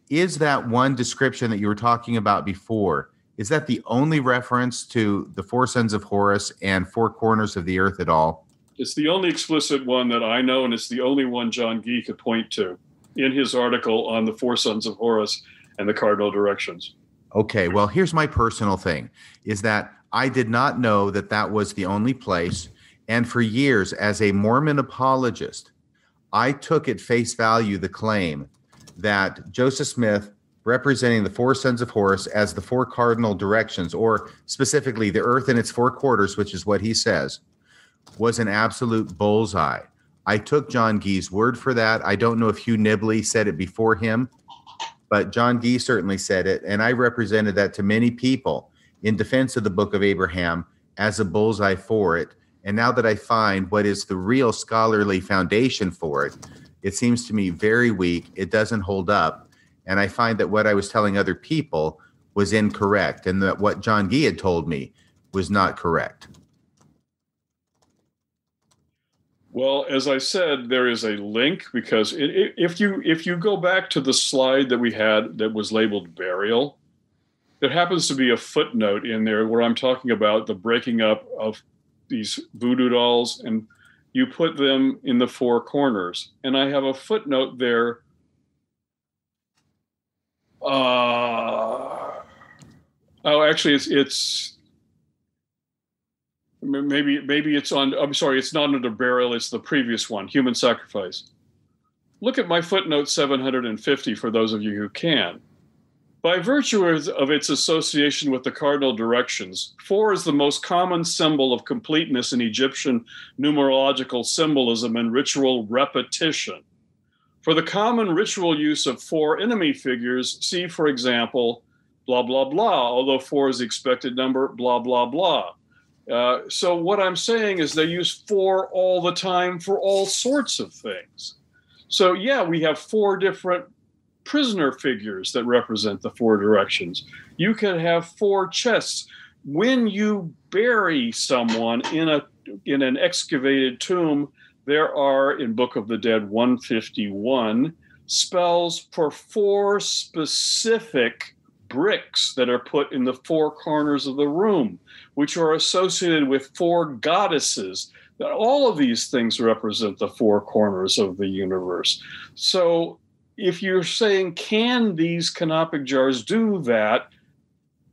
is that one description that you were talking about before? Is that the only reference to the four sons of Horus and four corners of the earth at all? It's the only explicit one that I know, and it's the only one John Gee could point to in his article on the four sons of Horus and the cardinal directions. Okay, well, here's my personal thing is that I did not know that that was the only place. And for years, as a Mormon apologist, I took at face value the claim that Joseph Smith, representing the four sons of Horus as the four cardinal directions, or specifically the earth and its four quarters, which is what he says, was an absolute bullseye. I took John Gee's word for that. I don't know if Hugh Nibley said it before him, but John Gee certainly said it. And I represented that to many people in defense of the book of Abraham as a bullseye for it. And now that I find what is the real scholarly foundation for it, it seems to me very weak. It doesn't hold up. And I find that what I was telling other people was incorrect and that what John Gee had told me was not correct. Well, as I said, there is a link because it, if you if you go back to the slide that we had that was labeled burial, there happens to be a footnote in there where I'm talking about the breaking up of these voodoo dolls and you put them in the four corners. And I have a footnote there. Uh, oh, actually, it's it's maybe maybe it's on i'm sorry it's not under burial it's the previous one human sacrifice look at my footnote 750 for those of you who can by virtue of its association with the cardinal directions four is the most common symbol of completeness in egyptian numerological symbolism and ritual repetition for the common ritual use of four enemy figures see for example blah blah blah although four is the expected number blah blah blah uh, so what I'm saying is they use four all the time for all sorts of things. So yeah, we have four different prisoner figures that represent the four directions. You can have four chests. When you bury someone in a in an excavated tomb, there are in Book of the Dead 151 spells for four specific bricks that are put in the four corners of the room which are associated with four goddesses. All of these things represent the four corners of the universe. So if you're saying, can these canopic jars do that?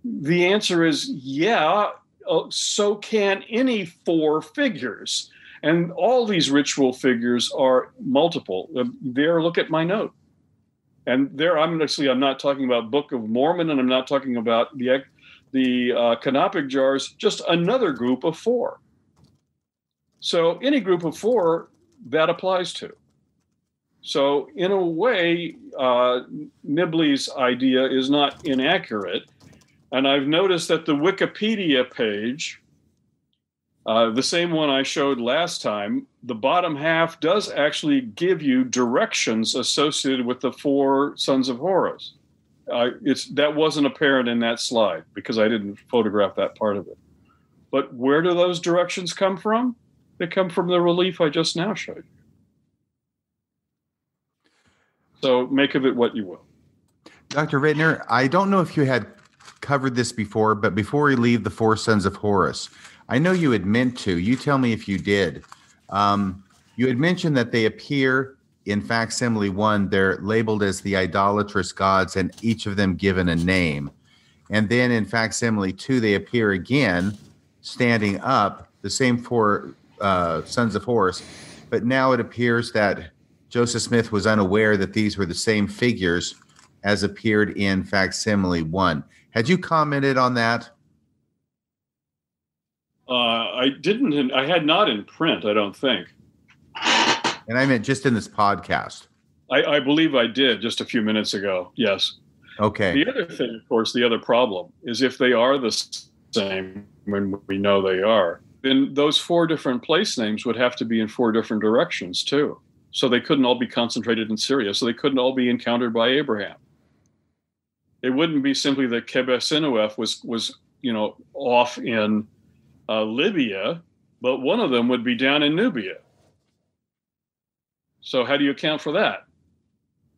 The answer is yeah, uh, so can any four figures. And all these ritual figures are multiple. Uh, there, look at my note. And there, I'm actually, I'm not talking about Book of Mormon, and I'm not talking about the the uh, canopic jars, just another group of four. So any group of four that applies to. So in a way, uh, Nibley's idea is not inaccurate. And I've noticed that the Wikipedia page, uh, the same one I showed last time, the bottom half does actually give you directions associated with the four sons of Horus it's that wasn't apparent in that slide because I didn't photograph that part of it. But where do those directions come from? They come from the relief I just now showed you. So make of it what you will. Dr. Ritner, I don't know if you had covered this before, but before we leave the four sons of Horus, I know you had meant to. You tell me if you did. Um, you had mentioned that they appear in facsimile one, they're labeled as the idolatrous gods and each of them given a name. And then in facsimile two, they appear again standing up, the same four uh, sons of Horus, but now it appears that Joseph Smith was unaware that these were the same figures as appeared in facsimile one. Had you commented on that? Uh, I didn't. I had not in print. I don't think. And I meant just in this podcast. I, I believe I did just a few minutes ago. Yes. Okay. The other thing, of course, the other problem is if they are the same when we know they are, then those four different place names would have to be in four different directions too. So they couldn't all be concentrated in Syria. So they couldn't all be encountered by Abraham. It wouldn't be simply that Qebeh was was you know off in uh, Libya, but one of them would be down in Nubia. So how do you account for that?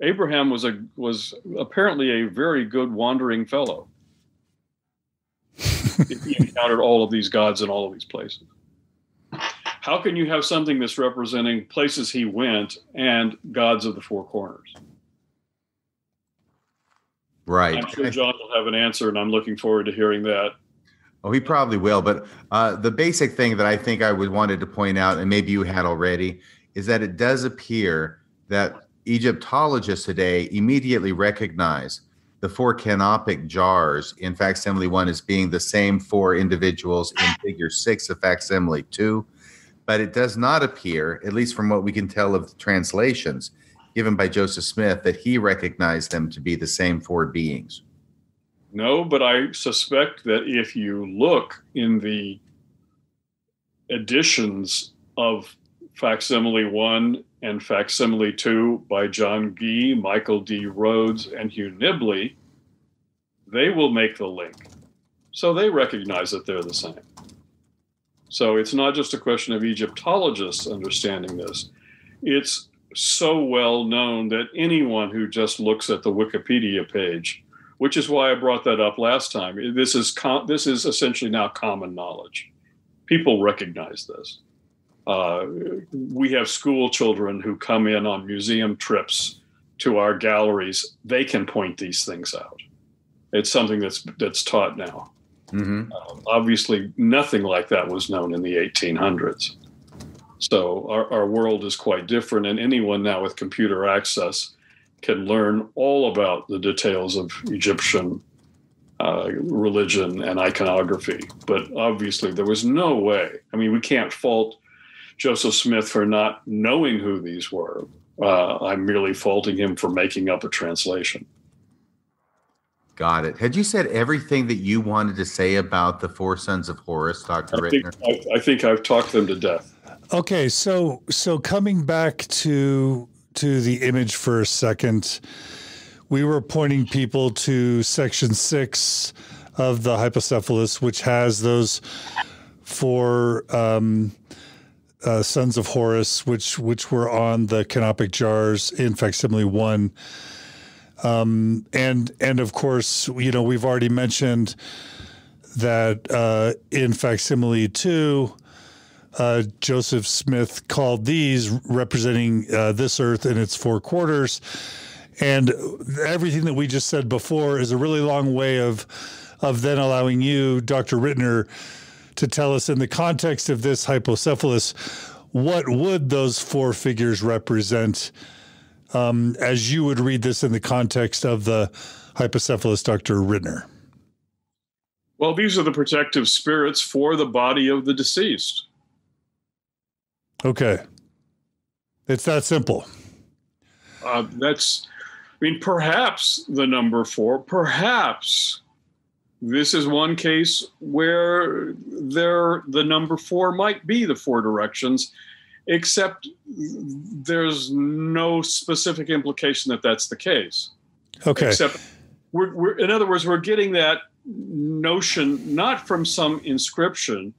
Abraham was a was apparently a very good wandering fellow. *laughs* he encountered all of these gods in all of these places. How can you have something that's representing places he went and gods of the four corners? Right. I'm sure John will have an answer, and I'm looking forward to hearing that. Oh, he probably will. But uh, the basic thing that I think I would wanted to point out, and maybe you had already, is that it does appear that Egyptologists today immediately recognize the four canopic jars in facsimile one as being the same four individuals in figure six of facsimile two. But it does not appear, at least from what we can tell of the translations given by Joseph Smith, that he recognized them to be the same four beings. No, but I suspect that if you look in the editions of facsimile one and facsimile two by John Gee, Michael D. Rhodes, and Hugh Nibley, they will make the link. So they recognize that they're the same. So it's not just a question of Egyptologists understanding this. It's so well known that anyone who just looks at the Wikipedia page which is why I brought that up last time. This is com- this is essentially now common knowledge. People recognize this. Uh, we have school children who come in on museum trips to our galleries. They can point these things out. It's something that's that's taught now. Mm-hmm. Uh, obviously, nothing like that was known in the 1800s. So our, our world is quite different, and anyone now with computer access can learn all about the details of Egyptian uh, religion and iconography. But obviously, there was no way. I mean, we can't fault Joseph Smith for not knowing who these were. Uh, I'm merely faulting him for making up a translation. Got it. Had you said everything that you wanted to say about the four sons of Horus, Doctor I think, I, I think I've talked them to death. Okay, so so coming back to to the image for a second, we were pointing people to section six of the hypocephalus, which has those four um, uh, sons of Horus, which which were on the canopic jars in facsimile one. Um, and and of course, you know, we've already mentioned that uh, in facsimile two, uh, Joseph Smith called these representing uh, this earth in its four quarters. And everything that we just said before is a really long way of of then allowing you, Dr. Ritner, to tell us in the context of this hypocephalus, what would those four figures represent um, as you would read this in the context of the hypocephalus, Dr. Ritner? Well, these are the protective spirits for the body of the deceased. Okay. It's that simple. Uh, that's, I mean, perhaps the number four, perhaps this is one case where there the number four might be the four directions, except there's no specific implication that that's the case. Okay. Except, we're, we're in other words, we're getting that notion not from some inscription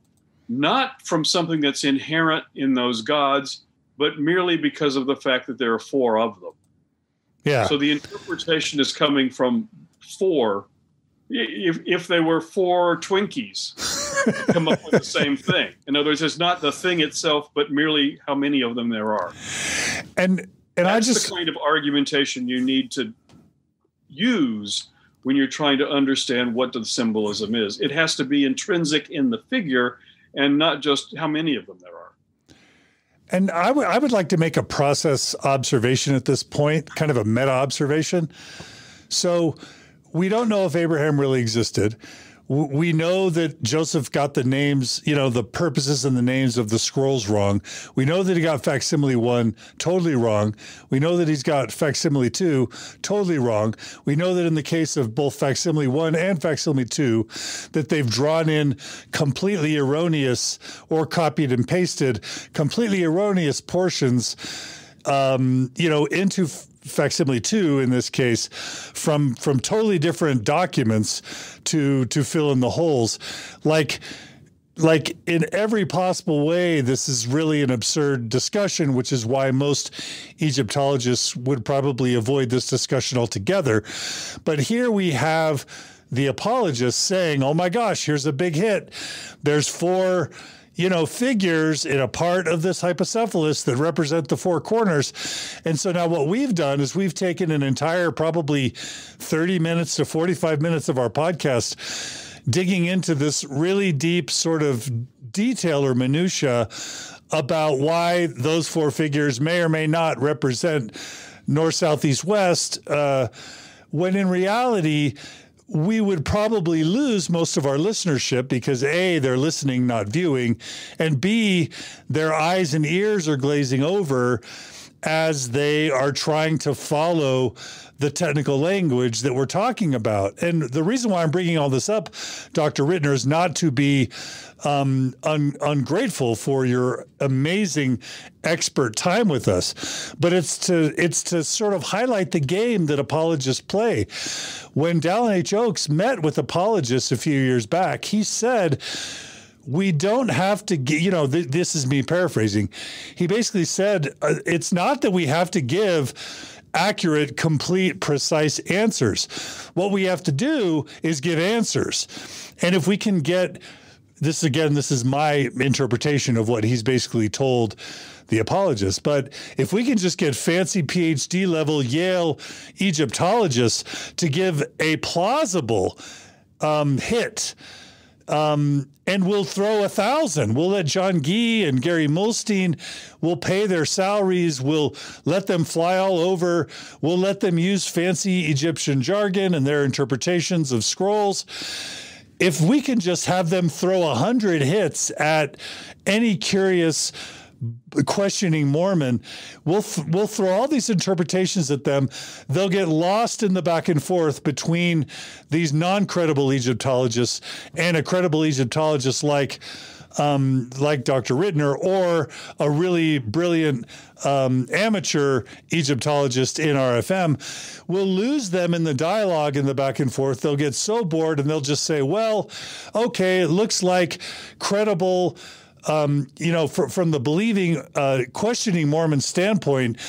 not from something that's inherent in those gods, but merely because of the fact that there are four of them. Yeah. So the interpretation is coming from four. If, if they were four Twinkies, *laughs* come up with the same thing. In other words, it's not the thing itself, but merely how many of them there are. And and That's I just the kind of argumentation you need to use when you're trying to understand what the symbolism is. It has to be intrinsic in the figure and not just how many of them there are. And I, w- I would like to make a process observation at this point, kind of a meta observation. So we don't know if Abraham really existed we know that Joseph got the names, you know, the purposes and the names of the scrolls wrong. We know that he got facsimile one totally wrong. We know that he's got facsimile two totally wrong. We know that in the case of both facsimile one and facsimile two, that they've drawn in completely erroneous or copied and pasted completely erroneous portions, um, you know, into facsimile two in this case from from totally different documents to to fill in the holes. Like like in every possible way this is really an absurd discussion which is why most egyptologists would probably avoid this discussion altogether. But here we have the apologists saying oh my gosh here's a big hit. There's four you know, figures in a part of this hypocephalus that represent the four corners. And so now what we've done is we've taken an entire probably 30 minutes to 45 minutes of our podcast digging into this really deep sort of detail or minutia about why those four figures may or may not represent north, south, east, west, uh, when in reality, we would probably lose most of our listenership because A, they're listening, not viewing, and B, their eyes and ears are glazing over as they are trying to follow the technical language that we're talking about. And the reason why I'm bringing all this up, Dr. Ritner, is not to be um, un- ungrateful for your amazing expert time with us, but it's to it's to sort of highlight the game that apologists play. When Dallin H. Oaks met with apologists a few years back, he said we don't have to get, you know, th- this is me paraphrasing. He basically said, uh, it's not that we have to give accurate, complete, precise answers. What we have to do is give answers. And if we can get this again, this is my interpretation of what he's basically told the apologists. But if we can just get fancy PhD level Yale Egyptologists to give a plausible um, hit um, and we'll throw a thousand. We'll let John Gee and Kerry Muhlestein, we'll pay their salaries. We'll let them fly all over. We'll let them use fancy Egyptian jargon and their interpretations of scrolls. If we can just have them throw a hundred hits at any curious questioning Mormon, we'll th- we'll throw all these interpretations at them. They'll get lost in the back and forth between these non-credible Egyptologists and a credible Egyptologist like. Um, like Dr. Ritner or a really brilliant um, amateur Egyptologist in RFM, we'll lose them in the dialogue in the back and forth. They'll get so bored and they'll just say, well, okay, it looks like credible um, you know, from the believing, uh, questioning Mormon standpoint,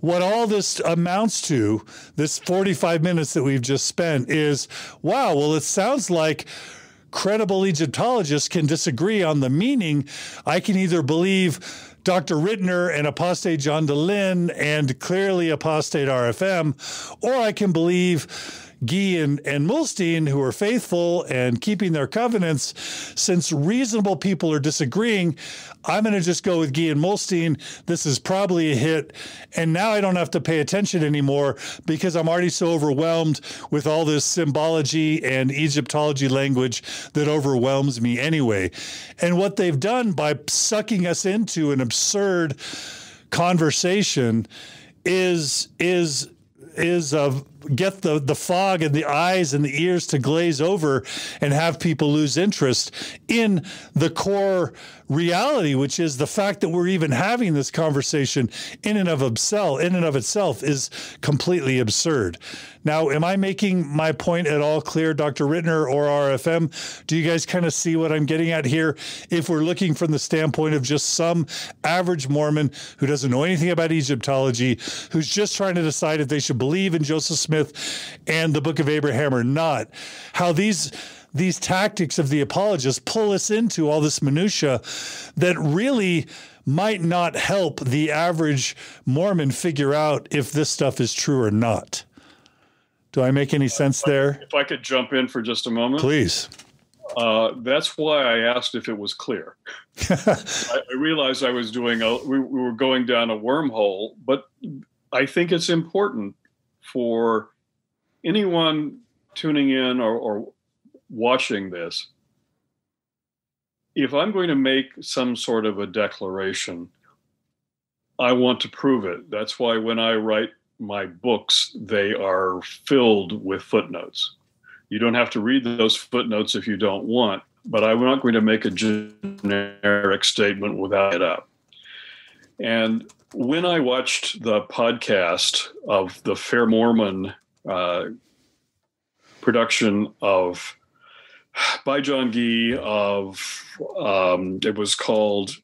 what all this amounts to, this 45 minutes that we've just spent, is wow, well, it sounds like credible Egyptologists can disagree on the meaning. I can either believe Dr. Ritner and apostate John Dehlin and clearly apostate RFM, or I can believe Gee and, and Muhlestein, who are faithful and keeping their covenants, since reasonable people are disagreeing, I'm going to just go with Gee and Muhlestein. This is probably a hit. And now I don't have to pay attention anymore because I'm already so overwhelmed with all this symbology and Egyptology language that overwhelms me anyway. And what they've done by sucking us into an absurd conversation is is is uh, get the, the fog and the eyes and the ears to glaze over and have people lose interest in the core reality, which is the fact that we're even having this conversation in and of itself, in and of itself is completely absurd. Now, am I making my point at all clear, Dr. Ritner or RFM? Do you guys kind of see what I'm getting at here? If we're looking from the standpoint of just some average Mormon who doesn't know anything about Egyptology, who's just trying to decide if they should believe in Joseph Smith and the Book of Abraham or not, how these these tactics of the apologists pull us into all this minutia that really might not help the average Mormon figure out if this stuff is true or not. Do I make any sense there? If I could jump in for just a moment. Please. Uh, that's why I asked if it was clear. *laughs* I, I, realized I was doing a, we, we were going down a wormhole, but I think it's important for anyone tuning in or, or watching this. If I'm going to make some sort of a declaration, I want to prove it. That's why when I write my books, they are filled with footnotes. You don't have to read those footnotes if you don't want, but I'm not going to make a generic statement without it up. And when I watched the podcast of the Fair Mormon uh, production of by John Gee of um, it was called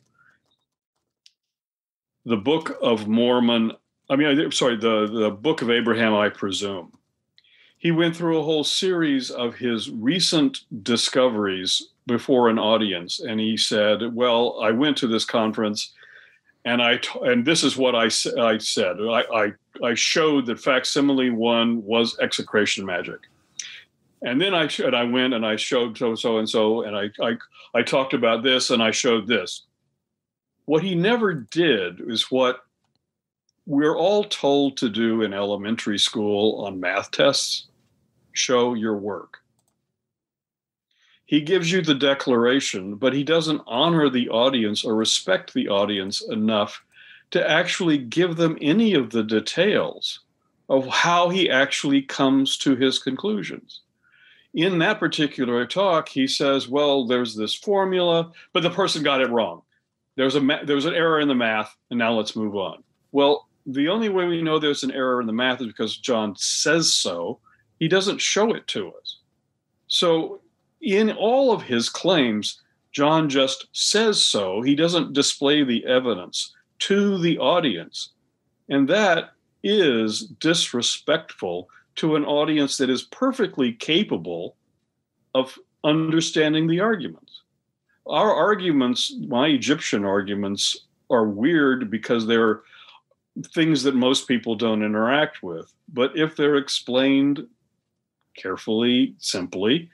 the Book of Mormon. I mean, I'm sorry, the the Book of Abraham, I presume. He went through a whole series of his recent discoveries before an audience, and he said, "Well, I went to this conference." and I and this is what I, I said. I, I, I showed that facsimile one was execration magic, and then I and I went and I showed so so and so, and I, I I talked about this and I showed this. What he never did is what we're all told to do in elementary school on math tests: show your work he gives you the declaration, but he doesn't honor the audience or respect the audience enough to actually give them any of the details of how he actually comes to his conclusions. In that particular talk, he says, "Well, there's this formula, but the person got it wrong. There's a ma- there's an error in the math, and now let's move on." Well, the only way we know there's an error in the math is because John says so. He doesn't show it to us. So in all of his claims, John just says so. He doesn't display the evidence to the audience. And that is disrespectful to an audience that is perfectly capable of understanding the arguments. Our arguments, my Egyptian arguments, are weird because they're things that most people don't interact with. But if they're explained carefully, simply,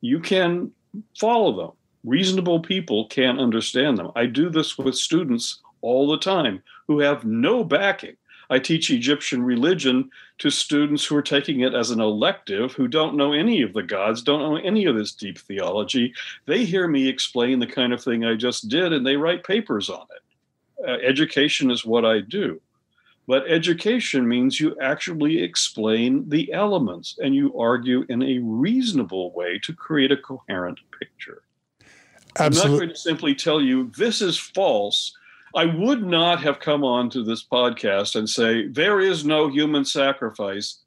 you can follow them. Reasonable people can understand them. I do this with students all the time who have no backing. I teach Egyptian religion to students who are taking it as an elective, who don't know any of the gods, don't know any of this deep theology. They hear me explain the kind of thing I just did and they write papers on it. Uh, education is what I do. But education means you actually explain the elements and you argue in a reasonable way to create a coherent picture. Absolutely. I'm not going to simply tell you this is false. I would not have come on to this podcast and say there is no human sacrifice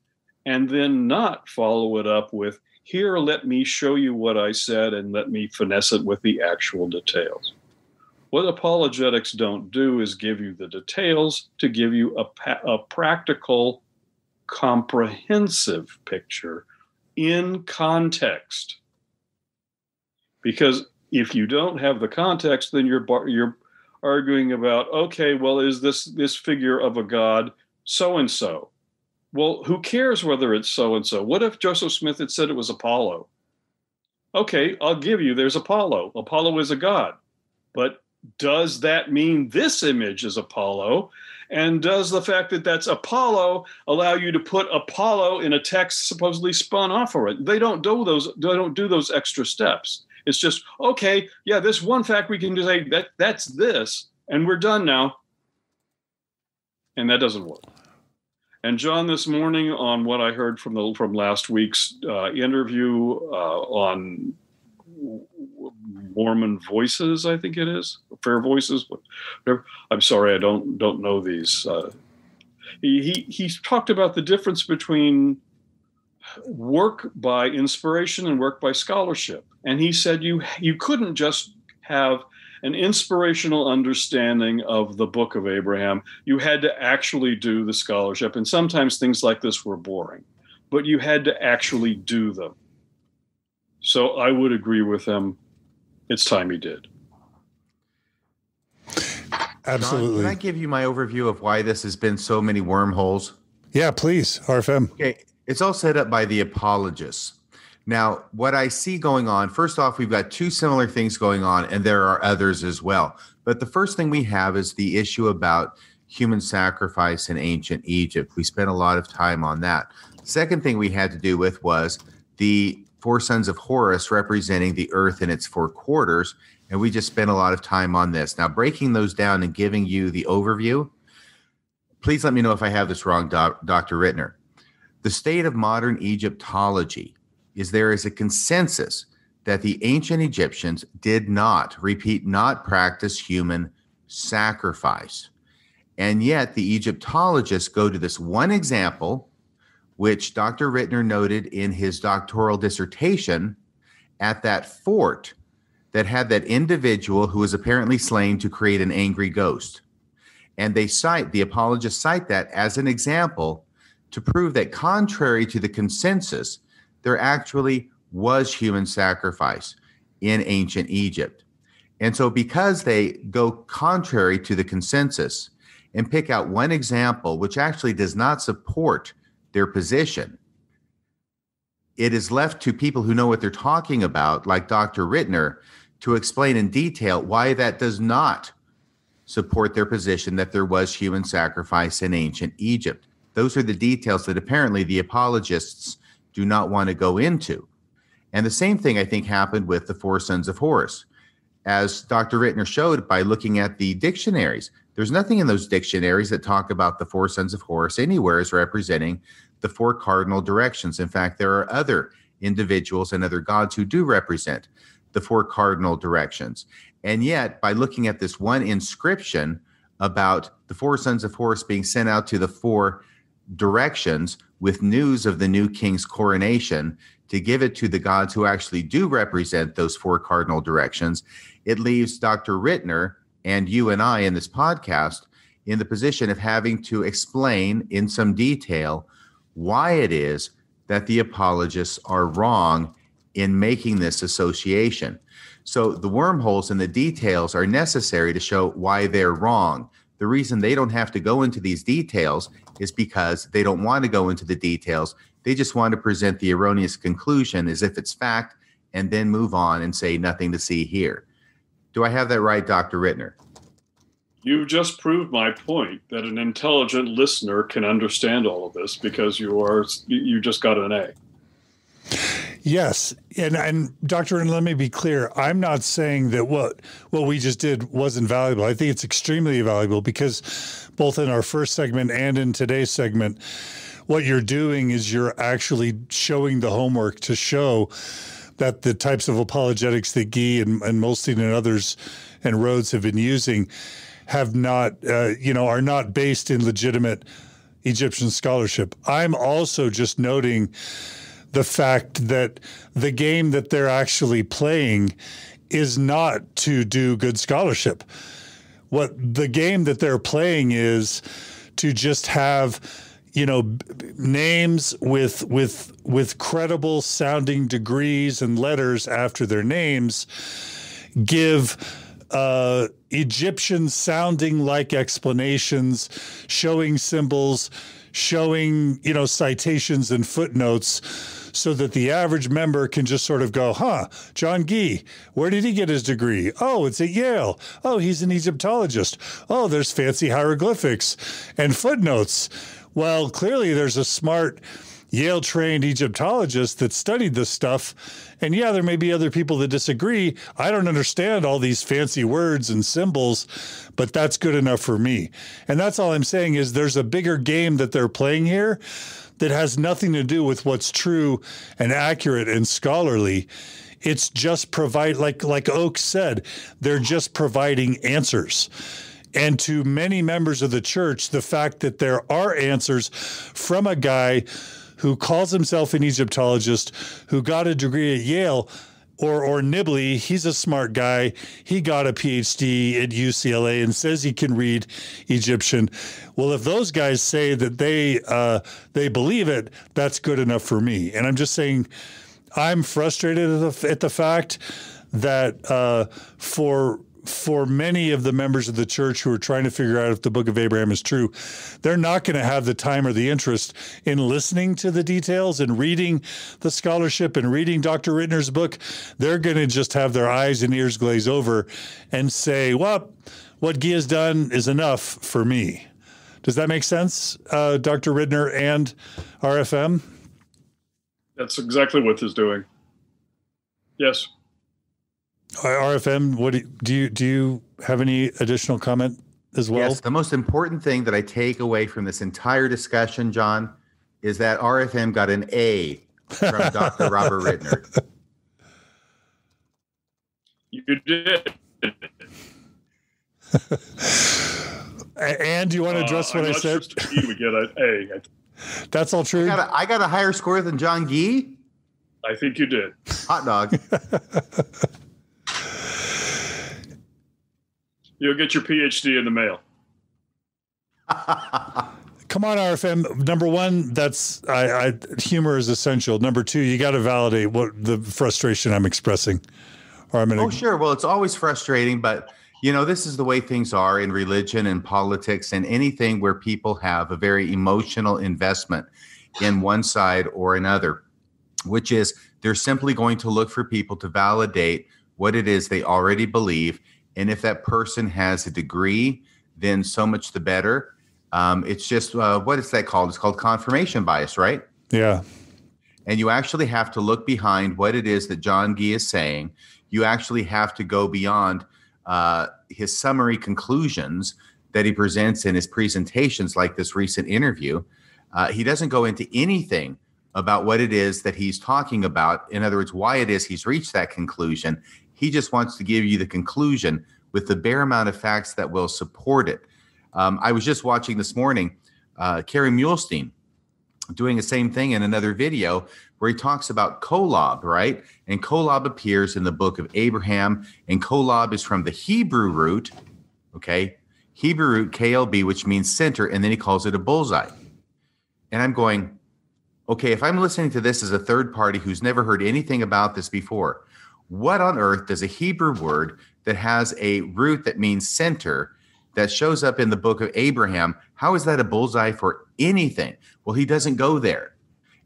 and then not follow it up with here, let me show you what I said and let me finesse it with the actual details. What apologetics don't do is give you the details to give you a, a practical, comprehensive picture in context. Because if you don't have the context, then you're you're arguing about okay, well, is this this figure of a god so and so? Well, who cares whether it's so and so? What if Joseph Smith had said it was Apollo? Okay, I'll give you. There's Apollo. Apollo is a god, but does that mean this image is Apollo? And does the fact that that's Apollo allow you to put Apollo in a text supposedly spun off of it? They don't do those. They don't do those extra steps. It's just okay. Yeah, this one fact we can just say that that's this, and we're done now. And that doesn't work. And John, this morning on what I heard from the from last week's uh, interview uh, on Mormon Voices, I think it is Fair Voices. Whatever. I'm sorry, I don't don't know these. Uh, he, he he talked about the difference between work by inspiration and work by scholarship, and he said you you couldn't just have an inspirational understanding of the book of Abraham. You had to actually do the scholarship, and sometimes things like this were boring, but you had to actually do them. So I would agree with him it's time he did. Absolutely. John, can I give you my overview of why this has been so many wormholes? Yeah, please, RFM. Okay, it's all set up by the apologists. Now, what I see going on, first off, we've got two similar things going on, and there are others as well. But the first thing we have is the issue about human sacrifice in ancient Egypt. We spent a lot of time on that. Second thing we had to do with was the four sons of Horus representing the earth in its four quarters. And we just spent a lot of time on this. Now, breaking those down and giving you the overview, please let me know if I have this wrong, Dr. Ritner. The state of modern Egyptology is there is a consensus that the ancient Egyptians did not, repeat, not practice human sacrifice. And yet the Egyptologists go to this one example, which Dr. Ritner noted in his doctoral dissertation at that fort that had that individual who was apparently slain to create an angry ghost. And they cite, the apologists cite that as an example to prove that, contrary to the consensus, there actually was human sacrifice in ancient Egypt. And so, because they go contrary to the consensus and pick out one example which actually does not support their position, it is left to people who know what they're talking about, like Dr. Ritner, to explain in detail why that does not support their position that there was human sacrifice in ancient Egypt. Those are the details that apparently the apologists do not want to go into. And the same thing, I think, happened with the four sons of Horus. As Dr. Ritner showed by looking at the dictionaries, there's nothing in those dictionaries that talk about the four sons of Horus anywhere as representing the four cardinal directions. In fact, there are other individuals and other gods who do represent the four cardinal directions. And yet, by looking at this one inscription about the four sons of Horus being sent out to the four directions with news of the new king's coronation to give it to the gods who actually do represent those four cardinal directions, it leaves Dr. Ritner and you and I in this podcast in the position of having to explain in some detail why it is that the apologists are wrong in making this association. So the wormholes and the details are necessary to show why they're wrong. The reason they don't have to go into these details is because they don't want to go into the details. They just want to present the erroneous conclusion as if it's fact and then move on and say nothing to see here. Do I have that right, Dr. Ritner? You've just proved my point that an intelligent listener can understand all of this because you are you just got an A. Yes, and and Doctor, and let me be clear. I'm not saying that what what we just did wasn't valuable. I think it's extremely valuable because both in our first segment and in today's segment, what you're doing is you're actually showing the homework to show that the types of apologetics that Gee and, and Muhlestein and others and Rhodes have been using have not, uh, you know, are not based in legitimate Egyptian scholarship. I'm also just noting the fact that the game that they're actually playing is not to do good scholarship. What the game that they're playing is to just have you know names with with with credible sounding degrees and letters after their names give uh, Egyptian sounding like explanations showing symbols showing you know citations and footnotes so that the average member can just sort of go, huh, John Gee, where did he get his degree? Oh, it's at Yale. Oh, he's an Egyptologist. Oh, there's fancy hieroglyphics and footnotes. Well, clearly there's a smart Yale trained Egyptologist that studied this stuff. And yeah, there may be other people that disagree. I don't understand all these fancy words and symbols, but that's good enough for me. And that's all I'm saying is there's a bigger game that they're playing here that has nothing to do with what's true and accurate and scholarly. It's just provide like like Oak said, they're just providing answers. And to many members of the church, the fact that there are answers from a guy who calls himself an Egyptologist, who got a degree at Yale, or or Nibley, he's a smart guy. He got a PhD at UCLA and says he can read Egyptian. Well, if those guys say that they uh, they believe it, that's good enough for me. And I'm just saying, I'm frustrated at the, at the fact that uh, for for many of the members of the church who are trying to figure out if the book of Abraham is true, they're not going to have the time or the interest in listening to the details and reading the scholarship and reading Dr. Ritner's book. They're going to just have their eyes and ears glaze over and say, well, what Gee has done is enough for me. Does that make sense, uh, Dr. Ritner and RFM? That's exactly what he's doing. Yes. RFM, what do you, do you do you have any additional comment as well? Yes, the most important thing that I take away from this entire discussion, John, is that RFM got an A from *laughs* Dr. Robert Ritner. You did. and do you want to address uh, what I'm I said? Sure you would get an A. *laughs* That's all true. I got, a, I got a higher score than John Gee. I think you did. Hot dog. *laughs* You'll get your PhD in the mail. *laughs* Come on, RFM. Number one, that's I, I humor is essential. Number two, you got to validate what the frustration I'm expressing. Or I'm gonna. Oh, sure. Well, it's always frustrating, but you know, this is the way things are in religion and politics and anything where people have a very emotional investment in one side or another, which is they're simply going to look for people to validate what it is they already believe and if that person has a degree, then so much the better. Um, it's just uh, what is that called? It's called confirmation bias, right? Yeah. And you actually have to look behind what it is that John Gee is saying. You actually have to go beyond uh, his summary conclusions that he presents in his presentations, like this recent interview. Uh, he doesn't go into anything about what it is that he's talking about. In other words, why it is he's reached that conclusion. He just wants to give you the conclusion with the bare amount of facts that will support it. Um, I was just watching this morning uh, Kerry Muhlestein doing the same thing in another video where he talks about Kolob, right? And Kolob appears in the book of Abraham, and Kolob is from the Hebrew root, okay? Hebrew root KLB, which means center, and then he calls it a bullseye. And I'm going, okay, if I'm listening to this as a third party who's never heard anything about this before, what on earth does a Hebrew word that has a root that means center that shows up in the book of Abraham, how is that a bullseye for anything? Well, he doesn't go there.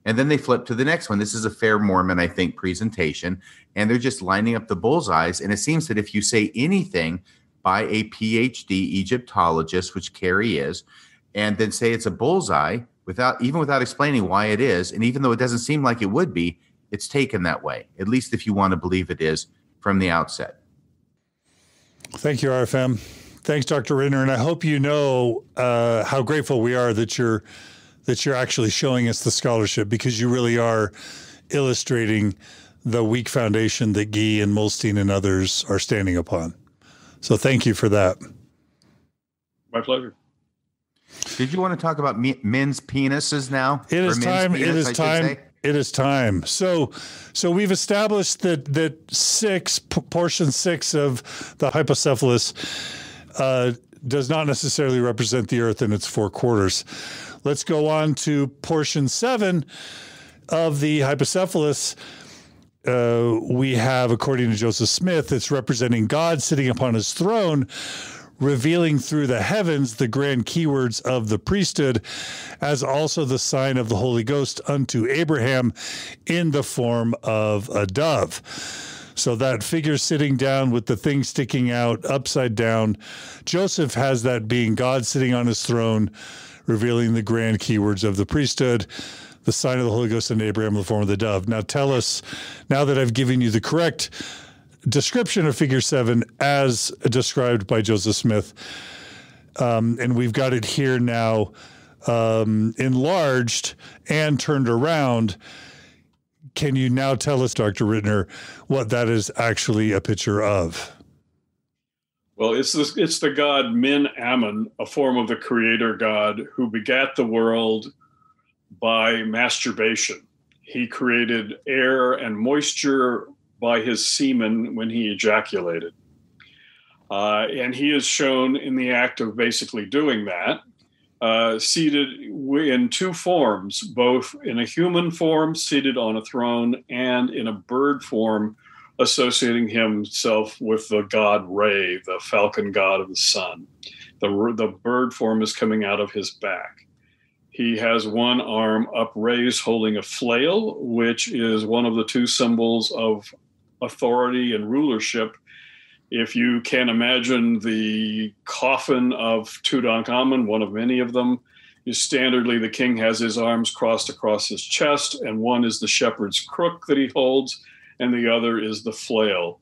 And then they flip to the next one. This is a FairMormon, I think, presentation. And they're just lining up the bullseyes. And it seems that if you say anything by a PhD Egyptologist, which Kerry is, and then say it's a bullseye without even without explaining why it is, and even though it doesn't seem like it would be, it's taken that way, at least if you want to believe it is from the outset. Thank you, RFM. Thanks, Dr. Ritner, and I hope you know uh, how grateful we are that you're that you're actually showing us the scholarship because you really are illustrating the weak foundation that Gee and Muhlestein and others are standing upon. So thank you for that. My pleasure. Did you want to talk about Min's penises now? It is time. Penis, it is time. It is time. So, so we've established that that six portion six of the hypocephalus uh, does not necessarily represent the Earth in its four quarters. Let's go on to portion seven of the hypocephalus. Uh, we have, according to Joseph Smith, it's representing God sitting upon his throne, revealing through the heavens the grand keywords of the priesthood, as also the sign of the Holy Ghost unto Abraham in the form of a dove. So that figure sitting down with the thing sticking out upside down, Joseph has that being God sitting on his throne, revealing the grand keywords of the priesthood the sign of the Holy Ghost and Abraham in the form of the dove. Now tell us, now that I've given you the correct description of figure seven as described by Joseph Smith. Um, and we've got it here now um, enlarged and turned around. Can you now tell us, Dr. Ritner, what that is actually a picture of? Well, it's it's the god Min Ammon, a form of the creator god who begat the world by masturbation. He created air and moisture by his semen when he ejaculated. Uh, and he is shown in the act of basically doing that, uh, seated in two forms, both in a human form, seated on a throne, and in a bird form, associating himself with the god Re, the falcon god of the sun. The, the bird form is coming out of his back. He has one arm upraised holding a flail, which is one of the two symbols of authority and rulership. If you can imagine the coffin of Tutankhamun, one of many of them, is standardly the king has his arms crossed across his chest, and one is the shepherd's crook that he holds, and the other is the flail.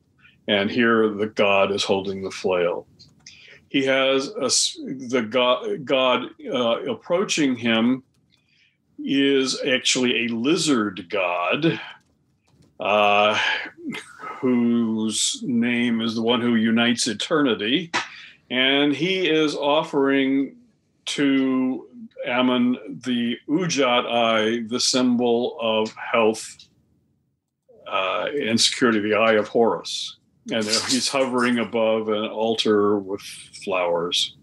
And here the god is holding the flail. He has a, the god, god uh, approaching him is actually a lizard god uh, whose name is the one who unites eternity. And he is offering to Ammon the wedjat eye, the symbol of health uh, and security, the eye of Horus. And he's hovering above an altar with flowers.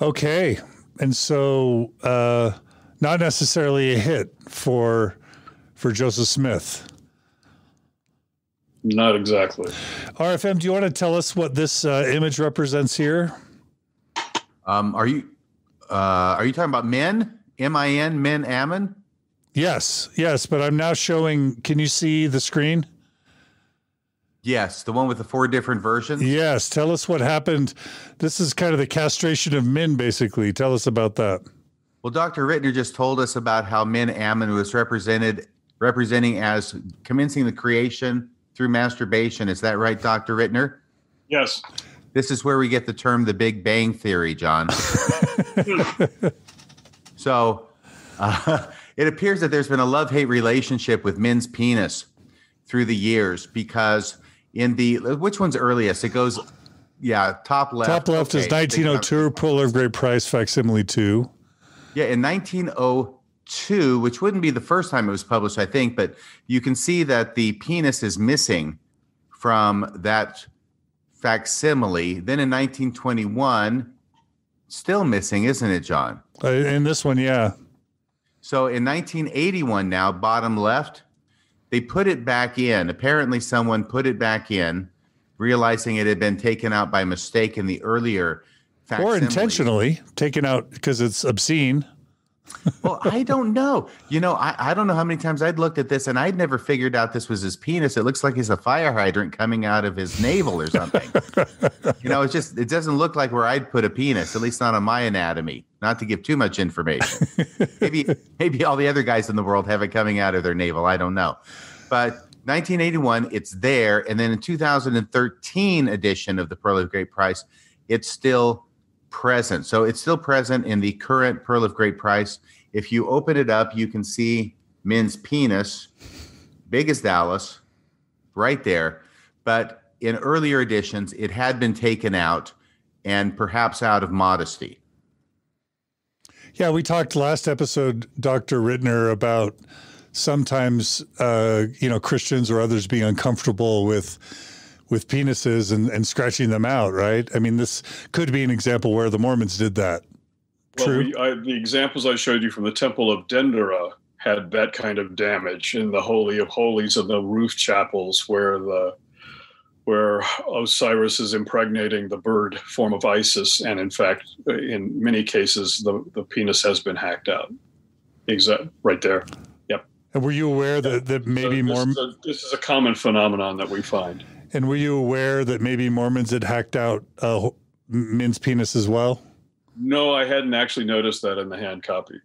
Okay. And so, uh, not necessarily a hit for for Joseph Smith. Not exactly. RFM, do you want to tell us what this uh, image represents here? Um, are you uh, are you talking about Min? M I N Min Ammon? Yes, yes, but I'm now showing. Can you see the screen? Yes, the one with the four different versions. Yes, tell us what happened. This is kind of the castration of Min, basically. Tell us about that. Well, Dr. Ritner just told us about how Min Ammon was represented representing as commencing the creation through masturbation. Is that right, Dr. Ritner? Yes. This is where we get the term the Big Bang Theory, John. *laughs* so uh, *laughs* it appears that there's been a love hate relationship with Min's penis through the years because in the which one's earliest? It goes, yeah, top left. Top left okay, is 1902 Pearl of Great Price facsimile 2. Yeah, in 1902 two, which wouldn't be the first time it was published, I think, but you can see that the penis is missing from that facsimile. Then in 1921, still missing, isn't it, John? Uh, in this one, yeah. So in 1981, now, bottom left, they put it back in. Apparently, someone put it back in, realizing it had been taken out by mistake in the earlier facsimile. Or intentionally taken out because it's obscene well, I don't know. You know, I, I don't know how many times I'd looked at this and I'd never figured out this was his penis. It looks like he's a fire hydrant coming out of his navel or something. *laughs* you know, it's just, it doesn't look like where I'd put a penis, at least not on my anatomy, not to give too much information. *laughs* maybe, maybe all the other guys in the world have it coming out of their navel. I don't know. But 1981, it's there. And then in 2013 edition of the Pearl of Great Price, it's still present. So it's still present in the current Pearl of Great Price. If you open it up, you can see Min's penis, big as Dallas, right there. But in earlier editions, it had been taken out and perhaps out of modesty. Yeah, we talked last episode, Dr. Ritner, about sometimes, uh, you know, Christians or others being uncomfortable with with penises and, and scratching them out, right? I mean, this could be an example where the Mormons did that. True. we, I, the examples I showed you from the Temple of Dendera had that kind of damage in the Holy of Holies and the roof chapels where the where Osiris is impregnating the bird form of Isis, and in fact, in many cases, the, the penis has been hacked out. Exact, right there. Yep. And were you aware that that maybe so this more? Is a, this is a common phenomenon that we find. And were you aware that maybe Mormons had hacked out uh, Min's penis as well? No, I hadn't actually noticed that in the hand copy.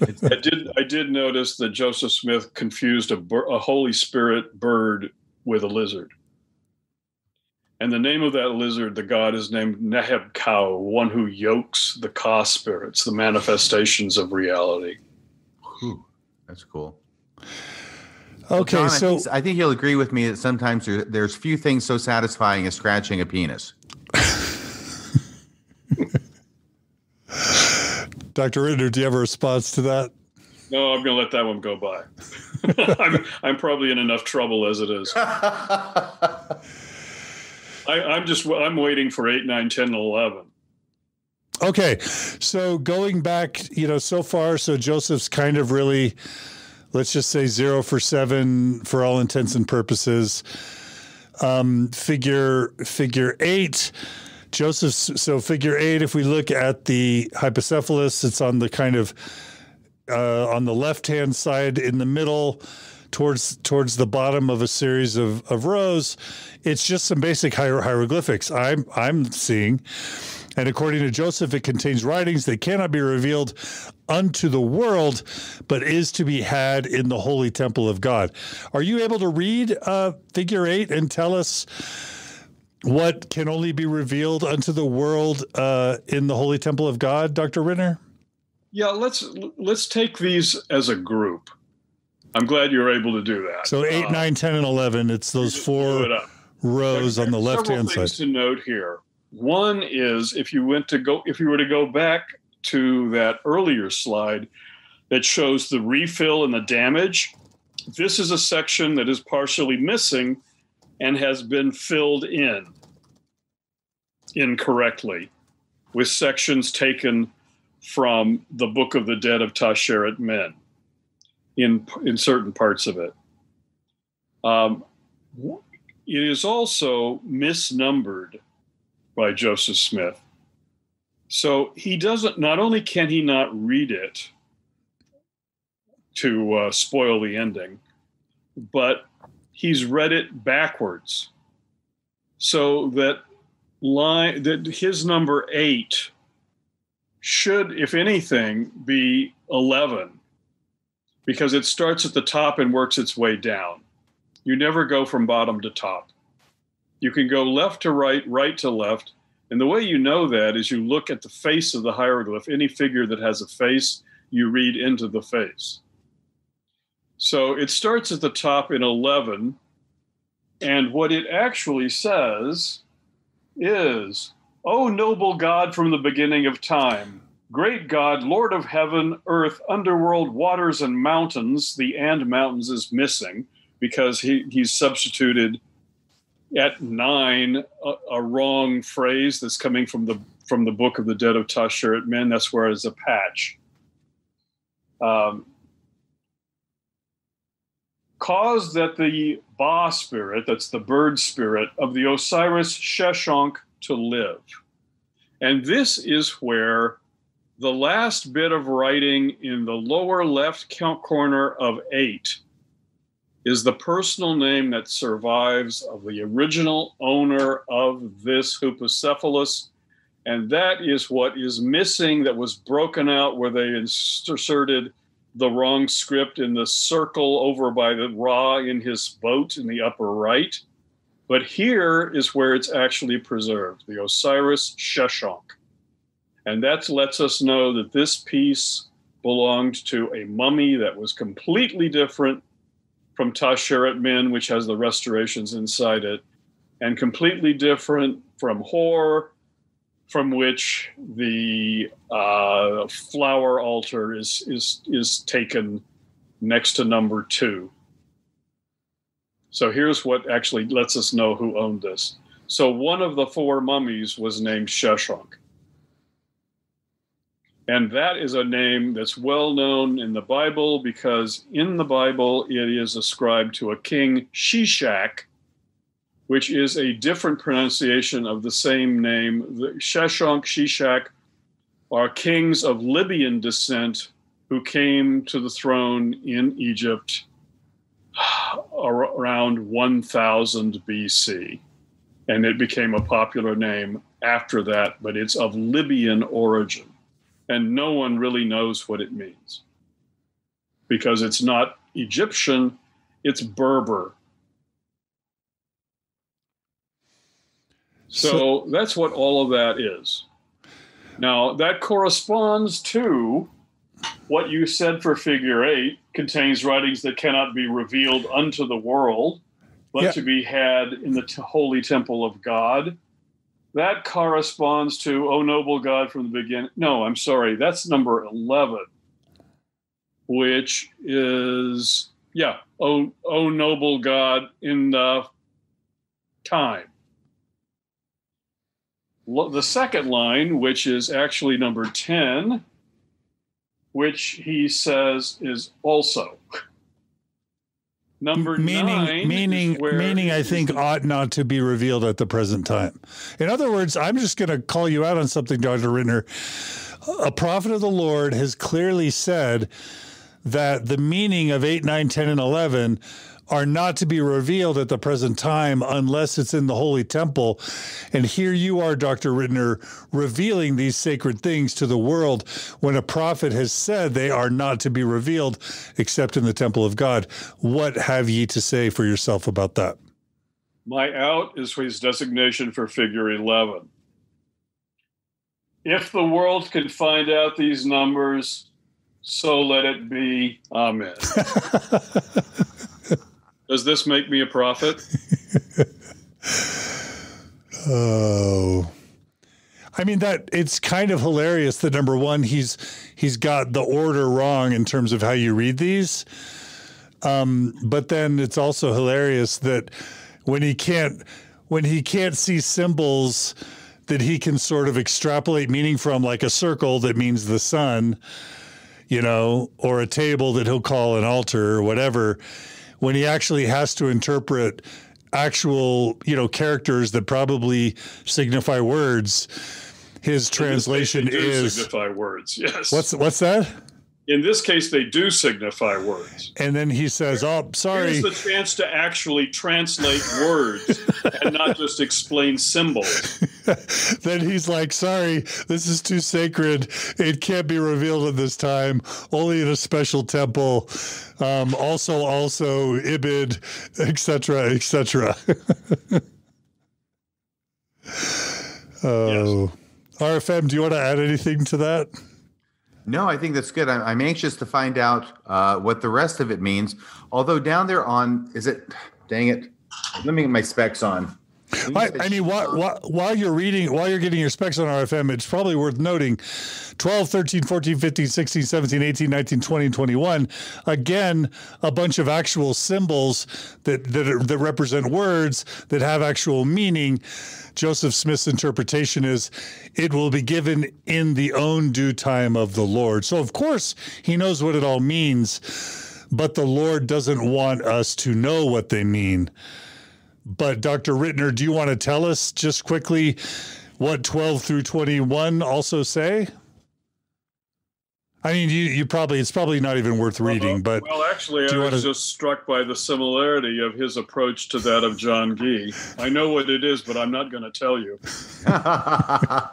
I did. I did notice that Joseph Smith confused a, a Holy Spirit bird with a lizard, and the name of that lizard, the god, is named Neheb Kau, one who yokes the Ka spirits, the manifestations of reality. Whew, that's cool. Okay, John, so I think, I think, you'll agree with me that sometimes there, there's few things so satisfying as scratching a penis. *laughs* Dr. Ritner, do you have a response to that? No, I'm going to let that one go by. *laughs* I'm, I'm probably in enough trouble as it is. *laughs* I, I'm just I'm waiting for 8, 9, 10, and 11. Okay. So going back, you know, so far, so Joseph's kind of really let's just say zero for seven for all intents and purposes. Um, figure figure eight. Joseph, so figure eight, if we look at the hypocephalus, it's on the kind of uh, on the left hand side in the middle towards towards the bottom of a series of, of rows. It's just some basic hier- hieroglyphics I'm I'm seeing. And according to Joseph, it contains writings that cannot be revealed unto the world, but is to be had in the holy temple of God. Are you able to read uh, figure eight and tell us what can only be revealed unto the world uh, in the holy temple of God, Dr. Ritner? Yeah, let's let's take these as a group. I'm glad you're able to do that. So eight, uh, nine, ten, and eleven. It's those four rows on the left hand side. Things to note here. One is if you went to go if you were to go back to that earlier slide that shows the refill and the damage. This is a section that is partially missing and has been filled in incorrectly with sections taken from the Book of the Dead of Tasheret Min in, in certain parts of it. Um, it is also misnumbered by Joseph Smith. So he doesn't, not only can he not read it to uh, spoil the ending, but he's read it backwards. So that line, that his number eight should, if anything, be 11 because it starts at the top and works its way down. You never go from bottom to top. You can go left to right, right to left. And the way you know that is you look at the face of the hieroglyph. Any figure that has a face, you read into the face. So it starts at the top in 11. And what it actually says is, O noble God from the beginning of time, great God, Lord of heaven, earth, underworld, waters, and mountains, the and mountains is missing because he, he's substituted at nine a, a, wrong phrase that's coming from the from the book of the dead of Tasheret Min. That's where it's a patch. Um, that the Ba spirit, that's the bird spirit of the Osiris Sheshonk, to live. And this is where the last bit of writing in the lower left count corner of eight is the personal name that survives of the original owner of this hypocephalus. And that is what is missing that was broken out where they inserted the wrong script in the circle over by the Ra in his boat in the upper right. But here is where it's actually preserved the Osiris Sheshonk. And that lets us know that this piece belonged to a mummy that was completely different from Tasheret Min, which has the restorations inside it, and completely different from Hor, from which the uh, flower altar is is is taken next to number two. So here's what actually lets us know who owned this. So one of the four mummies was named Sheshonk. And that is a name that's well known in the Bible because in the Bible it is ascribed to a king Shishak, which is a different pronunciation of the same name. The Sheshonk, Shishak are kings of Libyan descent who came to the throne in Egypt around 1000 BC. And it became a popular name after that, but it's of Libyan origin. And no one really knows what it means because it's not Egyptian, it's Berber. So, so that's what all of that is. Now, that corresponds to what you said for figure eight contains writings that cannot be revealed unto the world, but yeah. to be had in the t- holy temple of God. That corresponds to, O noble God from the beginning. No, I'm sorry, that's number 11, which is, yeah, O, o noble God in the time the second line, which is actually number 10, which he says is also. Number meaning, nine, meaning, meaning. I think ought not to be revealed at the present time. In other words, I'm just going to call you out on something, Doctor Ritner. A prophet of the Lord has clearly said that the meaning of eight, nine, ten, and eleven are not to be revealed at the present time unless it's in the holy temple. And here you are, Dr. Ritner, revealing these sacred things to the world when a prophet has said they are not to be revealed except in the temple of God. What have ye to say for yourself about that? My out is his designation for figure 11. If the world can find out these numbers, so let it be. Amen. *laughs* Does this make me a prophet? *laughs* oh. I mean that it's kind of hilarious that number one he's he's got the order wrong in terms of how you read these, um, but then it's also hilarious that when he can't when he can't see symbols that he can sort of extrapolate meaning from, like a circle that means the sun, you know, or a table that he'll call an altar or whatever when he actually has to interpret actual, you know, characters that probably signify words, his translation is signify words. *laughs* Yes. What's what's that? In this case, they do signify words. And then he says, "Oh, sorry." Here's the chance to actually translate words and not just explain symbols. *laughs* then he's like, "Sorry, this is too sacred. It can't be revealed at this time. Only in a special temple. Um, also, also ibid, etc., etc." *laughs* oh, yes. RFM, do you want to add anything to that? No, I think that's good. I'm, anxious to find out uh, what the rest of it means. Although down there on, is it? Dang it! Let me get my specs on. I, I, mean, while, while, while, you're reading, while you're getting your specs on RFM, it's probably worth noting 12, 13, 14, 15, 16, 17, 18, 19, 20, 21. Again, a bunch of actual symbols that, that, are, that represent words that have actual meaning. Joseph Smith's interpretation is it will be given in the own due time of the Lord. So, of course, he knows what it all means, but the Lord doesn't want us to know what they mean. But, Dr. Ritner, do you want to tell us just quickly what 12 through 21 also say? I mean, you, you probably it's probably not even worth reading, well, but well, actually, I was to... just struck by the similarity of his approach to that of John Gee. I know what it is, but I'm not going to tell you. *laughs*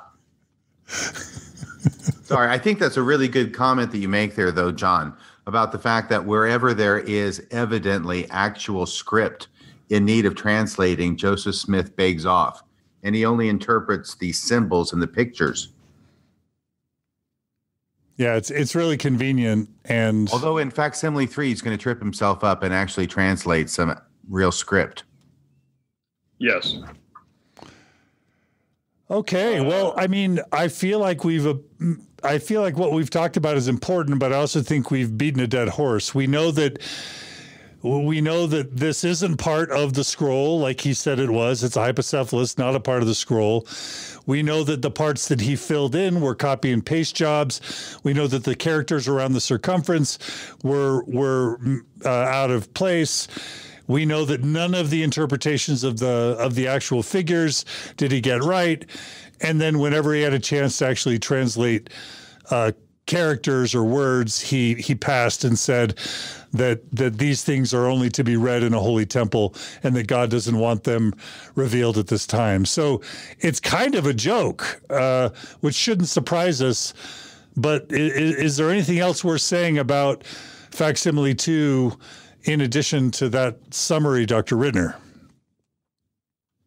Sorry, I think that's a really good comment that you make there, though, John, about the fact that wherever there is evidently actual script in need of translating, Joseph Smith begs off, and he only interprets the symbols and the pictures. Yeah, it's it's really convenient. And although in facsimile three, he's going to trip himself up and actually translate some real script. Yes. Okay. Well, I mean, I feel like we've. Uh, I feel like what we've talked about is important, but I also think we've beaten a dead horse. We know that we know that this isn't part of the scroll, like he said it was. It's a hypocephalus, not a part of the scroll. We know that the parts that he filled in were copy and paste jobs. We know that the characters around the circumference were were uh, out of place. We know that none of the interpretations of the of the actual figures did he get right. And then whenever he had a chance to actually translate uh, characters or words, he he passed and said that that these things are only to be read in a holy temple and that God doesn't want them revealed at this time. So it's kind of a joke, uh, which shouldn't surprise us. But is, is there anything else we're saying about facsimile two, in addition to that summary, Dr. Ritner?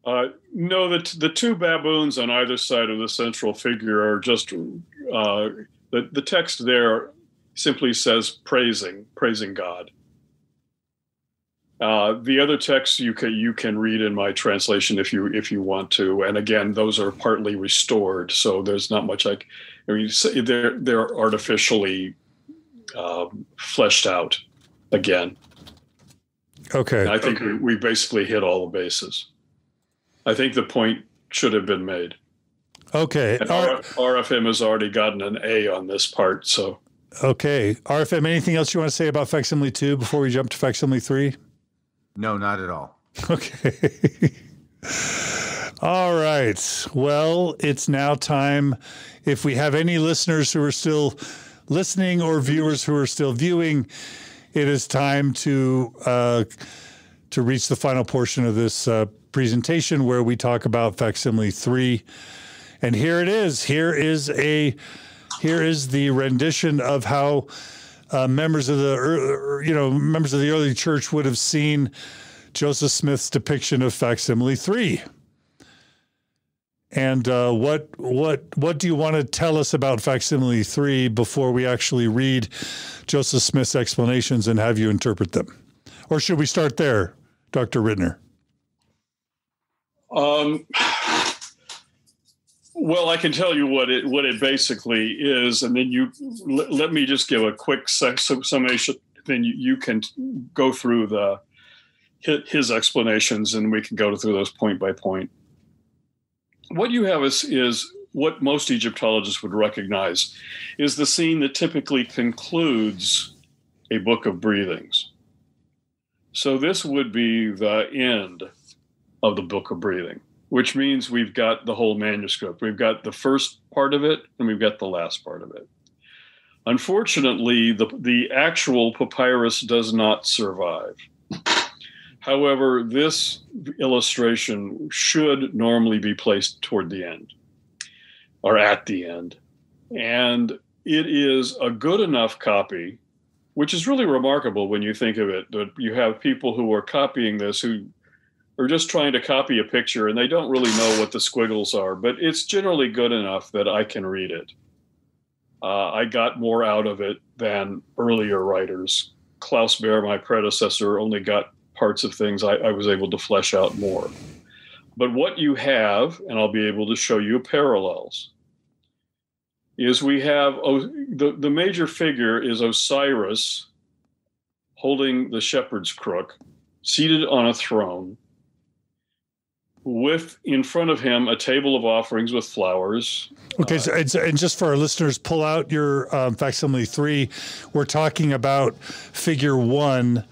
Uh, no, the, the two baboons on either side of the central figure are just uh, the, the text there simply says praising, praising God. Uh, the other texts you can you can read in my translation if you if you want to, and again, those are partly restored, so there's not much like I mean they're they're artificially um, fleshed out again. Okay, and I think okay. we, we basically hit all the bases. I think the point should have been made. Okay. And RFM has already gotten an A on this part, so Okay. RFM, anything else you want to say about facsimile 2 before we jump to facsimile 3? No, not at all. *laughs* Okay. all right. Well, it's now time. If we have any listeners who are still listening or viewers who are still viewing, it is time to uh, to reach the final portion of this uh, presentation where we talk about facsimile three. And here it is. Here is a here is the rendition of how uh, members of the you know members of the early church would have seen Joseph Smith's depiction of facsimile three. And uh, what what what do you want to tell us about facsimile three before we actually read Joseph Smith's explanations and have you interpret them, or should we start there, Dr. Ritner? Um, well, I can tell you what it what it basically is, and then you let, let me just give a quick summation. Then you, you can go through the his explanations, and we can go through those point by point what you have is, is what most Egyptologists would recognize is the scene that typically concludes a book of breathings. So this would be the end of the book of breathing, which means we've got the whole manuscript. We've got the first part of it and we've got the last part of it. Unfortunately, the, the actual papyrus does not survive. However, this illustration should normally be placed toward the end or at the end. And it is a good enough copy, which is really remarkable when you think of it, that you have people who are copying this who are just trying to copy a picture and they don't really know what the squiggles are, but it's generally good enough that I can read it. Uh, I got more out of it than earlier writers. Klaus Baer, my predecessor, only got parts of things I, I was able to flesh out more. But what you have, and I'll be able to show you parallels, is we have the, the major figure is Osiris holding the shepherd's crook, seated on a throne, with in front of him a table of offerings with flowers. Okay, so and, and just for our listeners, pull out your um, facsimile three. We're talking about figure one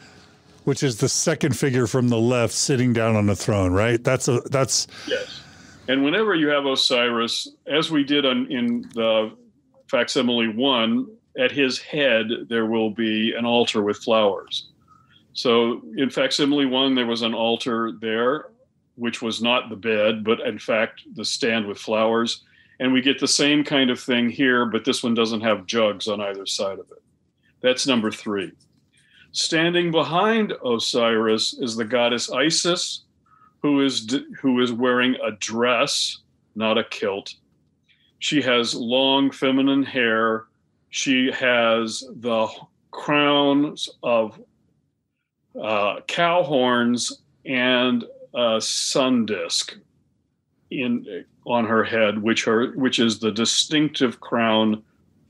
which is the second figure from the left sitting down on the throne, right? That's a that's yes. And whenever you have Osiris, as we did on, in the facsimile one, at his head there will be an altar with flowers. So in facsimile one, there was an altar there, which was not the bed, but in fact the stand with flowers. And we get the same kind of thing here, but this one doesn't have jugs on either side of it. That's number three. Standing behind Osiris is the goddess Isis, who is who is wearing a dress, not a kilt. She has long feminine hair. She has the crowns of uh, cow horns and a sun disk in on her head, which her which is the distinctive crown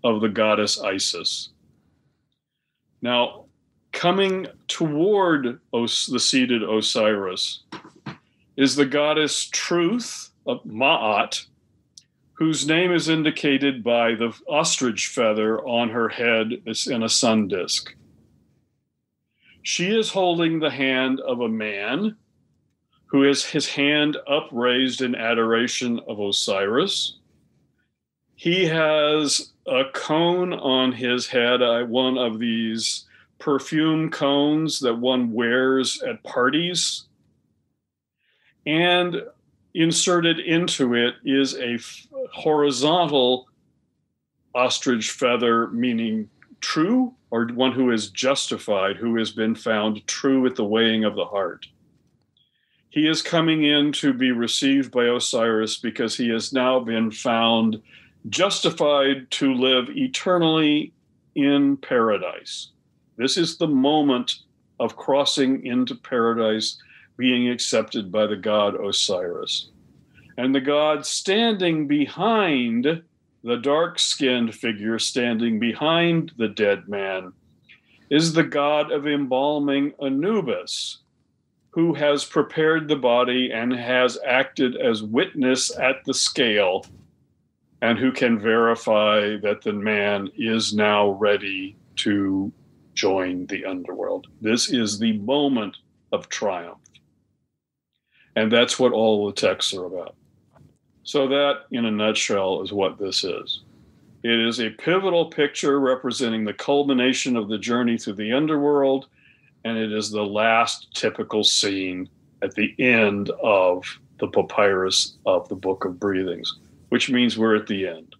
of the goddess Isis. Now, coming toward Os- the seated Osiris is the goddess Truth of Ma'at, whose name is indicated by the ostrich feather on her head in a sun disk. She is holding the hand of a man who has his hand upraised in adoration of Osiris. He has a cone on his head, one of these perfume cones that one wears at parties. And inserted into it is a horizontal ostrich feather, meaning true, or one who is justified, who has been found true at the weighing of the heart. He is coming in to be received by Osiris because he has now been found justified to live eternally in paradise. This is the moment of crossing into paradise, being accepted by the god Osiris. And the god standing behind the dark skinned figure standing behind the dead man is the god of embalming Anubis, who has prepared the body and has acted as witness at the scale, and who can verify that the man is now ready to join the underworld. This is the moment of triumph. And that's what all the texts are about. So, that in a nutshell is what this is. It is a pivotal picture representing the culmination of the journey through the underworld, and it is the last typical scene at the end of the papyrus of the Book of Breathings, which means we're at the end,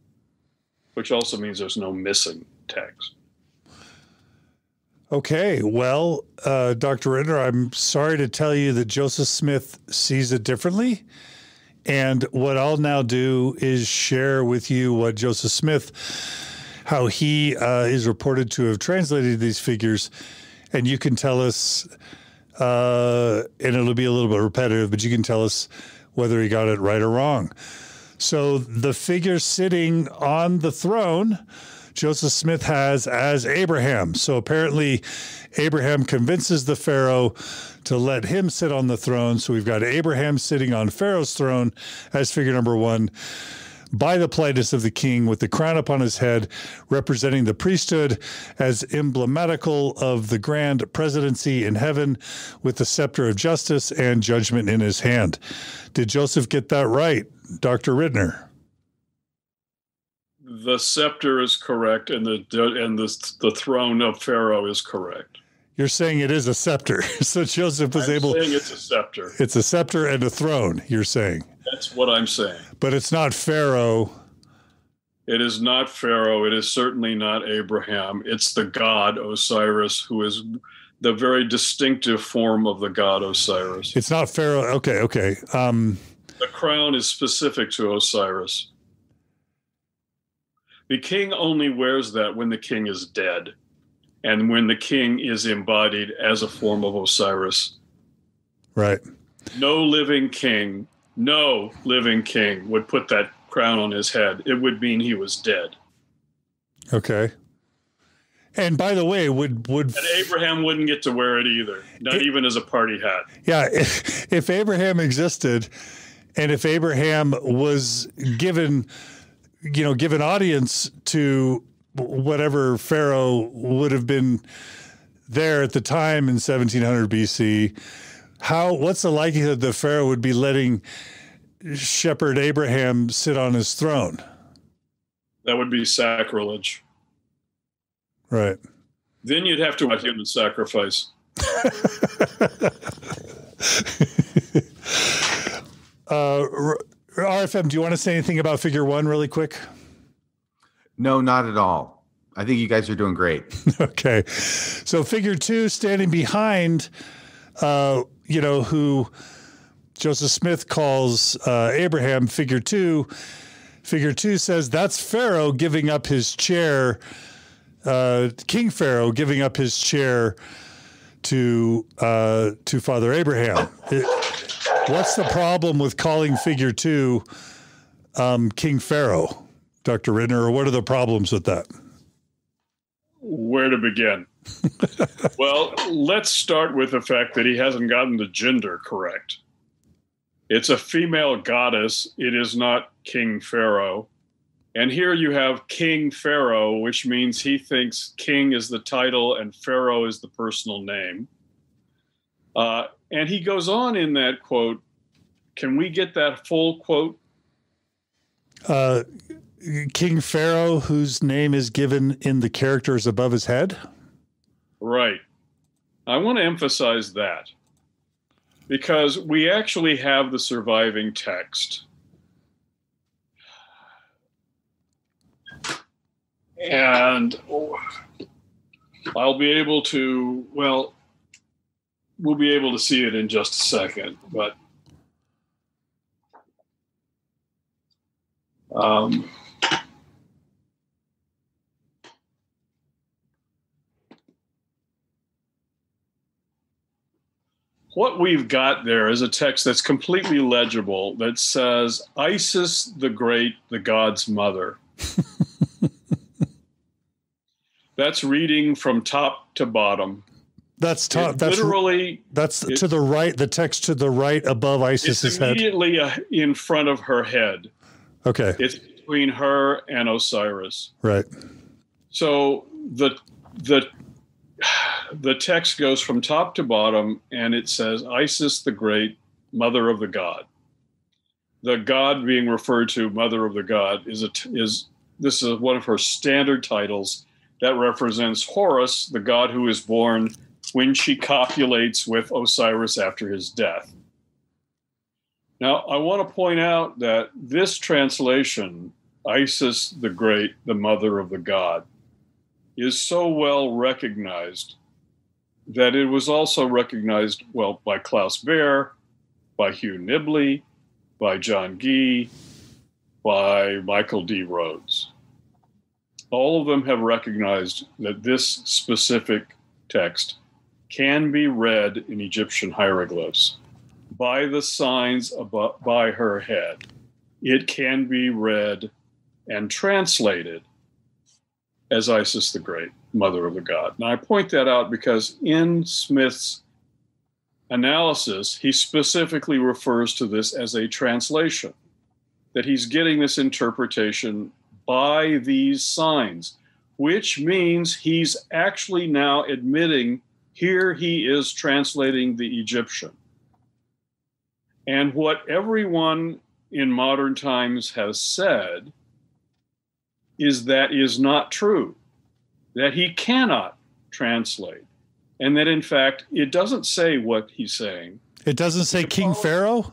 which also means there's no missing text. Okay, well, uh, Dr. Ritner, I'm sorry to tell you that Joseph Smith sees it differently. And what I'll now do is share with you what Joseph Smith, how he uh, is reported to have translated these figures. And you can tell us, uh, and it'll be a little bit repetitive, but you can tell us whether he got it right or wrong. So the figure sitting on the throne Joseph Smith has as Abraham. So apparently, Abraham convinces the Pharaoh to let him sit on the throne. So we've got Abraham sitting on Pharaoh's throne as figure number one by the politeness of the king with the crown upon his head, representing the priesthood as emblematical of the grand presidency in heaven with the scepter of justice and judgment in his hand. Did Joseph get that right, Dr. Ritner? the scepter is correct and the and the the throne of Pharaoh is correct. You're saying it is a scepter. *laughs* So Joseph was I'm able saying it's a scepter. It's a scepter and a throne, you're saying. That's what I'm saying. But it's not Pharaoh. It is not Pharaoh. It is certainly not Abraham. It's the god Osiris who is the very distinctive form of the god Osiris. It's not Pharaoh. Okay, okay. Um the crown is specific to Osiris. The king only wears that when the king is dead and when the king is embodied as a form of Osiris. Right. No living king, no living king would put that crown on his head. It would mean he was dead. Okay. And by the way, would would and Abraham wouldn't get to wear it either, not it, even as a party hat. Yeah, *laughs* if, if Abraham existed, and if Abraham was given you know, given audience to whatever pharaoh would have been there at the time in 1700 BC, how what's the likelihood that pharaoh would be letting shepherd Abraham sit on his throne? That would be sacrilege. Right. Then you'd have to have human sacrifice. *laughs* uh, RFM, do you want to say anything about figure one really quick? No, not at all. I think you guys are doing great. *laughs* okay. So figure two standing behind, uh, you know, who Joseph Smith calls uh, Abraham, figure two. Figure two says that's Pharaoh giving up his chair, uh, King Pharaoh giving up his chair to uh, to Father Abraham. It, What's the problem with calling figure two um, King Pharaoh, Dr. Ritner, or what are the problems with that? Where to begin? Well, let's start with the fact that he hasn't gotten the gender correct. It's a female goddess, it is not King Pharaoh. And here you have King Pharaoh, which means he thinks king is the title and Pharaoh is the personal name. Uh, and he goes on in that quote. Can we get that full quote? Uh, King Pharaoh, whose name is given in the characters above his head? Right. I want to emphasize that because we actually have the surviving text. And I'll be able to, well, we'll be able to see it in just a second. But um, what we've got there is a text that's completely legible that says Isis the Great, the God's mother. *laughs* that's reading from top to bottom. That's top. It that's literally. That's it, to the right. The text to the right above Isis's head. Immediately uh, in front of her head. Okay. It's between her and Osiris. Right. So the the the text goes from top to bottom and it says Isis the Great, Mother of the God. The God being referred to, Mother of the God, is a, is this is one of her standard titles that represents Horus, the god who is born when she copulates with Osiris after his death. Now, I want to point out that this translation, Isis the Great, the mother of the god, is so well recognized that it was also recognized, well, by Klaus Baer, by Hugh Nibley, by John Gee, by Michael D. Rhodes. All of them have recognized that this specific text can be read in Egyptian hieroglyphs by the signs above, by her head. It can be read and translated as Isis the Great, Mother of the God. Now, I point that out because in Smith's analysis, he specifically refers to this as a translation, that he's getting this interpretation by these signs, which means he's actually now admitting here he is translating the Egyptian. And what everyone in modern times has said is that is not true, that he cannot translate, and that in fact it doesn't say what he's saying. It doesn't say the King Pharaoh?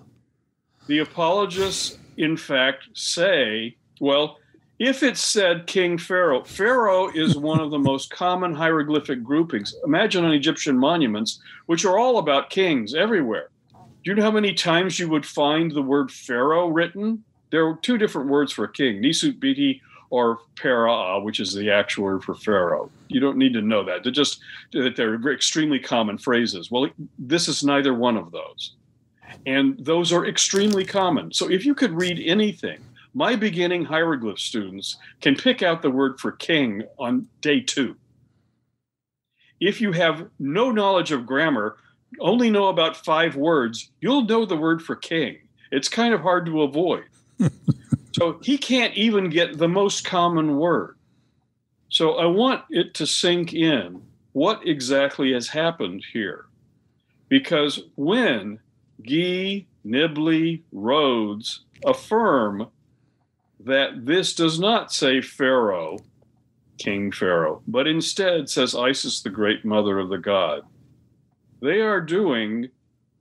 The apologists, in fact, say, well, if it said King Pharaoh, Pharaoh is one of the most common hieroglyphic groupings. Imagine on Egyptian monuments, which are all about kings everywhere. Do you know how many times you would find the word Pharaoh written? There are two different words for a king, Nisut Biti or Para, which is the actual word for Pharaoh. You don't need to know that. They're just that they're extremely common phrases. Well, this is neither one of those. And those are extremely common. So if you could read anything, my beginning hieroglyph students can pick out the word for king on day two. If you have no knowledge of grammar, only know about five words, you'll know the word for king. It's kind of hard to avoid. *laughs* so he can't even get the most common word. So I want it to sink in what exactly has happened here. Because when Gee, Nibley, Rhodes affirm that this does not say Pharaoh, King Pharaoh, but instead says Isis, the great mother of the god. They are doing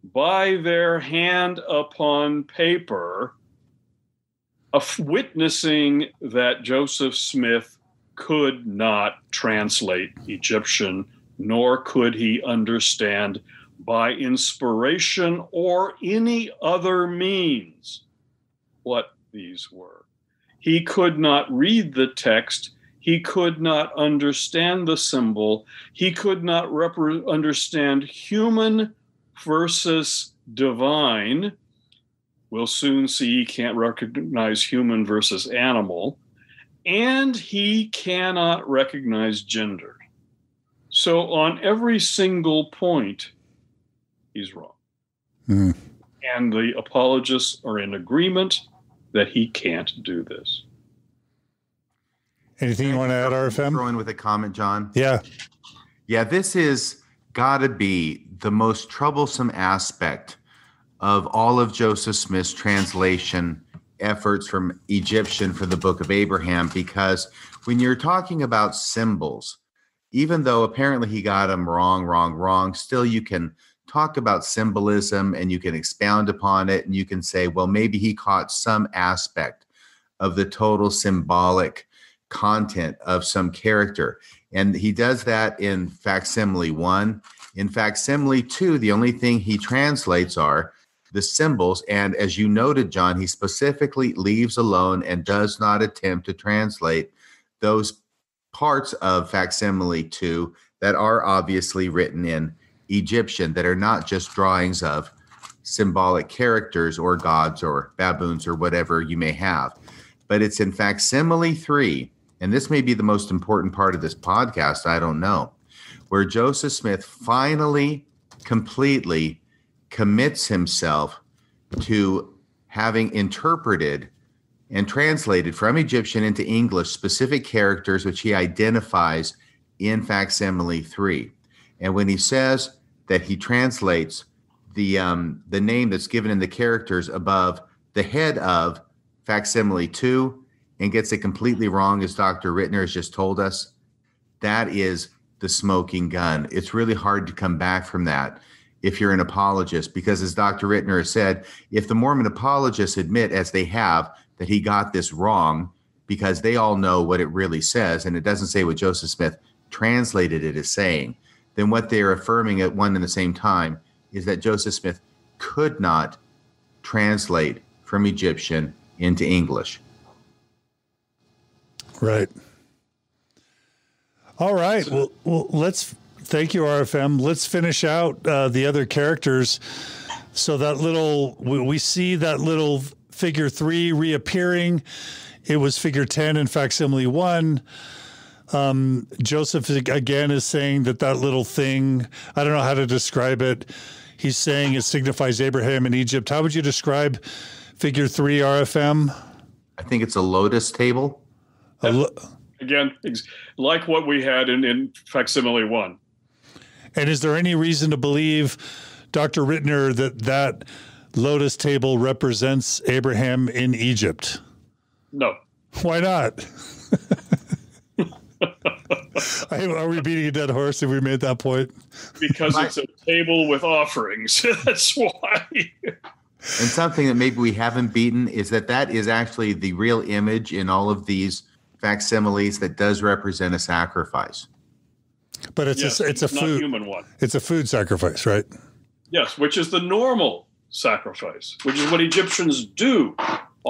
by their hand upon paper, witnessing that Joseph Smith could not translate Egyptian, nor could he understand by inspiration or any other means what these were. He could not read the text. He could not understand the symbol. He could not understand human versus divine. We'll soon see he can't recognize human versus animal. And he cannot recognize gender. So, on every single point, he's wrong. Mm. And the apologists are in agreement that he can't do this. Anything you want to add, RFM? Throw in with a comment, John. Yeah. Yeah, this is got to be the most troublesome aspect of all of Joseph Smith's translation efforts from Egyptian for the book of Abraham, because when you're talking about symbols, even though apparently he got them wrong, wrong, wrong, still you can talk about symbolism and you can expound upon it and you can say, well, maybe he caught some aspect of the total symbolic content of some character. And he does that in facsimile one. In facsimile two, the only thing he translates are the symbols. And as you noted, John, he specifically leaves alone and does not attempt to translate those parts of facsimile two that are obviously written in Egyptian that are not just drawings of symbolic characters or gods or baboons or whatever you may have. But it's in facsimile three, and this may be the most important part of this podcast, I don't know, where Joseph Smith finally completely commits himself to having interpreted and translated from Egyptian into English specific characters which he identifies in facsimile 3. And when he says that he translates the um, the name that's given in the characters above the head of facsimile two and gets it completely wrong, as Dr. Ritner has just told us, that is the smoking gun. It's really hard to come back from that if you're an apologist, because as Dr. Ritner has said, if the Mormon apologists admit, as they have, that he got this wrong, because they all know what it really says, and it doesn't say what Joseph Smith translated it as saying, then what they're affirming at one and the same time is that Joseph Smith could not translate from Egyptian into English. Right. All right. Well, well let's thank you, RFM. Let's finish out uh, the other characters. So that little, we, we see that little figure three reappearing. It was figure 10 in facsimile one. Um, Joseph again is saying that that little thing, I don't know how to describe it. He's saying it signifies Abraham in Egypt. How would you describe figure three RFM? I think it's a lotus table. A lo- Again, like what we had in, in facsimile one. And is there any reason to believe, Dr. Ritner, that that lotus table represents Abraham in Egypt? No. Why not? *laughs* Are we beating a dead horse if we made that point? Because it's a table with offerings. *laughs* That's why. And something that maybe we haven't beaten is that that is actually the real image in all of these facsimiles that does represent a sacrifice. But it's yes, a, it's, a food human one. It's a food sacrifice, right? Yes, which is the normal sacrifice, which is what Egyptians do.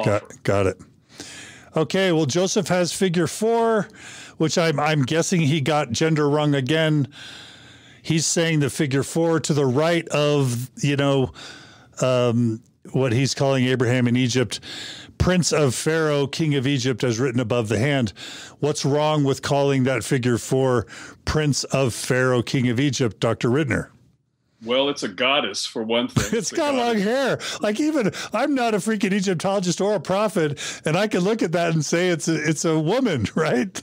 Got, got it. Okay, well, Joseph has figure four, which I'm I'm guessing he got gender wrong again. He's saying the figure four to the right of you know um, what he's calling Abraham in Egypt, Prince of Pharaoh, King of Egypt, as written above the hand. What's wrong with calling that figure four Prince of Pharaoh, King of Egypt, Dr. Ritner? Well, it's a goddess for one thing. *laughs* it's, it's got long hair. Like even I'm not a freaking Egyptologist or a prophet, and I can look at that and say it's a, it's a woman, *laughs* right?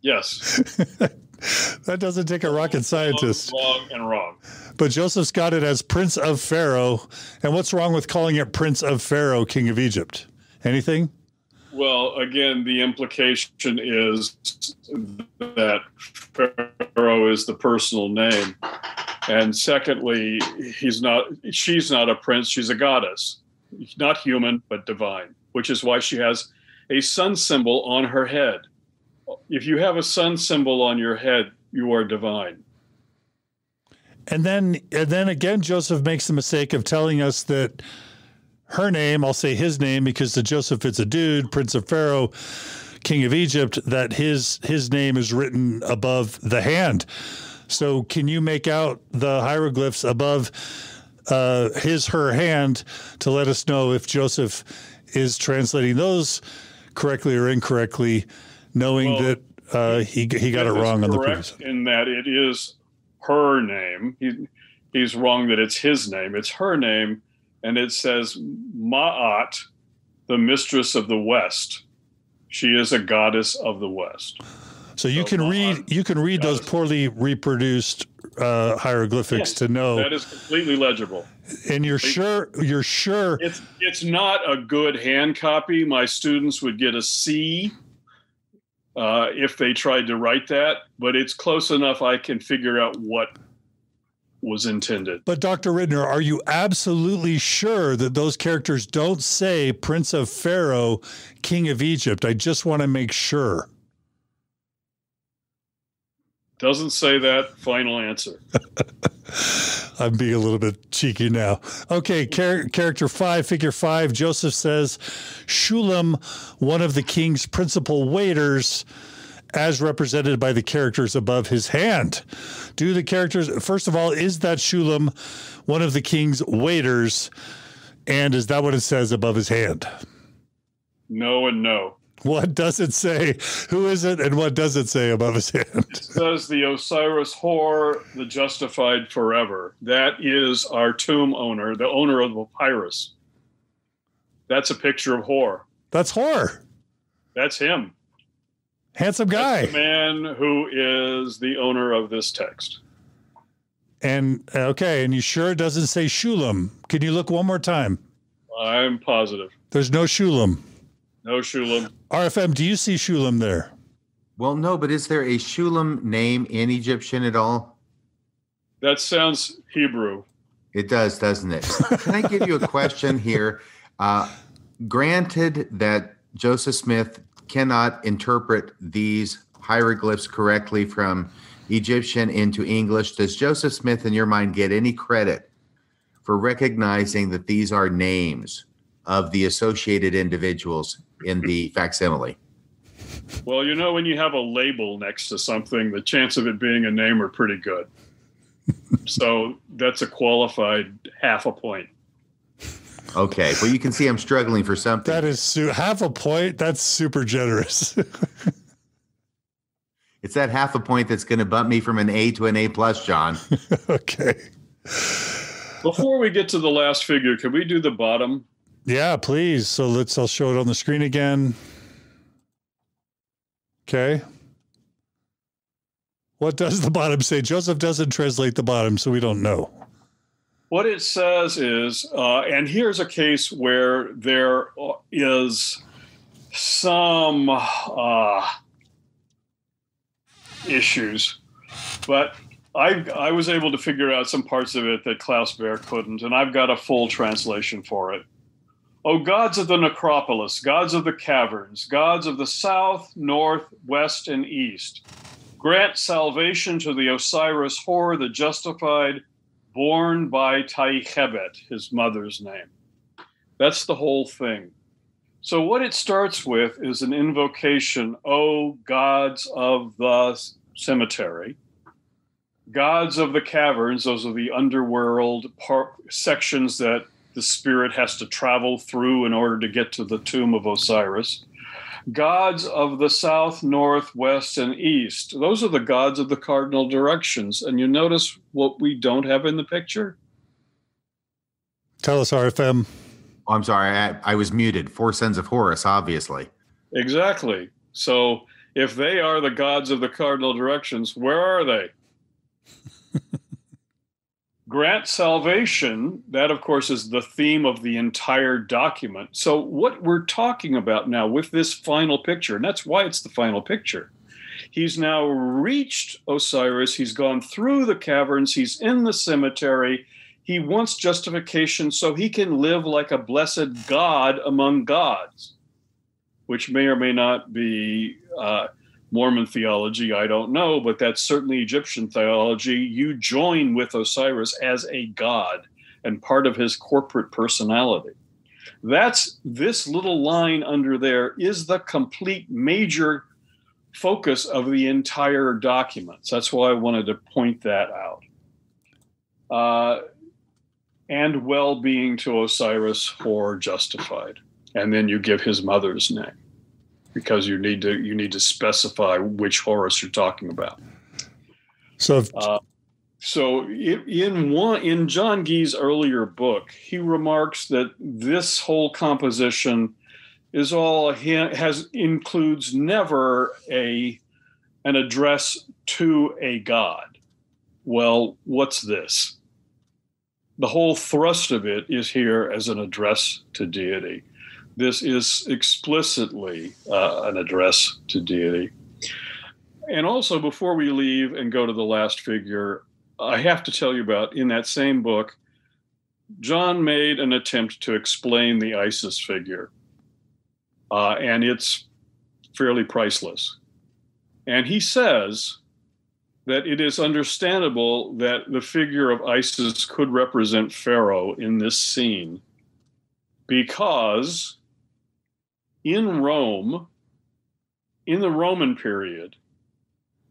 yes. *laughs* *laughs* that doesn't take a rocket scientist. Wrong and wrong. But Joseph's got it as Prince of Pharaoh. And what's wrong with calling it Prince of Pharaoh, King of Egypt? Anything? Well, again, the implication is that Pharaoh is the personal name. And secondly, he's not she's not a prince, she's a goddess. Not human, but divine, which is why she has a sun symbol on her head. If you have a sun symbol on your head, you are divine. And then and then again Joseph makes the mistake of telling us that her name, I'll say his name because to Joseph it's a dude, Prince of Pharaoh, King of Egypt, that his his name is written above the hand. So can you make out the hieroglyphs above uh, his her hand to let us know if Joseph is translating those correctly or incorrectly, knowing well, that uh, he he got it wrong on the previous. In that it is her name. He, he's wrong that it's his name. It's her name, and it says Ma'at, the mistress of the West. She is a goddess of the West. So you so can Ma'at, read you can read those poorly reproduced uh, hieroglyphics yes, to know that is completely legible. And you're sure you're sure it's it's not a good hand copy. My students would get a C uh, if they tried to write that, but it's close enough I can figure out what was intended. But Dr. Ritner, are you absolutely sure that those characters don't say Prince of Pharaoh, King of Egypt? I just want to make sure. Doesn't say that. Final answer. *laughs* I'm being a little bit cheeky now. Okay, char- character five, figure five. Joseph says, Shulem, one of the king's principal waiters, as represented by the characters above his hand. Do the characters, first of all, is that Shulem one of the king's waiters? And is that what it says above his hand? No and no. What does it say? Who is it, and what does it say above his head? It says the Osiris Hor, the justified forever. That is our tomb owner, the owner of the papyrus. That's a picture of Hor. That's Hor. That's him. Handsome guy. That's the man who is the owner of this text. And uh, okay, and you sure it doesn't say Shulem? Can you look one more time? I'm positive. There's no Shulem. No Shulem. RFM, do you see Shulem there? Well, no, but is there a Shulam name in Egyptian at all? That sounds Hebrew. It does, doesn't it? *laughs* Can I give you a question here? Uh, granted that Joseph Smith cannot interpret these hieroglyphs correctly from Egyptian into English, does Joseph Smith, in your mind, get any credit for recognizing that these are names of the associated individuals in the *laughs* facsimile? Well, you know, when you have a label next to something, the chance of it being a name are pretty good. *laughs* so that's a qualified half a point. Okay, well, you can see I'm struggling for something. That is su- half a point. That's super generous. *laughs* it's that half a point that's going to bump me from an A to an A plus, John. okay. Before we get to the last figure, can we do the bottom? Yeah, please. So let's. I'll show it on the screen again. Okay. What does the bottom say? Joseph doesn't translate the bottom, so we don't know. What it says is, uh, and here's a case where there is some uh, issues, but I, I was able to figure out some parts of it that Klaus Baer couldn't, and I've got a full translation for it. O gods of the necropolis, gods of the caverns, gods of the south, north, west, and east, grant salvation to the Osiris Hor, the justified, born by Taihebet, his mother's name. That's the whole thing. So, what it starts with is an invocation, O gods of the cemetery, gods of the caverns, those are the underworld par- sections that the spirit has to travel through in order to get to the tomb of Osiris. Gods of the south, north, west, and east. Those are the gods of the cardinal directions. And you notice what we don't have in the picture? Tell us, RFM. Oh, I'm sorry, I, I was muted. Four sons of Horus, obviously. Exactly. So if they are the gods of the cardinal directions, where are they? *laughs* grant salvation that of course is the theme of the entire document. So what we're talking about now with this final picture and that's why it's the final picture he's now reached osiris he's gone through the caverns he's in the cemetery he wants justification so he can live like a blessed god among gods which may or may not be uh, Mormon theology, I don't know, but that's certainly Egyptian theology. You join with Osiris as a god and part of his corporate personality. That's this little line under there is the complete major focus of the entire document. That's why I wanted to point that out. Uh, and well being to Osiris for justified. And then you give his mother's name because you need to you need to specify which Horus you're talking about. So, if, uh, so in one in John Gee's earlier book, he remarks that this whole composition is all has includes never a an address to a god. Well, what's this? The whole thrust of it is here as an address to deity. This is explicitly uh, an address to deity. And also, before we leave and go to the last figure, I have to tell you about in that same book, John made an attempt to explain the Isis figure, uh, and it's fairly priceless. And he says that it is understandable that the figure of Isis could represent Pharaoh in this scene because in Rome, in the Roman period,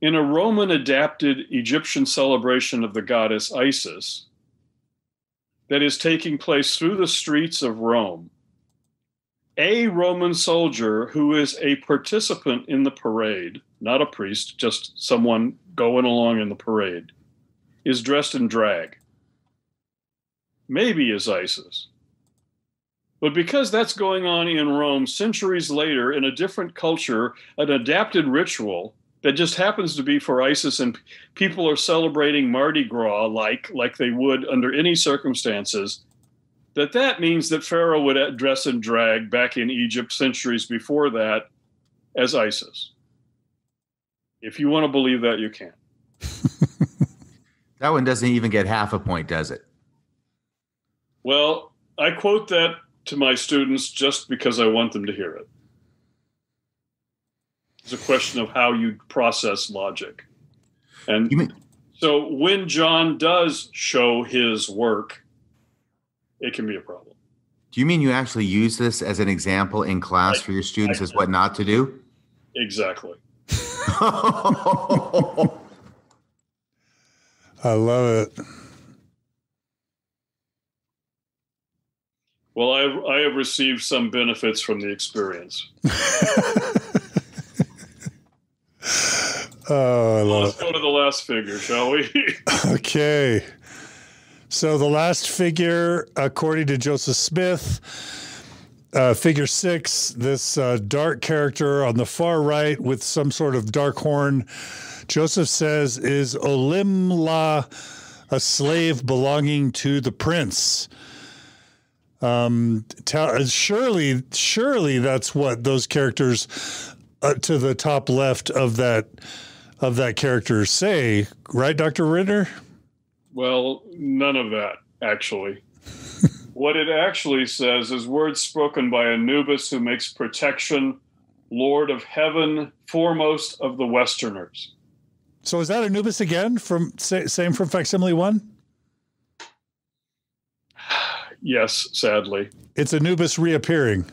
in a Roman adapted Egyptian celebration of the goddess Isis that is taking place through the streets of Rome, a Roman soldier who is a participant in the parade, not a priest, just someone going along in the parade, is dressed in drag. Maybe is Isis. But because that's going on in Rome centuries later in a different culture, an adapted ritual, that just happens to be for Isis, and people are celebrating Mardi Gras like like they would under any circumstances, that that means that Pharaoh would dress in drag back in Egypt centuries before that as Isis. If you want to believe that, you can. *laughs* that one doesn't even get half a point, does it? Well, I quote that to my students just because I want them to hear it. It's a question of how you process logic. And mean- so when John does show his work, it can be a problem. Do you mean you actually use this as an example in class I, for your students I, as what not to do? Exactly. *laughs* I love it. Well, I, I have received some benefits from the experience. *laughs* oh, I love Let's it. go to the last figure, shall we? *laughs* okay. So the last figure, according to Joseph Smith, uh, figure six, this uh, dark character on the far right with some sort of dark horn, Joseph says is Olimlah, a slave belonging to the prince. Um, t- surely, surely that's what those characters uh, to the top left of that of that character say, right, Doctor Ritner? Well, none of that actually. *laughs* what it actually says is words spoken by Anubis, who makes protection Lord of Heaven, foremost of the Westerners. So is that Anubis again from same from facsimile one? Yes, sadly. It's Anubis reappearing.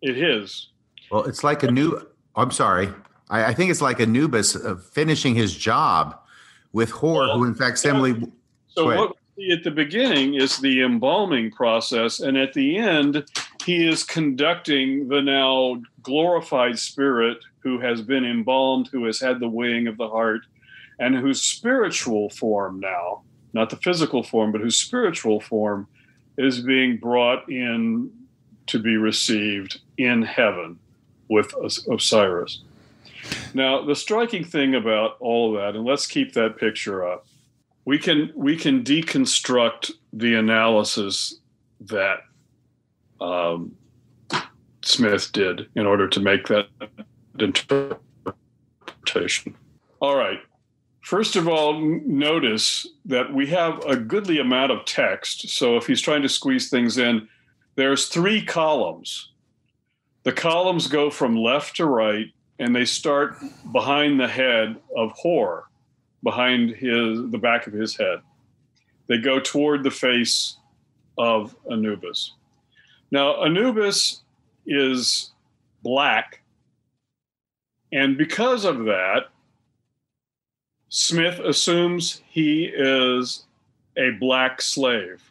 It is. Well, it's like a new. I'm sorry. I, I think it's like Anubis uh, finishing his job with Hor, well, who in facsimile. So what we see at the beginning is the embalming process, and at the end, he is conducting the now glorified spirit who has been embalmed, who has had the weighing of the heart, and whose spiritual form now, not the physical form, but whose spiritual form is being brought in to be received in heaven with Osiris. Now, the striking thing about all of that, and let's keep that picture up, we can we can deconstruct the analysis that um, Smith did in order to make that interpretation. All right. First of all, notice that we have a goodly amount of text. So if he's trying to squeeze things in, there's three columns. The columns go from left to right, and they start behind the head of Hor, behind his the back of his head. They go toward the face of Anubis. Now, Anubis is black, and because of that, Smith assumes he is a black slave.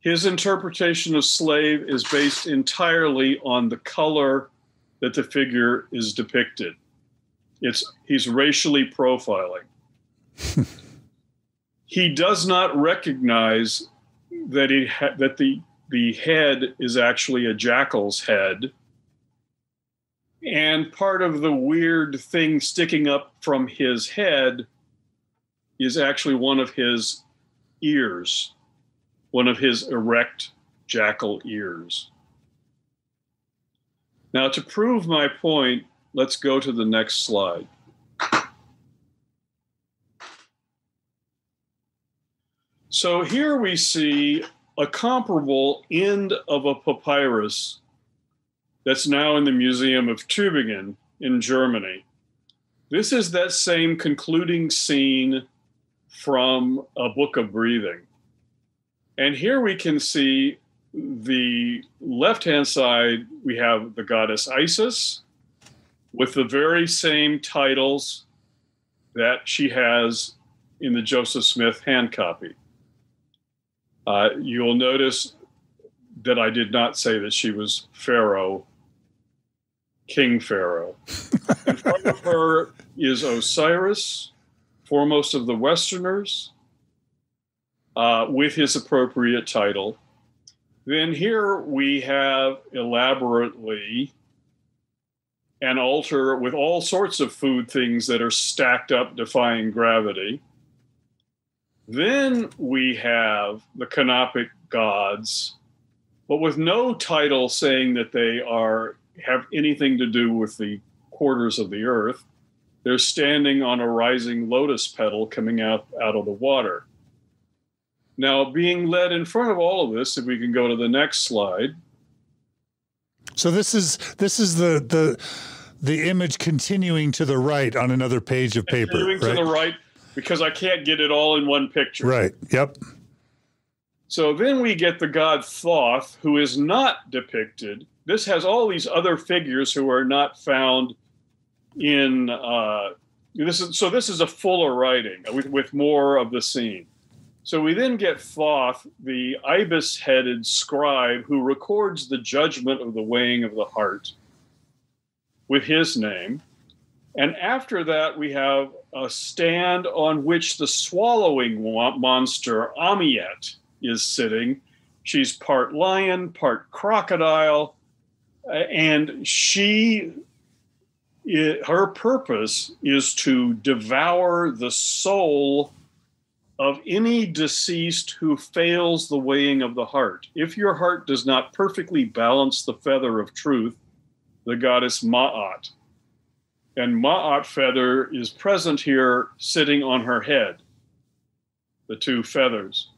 His interpretation of slave is based entirely on the color that the figure is depicted. It's he's racially profiling. *laughs* he does not recognize that he ha- that the the head is actually a jackal's head and part of the weird thing sticking up from his head is actually one of his ears, one of his erect jackal ears. Now, to prove my point, let's go to the next slide. So here we see a comparable end of a papyrus that's now in the Museum of Tübingen in Germany. This is that same concluding scene from A Book of Breathing. And here we can see the left hand side, we have the goddess Isis with the very same titles that she has in the Joseph Smith hand copy. Uh, you'll notice that I did not say that she was Pharaoh King Pharaoh. In front of her is Osiris, foremost of the Westerners, uh, with his appropriate title. Then here we have elaborately an altar with all sorts of food things that are stacked up defying gravity. Then we have the canopic gods, but with no title saying that they are have anything to do with the quarters of the earth. They're standing on a rising lotus petal coming out, out of the water. Now, being led in front of all of this, if we can go to the next slide. So this is this is the the the image continuing to the right on another page of paper. Continuing right? to the right because I can't get it all in one picture. Right. Yep. So then we get the god Thoth, who is not depicted. This has all these other figures who are not found in uh, this is so this is a fuller writing with, with more of the scene. So we then get Thoth, the ibis-headed scribe who records the judgment of the weighing of the heart with his name. And after that, we have a stand on which the swallowing monster Amiet is sitting. She's part lion, part crocodile, and she it, her purpose is to devour the soul of any deceased who fails the weighing of the heart. If your heart does not perfectly balance the feather of truth, the goddess Ma'at, and Ma'at feather is present here sitting on her head, the two feathers.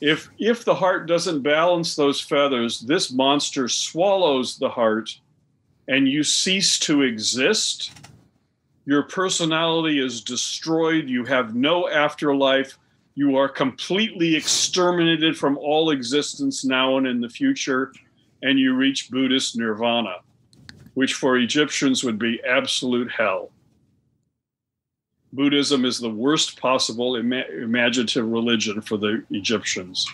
If, if the heart doesn't balance those feathers, this monster swallows the heart and you cease to exist, your personality is destroyed. You have no afterlife. You are completely exterminated from all existence now and in the future, and you reach Buddhist nirvana, which for Egyptians would be absolute hell. Buddhism is the worst possible ima- imaginative religion for the Egyptians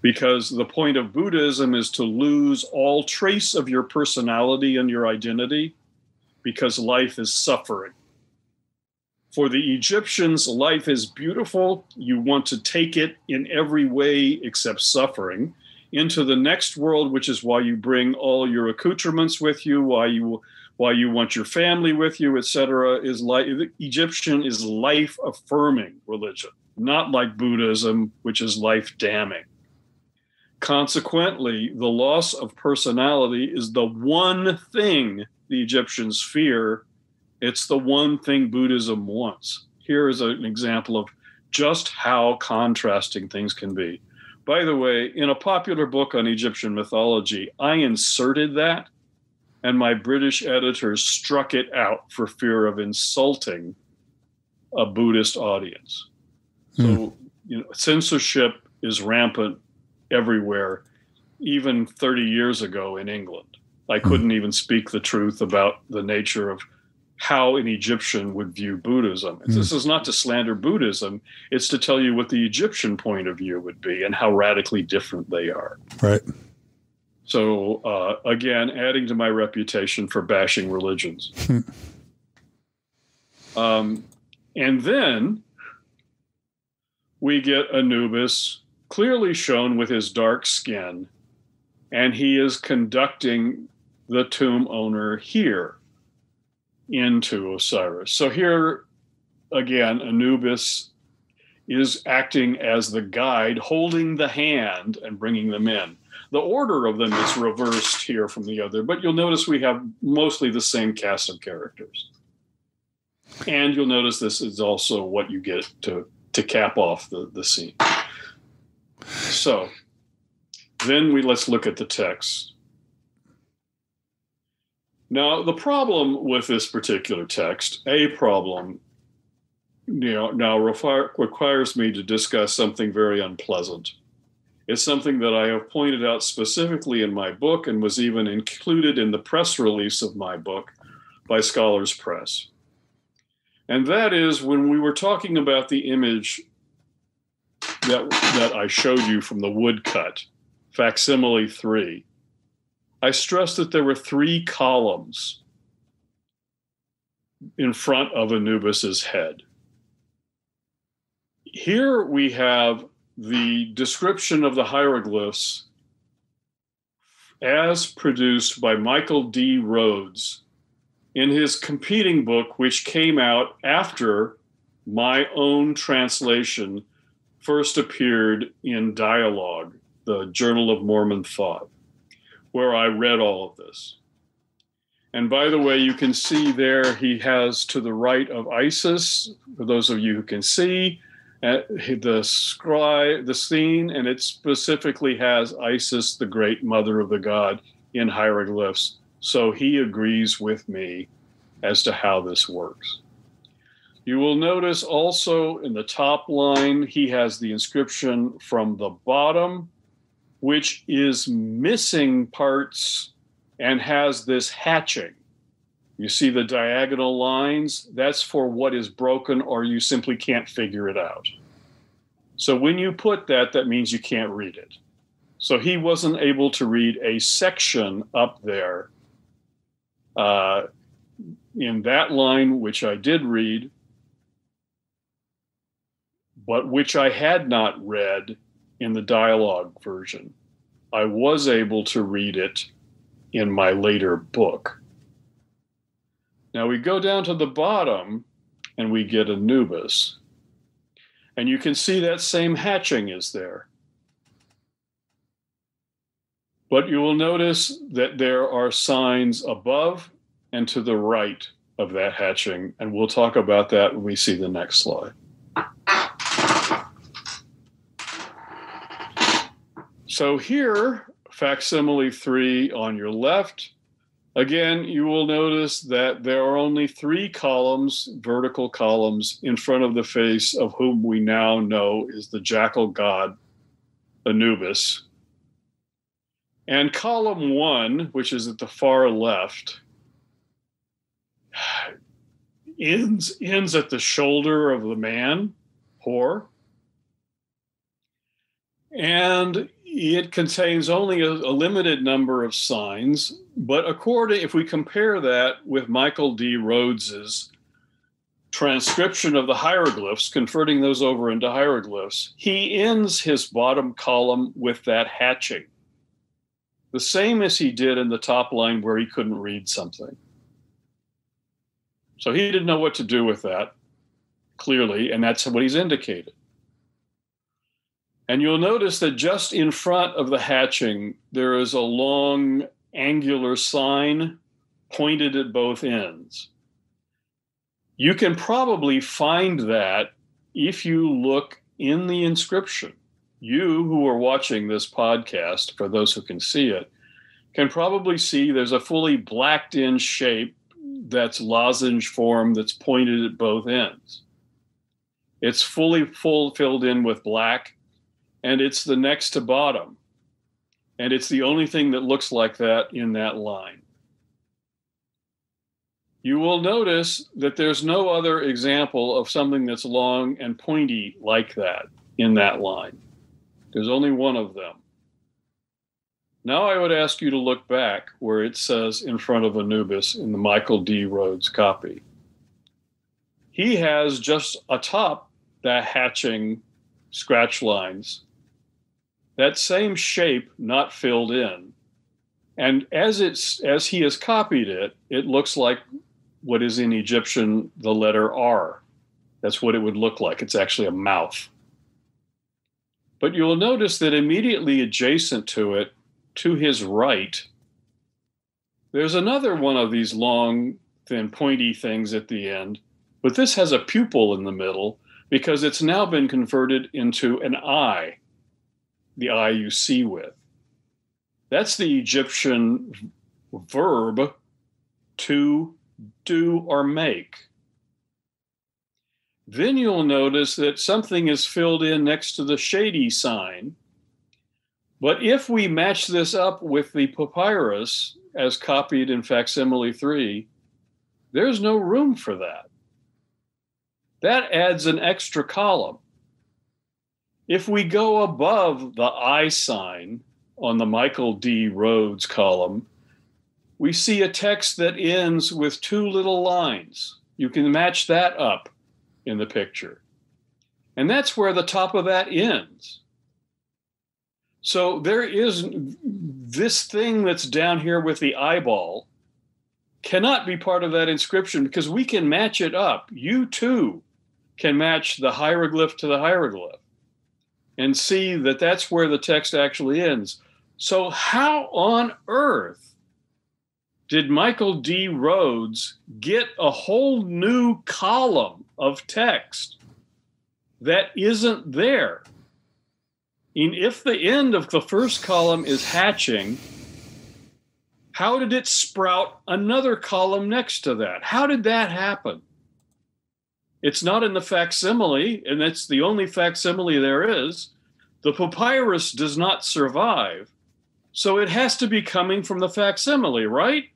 because the point of Buddhism is to lose all trace of your personality and your identity because life is suffering. For the Egyptians, life is beautiful. You want to take it in every way except suffering into the next world, which is why you bring all your accoutrements with you, why you why you want your family with you, etc. Is like Egyptian is life affirming religion, not like Buddhism, which is life damning. Consequently, the loss of personality is the one thing the Egyptians fear. It's the one thing Buddhism wants. Here is an example of just how contrasting things can be. By the way, in a popular book on Egyptian mythology, I inserted that, and my British editors struck it out for fear of insulting a Buddhist audience. So, mm. you know, censorship is rampant everywhere, even 30 years ago in England. I hmm. couldn't even speak the truth about the nature of how an Egyptian would view Buddhism. Mm. This is not to slander Buddhism, it's to tell you what the Egyptian point of view would be and how radically different they are. Right. So, uh, again, adding to my reputation for bashing religions. *laughs* Um, and then we get Anubis clearly shown with his dark skin, and he is conducting the tomb owner here into Osiris. So here again, Anubis is acting as the guide, holding the hand and bringing them in. The order of them is reversed here from the other, but you'll notice we have mostly the same cast of characters. And you'll notice this is also what you get to, to cap off the, the scene. So then we let's look at the text. Now, the problem with this particular text, a problem, you know, now requires me to discuss something very unpleasant. It's something that I have pointed out specifically in my book and was even included in the press release of my book by Scholars Press. And that is when we were talking about the image that that I showed you from the woodcut, facsimile three, I stressed that there were three columns in front of Anubis's head. Here we have the description of the hieroglyphs as produced by Michael D. Rhodes in his competing book, which came out after my own translation first appeared in Dialogue, the Journal of Mormon Thought, where I read all of this. And by the way, you can see there he has to the right of Isis, for those of you who can see, uh, the scry, the scene, and it specifically has Isis, the great mother of the god, in hieroglyphs. So he agrees with me as to how this works. You will notice also in the top line, he has the inscription from the bottom, which is missing parts and has this hatching. You see the diagonal lines? That's for what is broken or you simply can't figure it out. So when you put that, that means you can't read it. So he wasn't able to read a section up there uh, in that line, which I did read, but which I had not read in the dialogue version. I was able to read it in my later book. Now we go down to the bottom and we get Anubis. And you can see that same hatching is there. But you will notice that there are signs above and to the right of that hatching. And we'll talk about that when we see the next slide. So here, facsimile three on your left, again, you will notice that there are only three columns, vertical columns, in front of the face of whom we now know is the jackal god Anubis. And column one, which is at the far left, ends ends at the shoulder of the man, Hor. And it contains only a, a, limited number of signs, but according, if we compare that with Michael D. Rhodes's transcription of the hieroglyphs, converting those over into hieroglyphs, he ends his bottom column with that hatching, the same as he did in the top line where he couldn't read something. So he didn't know what to do with that, clearly, and that's what he's indicated. And you'll notice that just in front of the hatching, there is a long angular sign pointed at both ends. You can probably find that if you look in the inscription. You who are watching this podcast, for those who can see it, can probably see there's a fully blacked in shape that's lozenge form that's pointed at both ends. It's fully full filled in with black and it's the next to bottom. And it's the only thing that looks like that in that line. You will notice that there's no other example of something that's long and pointy like that in that line. There's only one of them. Now I would ask you to look back where it says in front of Anubis in the Michael D. Rhodes copy. He has just atop the hatching scratch lines that same shape not filled in. And as it's as he has copied it, it looks like what is in Egyptian the letter R. That's what it would look like. It's actually a mouth. But you'll notice that immediately adjacent to it, to his right, there's another one of these long, thin, pointy things at the end, but this has a pupil in the middle because it's now been converted into an eye the eye you see with. That's the Egyptian verb to do or make. Then you'll notice that something is filled in next to the shady sign. But if we match this up with the papyrus as copied in facsimile 3, there's no room for that. That adds an extra column. If we go above the I sign on the Michael D. Rhodes column, we see a text that ends with two little lines. You can match that up in the picture. And that's where the top of that ends. So there is this thing that's down here with the eyeball cannot be part of that inscription because we can match it up. You too can match the hieroglyph to the hieroglyph and see that that's where the text actually ends. So, how on earth did Michael D. Rhodes get a whole new column of text that isn't there? And if the end of the first column is hatching, how did it sprout another column next to that? How did that happen? It's not in the facsimile, and that's the only facsimile there is. The papyrus does not survive, so it has to be coming from the facsimile, right?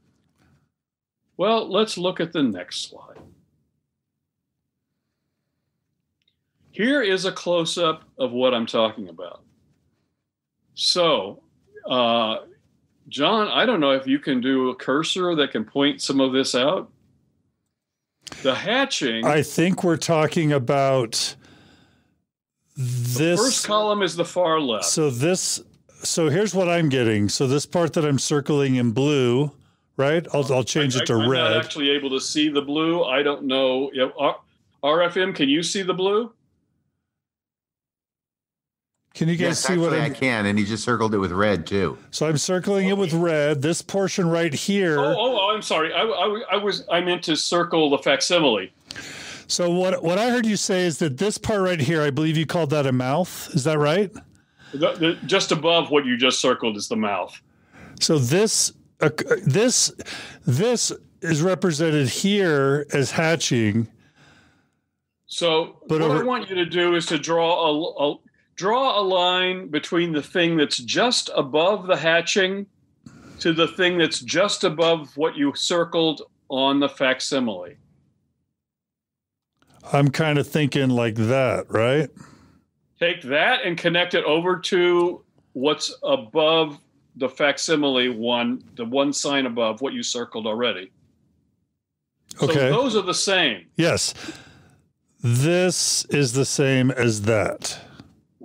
Well, let's look at the next slide. Here is a close up of what I'm talking about. So, uh, John, I don't know if you can do a cursor that can point some of this out. The hatching. I think we're talking about this. The first column is the far left. So this. So here's what I'm getting. So this part that I'm circling in blue, right? I'll I'll change I, it to I'm red. not actually able to see the blue. I don't know. Yeah, RFM, can you see the blue? Can you guys Yes, see actually, what I I'm? can, and he just circled it with red too. So I'm circling it with red. This portion right here. Oh, oh, oh I'm sorry. I, I, I was I meant to circle the facsimile. So what what I heard you say is that this part right here, I believe you called that a mouth. Is that right? The, the, just above what you just circled is the mouth. So this uh, this this is represented here as hatching. So But what I want you to do is to draw a, a draw a line between the thing that's just above the hatching to the thing that's just above what you circled on the facsimile. I'm kind of thinking like that, right? Take that and connect it over to what's above the facsimile one, the one sign above what you circled already. So Okay. those are the same, Yes. This is the same as that.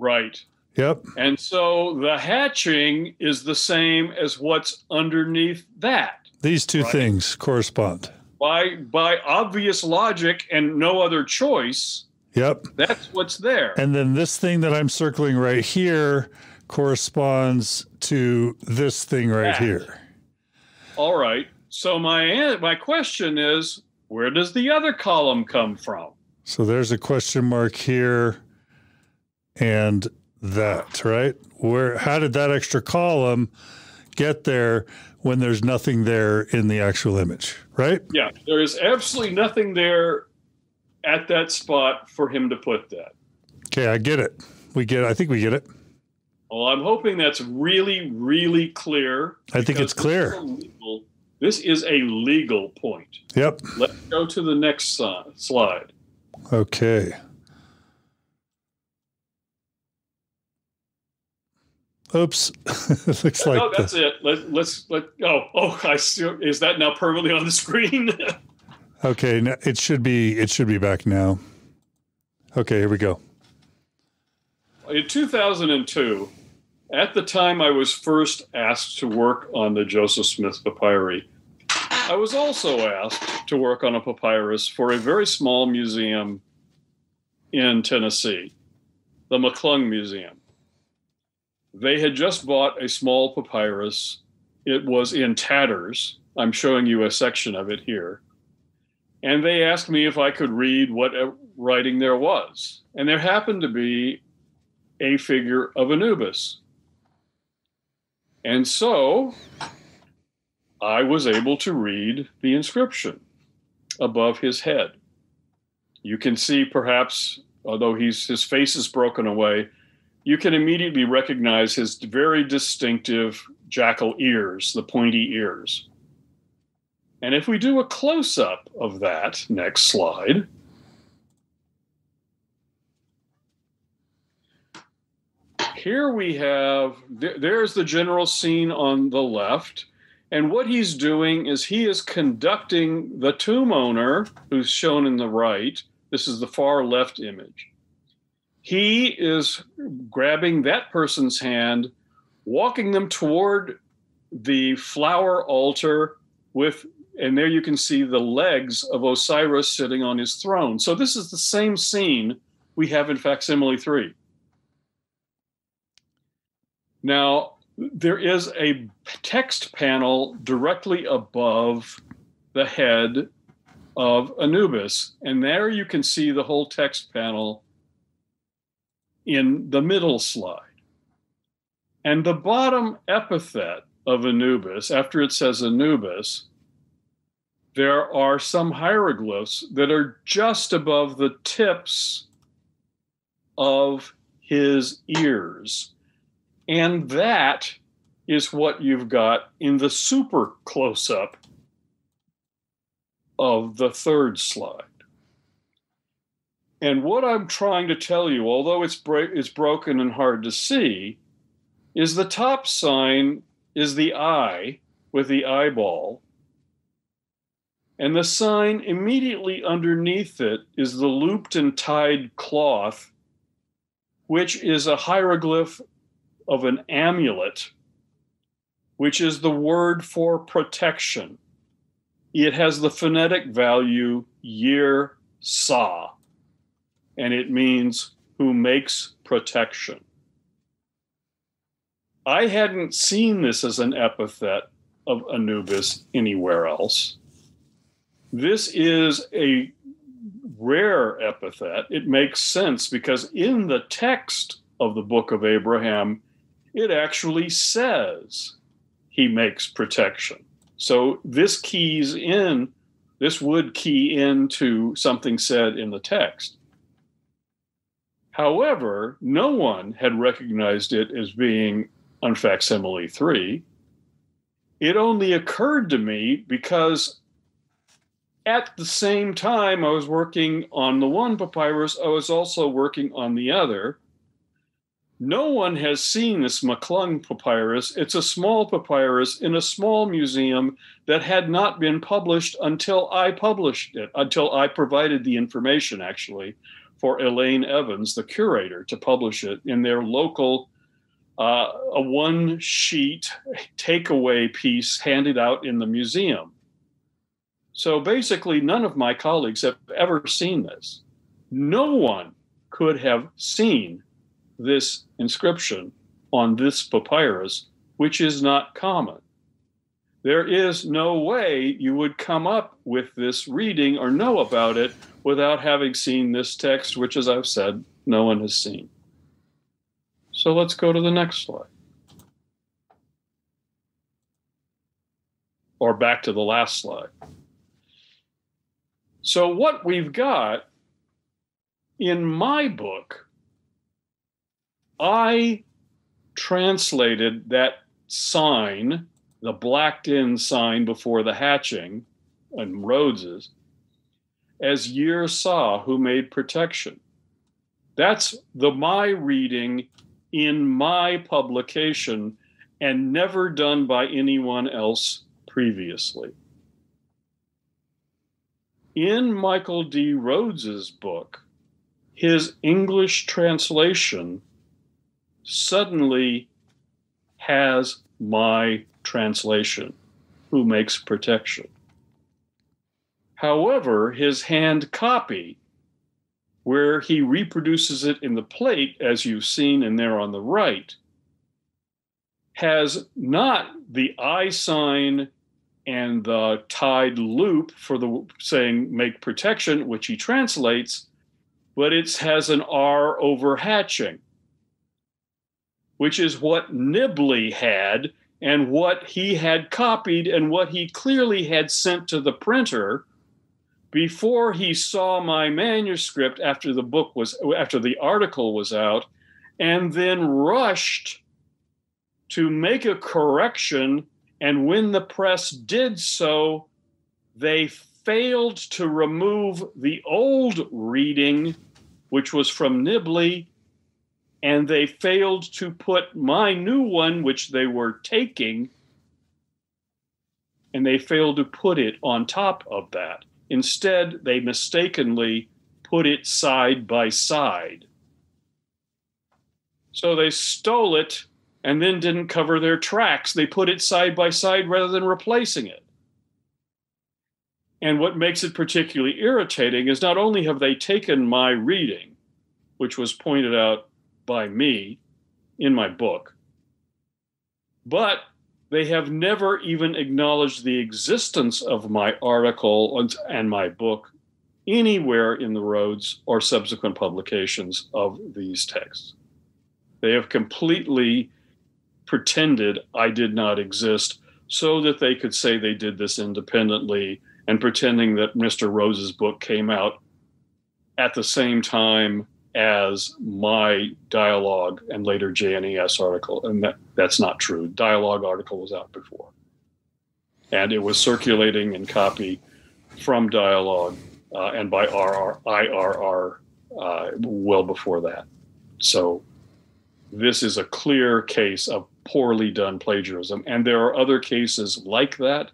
Right? Yep. And so the hatching is the same as what's underneath that. These two Right. things correspond. By by obvious logic and no other choice, Yep. that's what's there. And then this thing that I'm circling right here corresponds to this thing right That. here. All right. So my my question is, where does the other column come from? So there's a question mark here and that, right? Where how did that extra column get there when there's nothing there in the actual image, right? Yeah, there is absolutely nothing there at that spot for him to put that. Okay, I get it. We get I think we get it. Well, I'm hoping that's really, really clear. I think it's clear. This is, a legal, this is a legal point. Yep. Let's go to the next slide. Okay. Oops. it *laughs* looks like oh, the- that's it. Let, let's let. Oh, oh, I see. Is that now permanently on the screen? *laughs* Okay, now it should be it should be back now. Okay, here we go. In 2002, at the time I was first asked to work on the Joseph Smith papyri, I was also asked to work on a papyrus for a very small museum in Tennessee, the McClung Museum. They had just bought a small papyrus. It was in tatters. I'm showing you a section of it here. And they asked me if I could read what writing there was. And there happened to be a figure of Anubis. And so I was able to read the inscription above his head. You can see perhaps, although he's, his face is broken away, you can immediately recognize his very distinctive jackal ears, the pointy ears. And if we do a close up of that, next slide. Here we have, there's the general scene on the left. And what he's doing is he is conducting the tomb owner, who's shown in the right. This is the far left image. He is grabbing that person's hand, walking them toward the flower altar with and there you can see the legs of Osiris sitting on his throne. So this is the same scene we have in facsimile 3. Now, there is a text panel directly above the head of Anubis, and there you can see the whole text panel in the middle slide. And the bottom epithet of Anubis, after it says Anubis, there are some hieroglyphs that are just above the tips of his ears. And that is what you've got in the super close up of the third slide. And what I'm trying to tell you, although it's, bra- it's broken and hard to see, is the top sign is the eye with the eyeball. And the sign immediately underneath it is the looped and tied cloth, which is a hieroglyph of an amulet, which is the word for protection. It has the phonetic value year sa, and it means who makes protection. I hadn't seen this as an epithet of Anubis anywhere else. This is a rare epithet. It makes sense because in the text of the book of Abraham, it actually says he makes protection. So this keys in, this would key into something said in the text. However, no one had recognized it as being on facsimile 3. It only occurred to me because at the same time I was working on the one papyrus, I was also working on the other. No one has seen this McClung papyrus. It's a small papyrus in a small museum that had not been published until I published it, until I provided the information actually for Elaine Evans, the curator, to publish it in their local uh, a one sheet takeaway piece handed out in the museum. So basically, none of my colleagues have ever seen this. No one could have seen this inscription on this papyrus, which is not common. There is no way you would come up with this reading or know about it without having seen this text, which, as I've said, no one has seen. So let's go to the next slide. Or back to the last slide. So, what we've got in my book, I translated that sign, the blacked in sign before the hatching and Rhodes's, as Year Saw, who made protection. That's the my reading in my publication and never done by anyone else previously. In Michael D. Rhodes's book, his English translation suddenly has my translation, who makes protection. However, his hand copy where he reproduces it in the plate, as you've seen in there on the right, has not the I sign and the tied loop for the saying make protection, which he translates, but it has an R over hatching, which is what Nibley had and what he had copied and what he clearly had sent to the printer before he saw my manuscript after the book was after the article was out and then rushed to make a correction and when the press did so they failed to remove the old reading which was from Nibley and they failed to put my new one which they were taking and they failed to put it on top of that Instead, they mistakenly put it side by side. So they stole it and then didn't cover their tracks. They put it side by side rather than replacing it. And what makes it particularly irritating is not only have they taken my reading, which was pointed out by me in my book, but they have never even acknowledged the existence of my article and my book anywhere in the Rhodes or subsequent publications of these texts. They have completely pretended I did not exist so that they could say they did this independently and pretending that Mr. Rhodes's book came out at the same time as my dialogue and later JNES article. And that, that's not true. Dialogue article was out before. And it was circulating in copy from dialogue uh, and by RR, IRR uh, well before that. So this is a clear case of poorly done plagiarism. And there are other cases like that,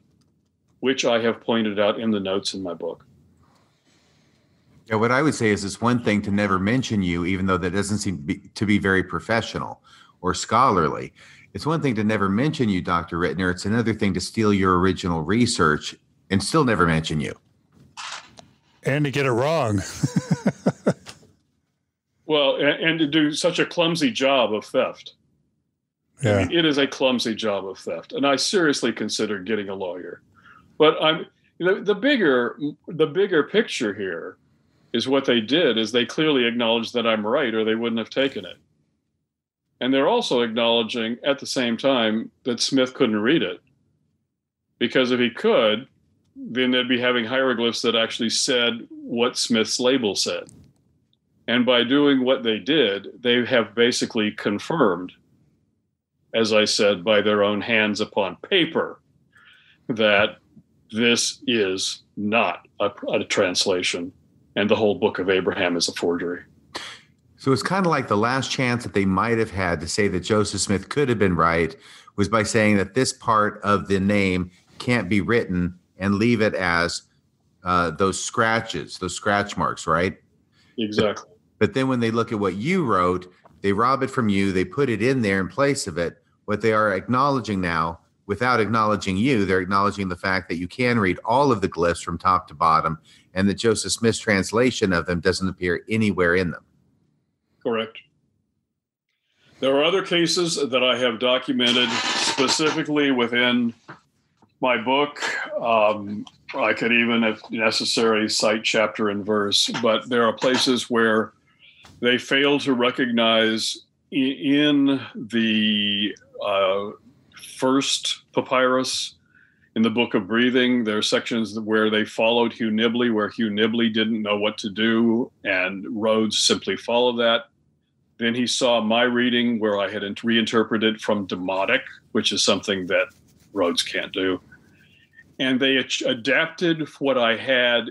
which I have pointed out in the notes in my book. Yeah, what I would say is it's one thing to never mention you, even though that doesn't seem to be, to be very professional or scholarly. It's one thing to never mention you, Dr. Ritner. It's another thing to steal your original research and still never mention you and to get it wrong. *laughs* well, and, and, to do such a clumsy job of theft. Yeah. I mean, it is a clumsy job of theft, and I seriously consider getting a lawyer. But I'm the, the bigger the bigger picture here is what they did is they clearly acknowledged that I'm right, or they wouldn't have taken it. And they're also acknowledging at the same time that Smith couldn't read it. Because if he could, then they'd be having hieroglyphs that actually said what Smith's label said. And by doing what they did, they have basically confirmed, as I said, by their own hands upon paper, that this is not a, a translation and the whole book of Abraham is a forgery. So it's kind of like the last chance that they might have had to say that Joseph Smith could have been right was by saying that this part of the name can't be written and leave it as uh, those scratches, those scratch marks, right? Exactly. But, but then when they look at what you wrote, they rob it from you, they put it in there in place of it. What they are acknowledging now, without acknowledging you, they're acknowledging the fact that you can read all of the glyphs from top to bottom and that Joseph Smith's translation of them doesn't appear anywhere in them. Correct. There are other cases that I have documented specifically within my book. Um, I could even, if necessary, cite chapter and verse, but there are places where they fail to recognize in the uh, first papyrus in the book of breathing. There are sections where they followed hugh nibley where hugh nibley didn't know what to do and rhodes simply followed that. Then he saw my reading where i had reinterpreted from demotic which is something that rhodes can't do. And they adapted what I had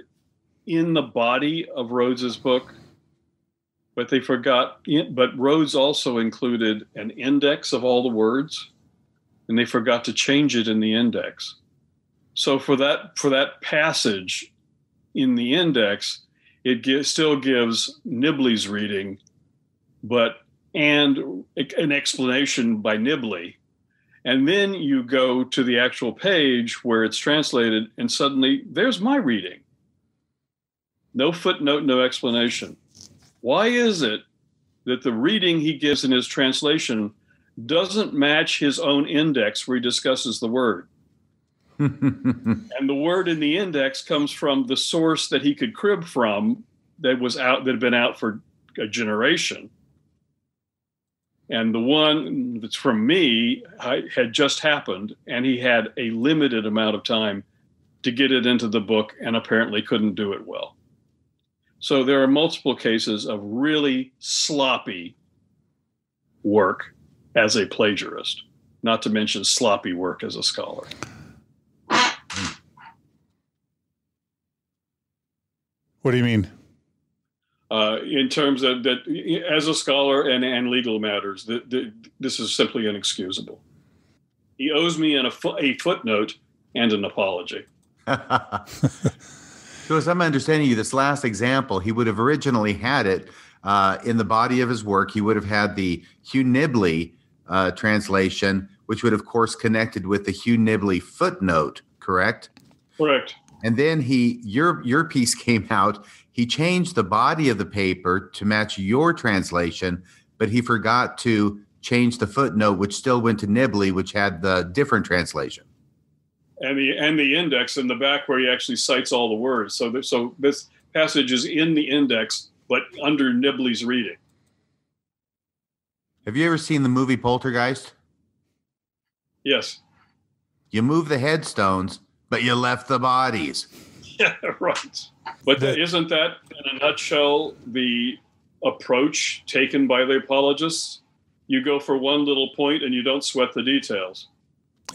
in the body of Rhodes's book, but they forgot. But Rhodes also included an index of all the words, and they forgot to change it in the index. So for that for that passage in the index, it still gives Nibley's reading, but and an explanation by Nibley and then you go to the actual page where it's translated, and suddenly there's my reading. No footnote, no explanation. Why is it that the reading he gives in his translation doesn't match his own index where he discusses the word? *laughs* and the word in the index comes from the source that he could crib from that was out that had been out for a generation and the one that's from me had just happened, and he had a limited amount of time to get it into the book and apparently couldn't do it well. So there are multiple cases of really sloppy work as a plagiarist, not to mention sloppy work as a scholar. What do you mean? uh, in terms of that as a scholar and, and legal matters that, this is simply inexcusable he owes me an, a, fo- a footnote and an apology *laughs* so as i'm understanding you this last example he would have originally had it uh, in the body of his work he would have had the hugh nibley uh, translation which would of course connected with the hugh nibley footnote correct correct And then he your your piece *laughs* came out. He changed the body of the paper to match your translation, but he forgot to change the footnote, which still went to Nibley, which had the different translation. And the and the index in the back where he actually cites all the words. So th- so this passage is in the index, but under Nibley's reading. Have you ever seen the movie Poltergeist? Yes. You move the headstones, but you left the bodies. *laughs* Yeah, right. But the, isn't that, in a nutshell, the approach taken by the apologists? You go for one little point and you don't sweat the details.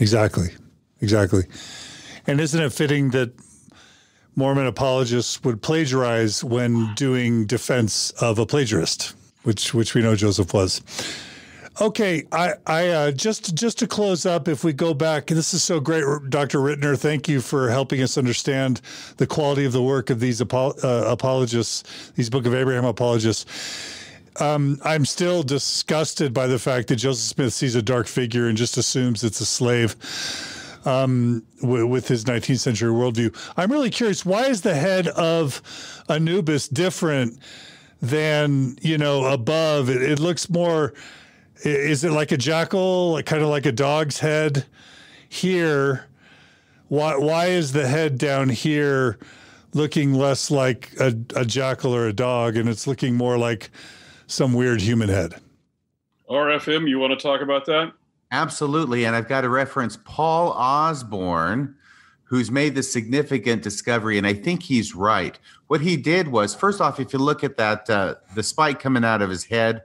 Exactly. Exactly. And isn't it fitting that Mormon apologists would plagiarize when doing defense of a plagiarist, which which we know Joseph was? Okay, I, I uh, just just to close up, if we go back, this is so great, Dr. Ritner. Thank you for helping us understand the quality of the work of these apo- uh, apologists, these Book of Abraham apologists. Um, I'm still disgusted by the fact that Joseph Smith sees a dark figure and just assumes it's a slave. Um, with his 19th century worldview, I'm really curious. Why is the head of Anubis different than you know above? It, it looks more is it like a jackal, like kind of like a dog's head here? Why why is the head down here looking less like a, a jackal or a dog, and it's looking more like some weird human head? RFM, you want to talk about that? Absolutely, and I've got to reference Paul Osborne who's made this significant discovery, and I think he's right. What he did was, first off, if you look at that, uh, the spike coming out of his head,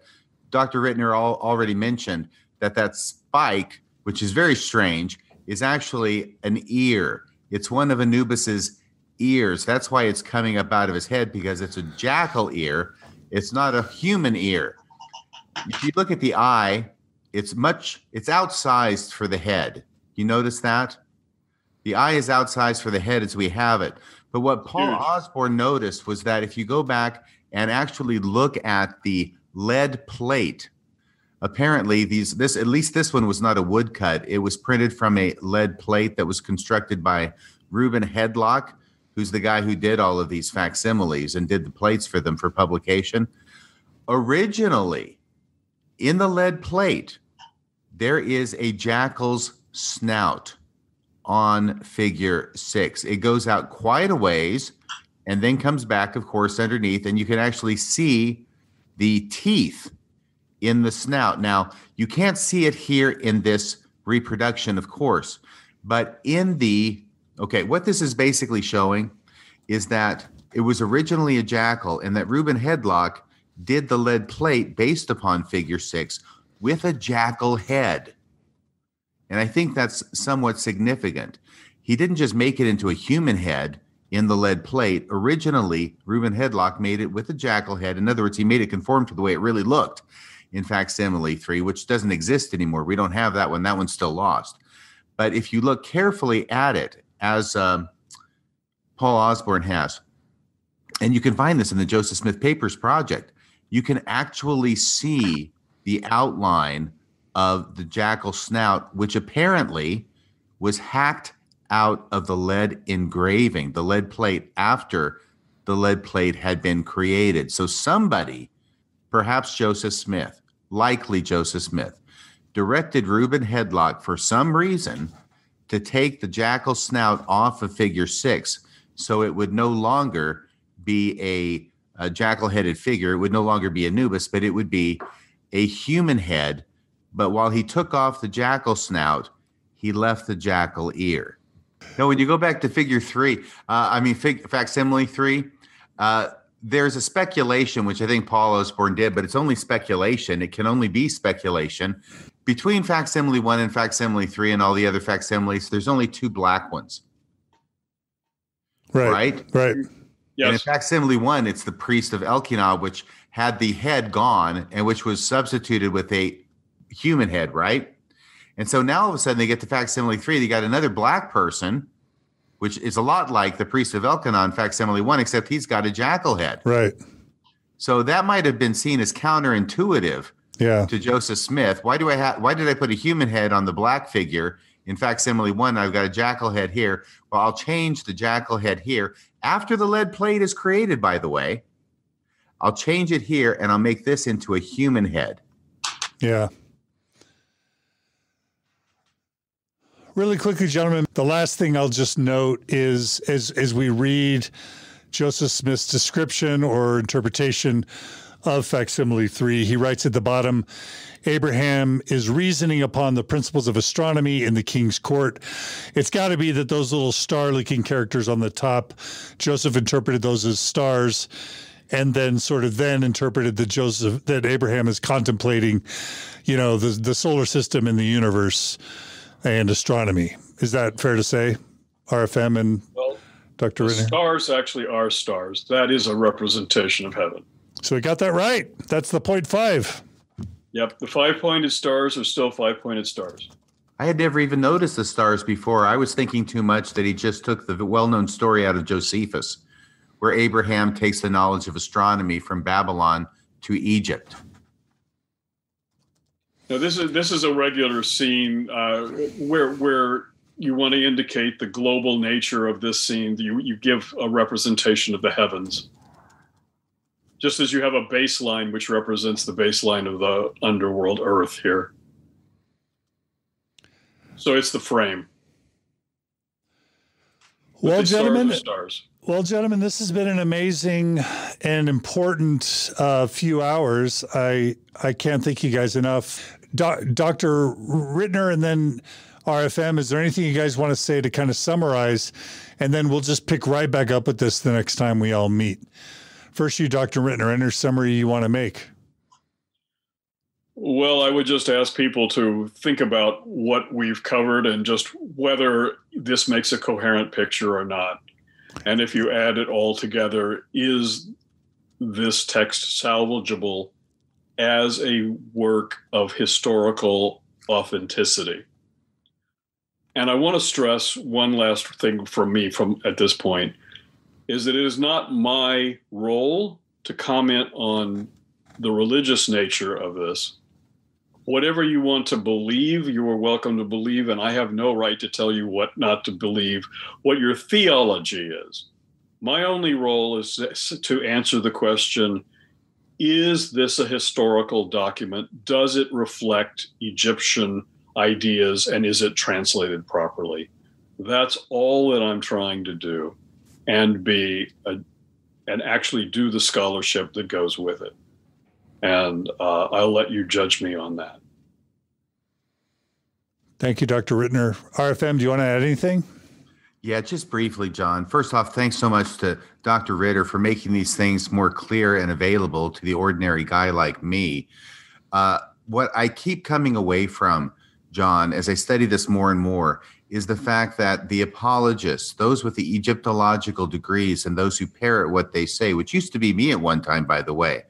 Dr. Ritner all, already mentioned that that spike, which is very strange, is actually an ear. It's one of Anubis's ears. That's why it's coming up out of his head because it's a jackal ear. It's not a human ear. If you look at the eye, it's much it's outsized for the head. You notice that? The eye is outsized for the head as we have it. But what Paul Huge. Osborne noticed was that if you go back and actually look at the lead plate. Apparently, these this at least this one was not a woodcut. It was printed from a lead plate that was constructed by Reuben Hedlock, who's the guy who did all of these facsimiles and did the plates for them for publication. Originally, in the lead plate, there is a jackal's snout on figure six. It goes out quite a ways and then comes back, of course, underneath, and you can actually see the teeth in the snout. Now, you can't see it here in this reproduction, of course, but in the okay, what this is basically showing is that it was originally a jackal and that Reuben Hedlock did the lead plate based upon figure six with a jackal head. And I think that's somewhat significant. He didn't just make it into a human head, in the lead plate. Originally, Reuben Hedlock made it with a jackal head. In other words, he made it conform to the way it really looked in facsimile 3, which doesn't exist anymore. We don't have that one. That one's still lost. But if you look carefully at it, as um, Paul Osborne has, and you can find this in the Joseph Smith Papers Project, you can actually see the outline of the jackal snout, which apparently was hacked out of the lead engraving, the lead plate after the lead plate had been created. So somebody, perhaps Joseph Smith, likely Joseph Smith, directed Reuben Hedlock for some reason to take the jackal snout off of figure six so it would no longer be a, a jackal headed figure. It would no longer be Anubis, but it would be a human head. But while he took off the jackal snout, he left the jackal ear. No, when you go back to figure three, uh, I mean, fig- facsimile three, uh, there's a speculation, which I think Paul Osborne did, but it's only speculation. It can only be speculation. Between facsimile one and facsimile three and all the other facsimiles, there's only two black ones. Right. Right. Right. Yes. And in facsimile one, it's the priest of Elkenah, which had the head gone and which was substituted with a human head, right? And so now all of a sudden they get to facsimile three. They got another black person, which is a lot like the priest of Elkenah in facsimile one, except he's got a jackal head. Right. So that might have been seen as counterintuitive yeah. to Joseph Smith. Why do I have why did I put a human head on the black figure In facsimile one, I've got a jackal head here. Well, I'll change the jackal head here after the lead plate is created, by the way. I'll change it here and I'll make this into a human head. Yeah. Really quickly, gentlemen, the last thing I'll just note is as as we read Joseph Smith's description or interpretation of facsimile three, he writes at the bottom, Abraham is reasoning upon the principles of astronomy in the king's court. It's got to be that those little star looking characters on the top, Joseph interpreted those as stars and then sort of then interpreted that Joseph that Abraham is contemplating, you know, the the solar system and the universe and astronomy. Is that fair to say? RFM and well, Dr. The stars actually are stars. That is a representation of heaven. So we got that right. That's the point five. Yep, the five pointed stars are still five pointed stars. I had never even noticed the stars before. I was thinking too much that he just took the well known story out of Josephus where Abraham takes the knowledge of astronomy from Babylon to Egypt. Now, this is this is a regular scene uh, where where you want to indicate the global nature of this scene. You you give a representation of the heavens, just as you have a baseline which represents the baseline of the underworld Earth here. So it's the frame. Well, gentlemen, stars. Well, gentlemen, this has been an amazing and important uh, few hours. I I can't thank you guys enough, Do- Doctor Ritner and then RFM. Is there anything you guys want to say to kind of summarize, and then we'll just pick right back up with this the next time we all meet. First, you, Doctor Ritner, any summary you want to make? Well, I would just ask people to think about what we've covered and just whether this makes a coherent picture or not. And if you add it all together, is this text salvageable as a work of historical authenticity? And I want to stress one last thing from me from at this point is that it is not my role to comment on the religious nature of this whatever you want to believe, you are welcome to believe, and I have no right to tell you what not to believe, what your theology is. My only role is to answer the question Is this a historical document? Does it reflect Egyptian ideas and is it translated properly? That's all that I'm trying to do and be a, and actually do the scholarship that goes with it and uh, I'll let you judge me on that. Thank you, Dr. Ritner. RFM, do you want to add anything? Yeah, just briefly, John. First off, thanks so much to Dr. Ritner for making these things more clear and available to the ordinary guy like me. Uh, what I keep coming away from, John, as I study this more and more, is the fact that the apologists, those with the Egyptological degrees and those who parrot what they say, which used to be me at one time, by the way,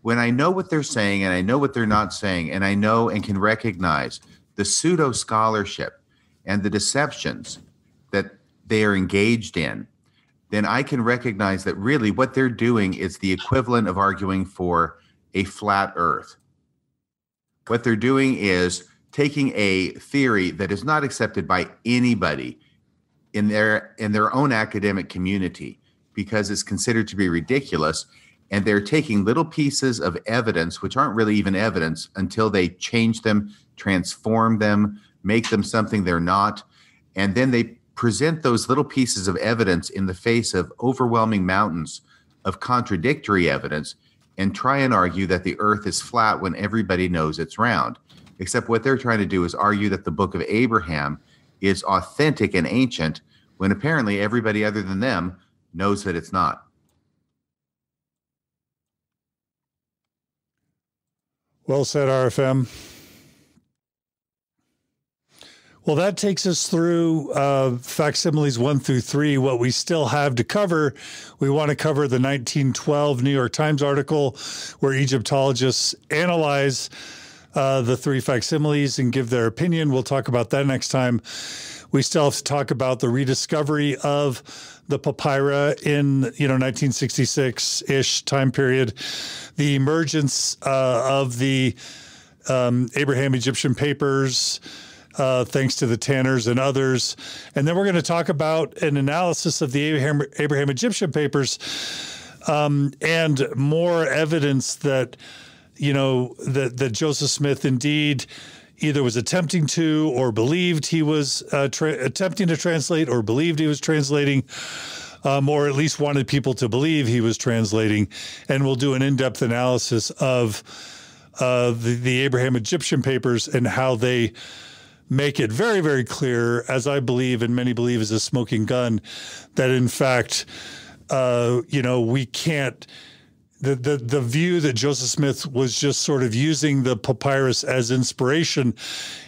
when I know what they're saying and I know what they're not saying, and I know and can recognize the pseudo scholarship and the deceptions they are engaged in, then I can recognize that really what they're doing is the equivalent of arguing for a flat earth. What they're doing is taking a theory that is not accepted by anybody in their in their own academic community because it's considered to be ridiculous and they're taking little pieces of evidence which aren't really even evidence until they change them transform them make them something they're not and then they present those little pieces of evidence in the face of overwhelming mountains of contradictory evidence and try and argue that the earth is flat when everybody knows it's round except what they're trying to do is argue that the book of abraham is authentic and ancient when apparently everybody other than them knows that it's not Well said, RFM. Well, that takes us through uh, facsimiles one through three. What we still have to cover, we want to cover the 1912 New York Times article where Egyptologists analyze uh, the three facsimiles and give their opinion. We'll talk about that next time. We still have to talk about the rediscovery of the papyri in you know 1966 ish time period, the emergence uh, of the um, Abraham Egyptian papers. Uh, thanks to the Tanners and others. And then we're going to talk about an analysis of the Abraham, Abraham Egyptian papers um, and more evidence that, you know, that, that Joseph Smith indeed either was attempting to or believed he was uh, attempting to translate or believed he was translating. Um, or at least wanted people to believe he was translating. And we'll do an in depth analysis of uh, the, the Abraham Egyptian papers and how they make it very, very clear, as I believe and many believe is a smoking gun, that in fact, uh, you know, we can't. The, the the view that Joseph Smith was just sort of using the papyrus as inspiration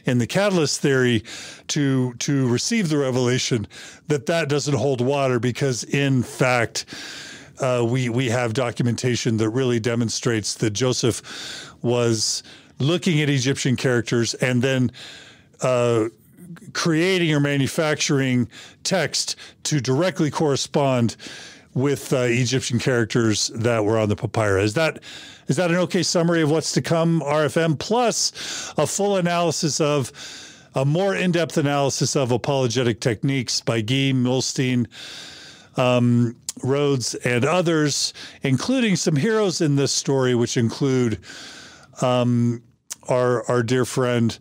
in the catalyst theory to to receive the revelation that that doesn't hold water because in fact uh, we we have documentation that really demonstrates that Joseph was looking at Egyptian characters and then uh, creating or manufacturing text to directly correspond with uh, Egyptian characters that were on the papyrus. Is that is that an okay summary of what's to come? RFM plus a full analysis of a more in-depth analysis of apologetic techniques by Guy Muhlestein. Um, Rhodes and others, including some heroes in this story, which include um, our our dear friend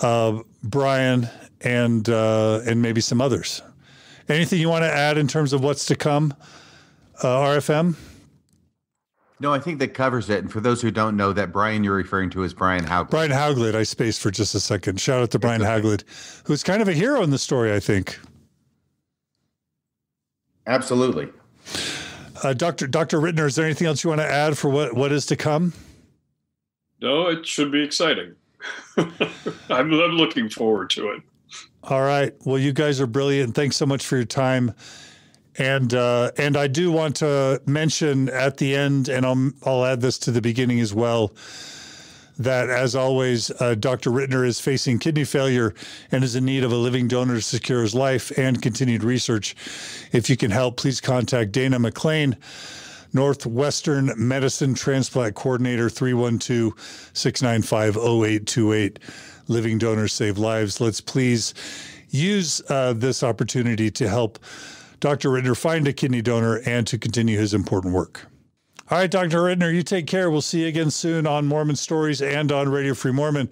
uh, Brian and uh, and maybe some others. Anything you want to add in terms of what's to come, uh, RFM? No, I think that covers it. And for those who don't know, that Brian you're referring to is Brian Hauglid. Brian Hauglid, I spaced for just a second. Shout out to Brian okay. Hauglid, who's kind of a hero in the story, I think. Absolutely. Uh, Dr. Dr. Ritner, is there anything else you want to add for what, what is to come? No, it should be exciting. *laughs* I'm, I'm looking forward to it. All right. Well, you guys are brilliant. Thanks so much for your time. And uh, and I do want to mention at the end, and I'll I'll add this to the beginning as well, that as always, uh, Dr. Ritner is facing kidney failure and is in need of a living donor to secure his life and continued research. If you can help, please contact Dana McLean. Northwestern Medicine Transplant Coordinator 312 695 0828. Living donors save lives. Let's please use uh, this opportunity to help Dr. Ritner find a kidney donor and to continue his important work. All right, Dr. Ritner, you take care. We'll see you again soon on Mormon Stories and on Radio Free Mormon.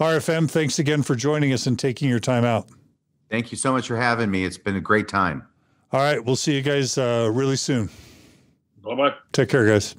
RFM, thanks again for joining us and taking your time out. Thank you so much for having me. It's been a great time. All right, we'll see you guys uh, really soon. Bye bye. Take care, guys.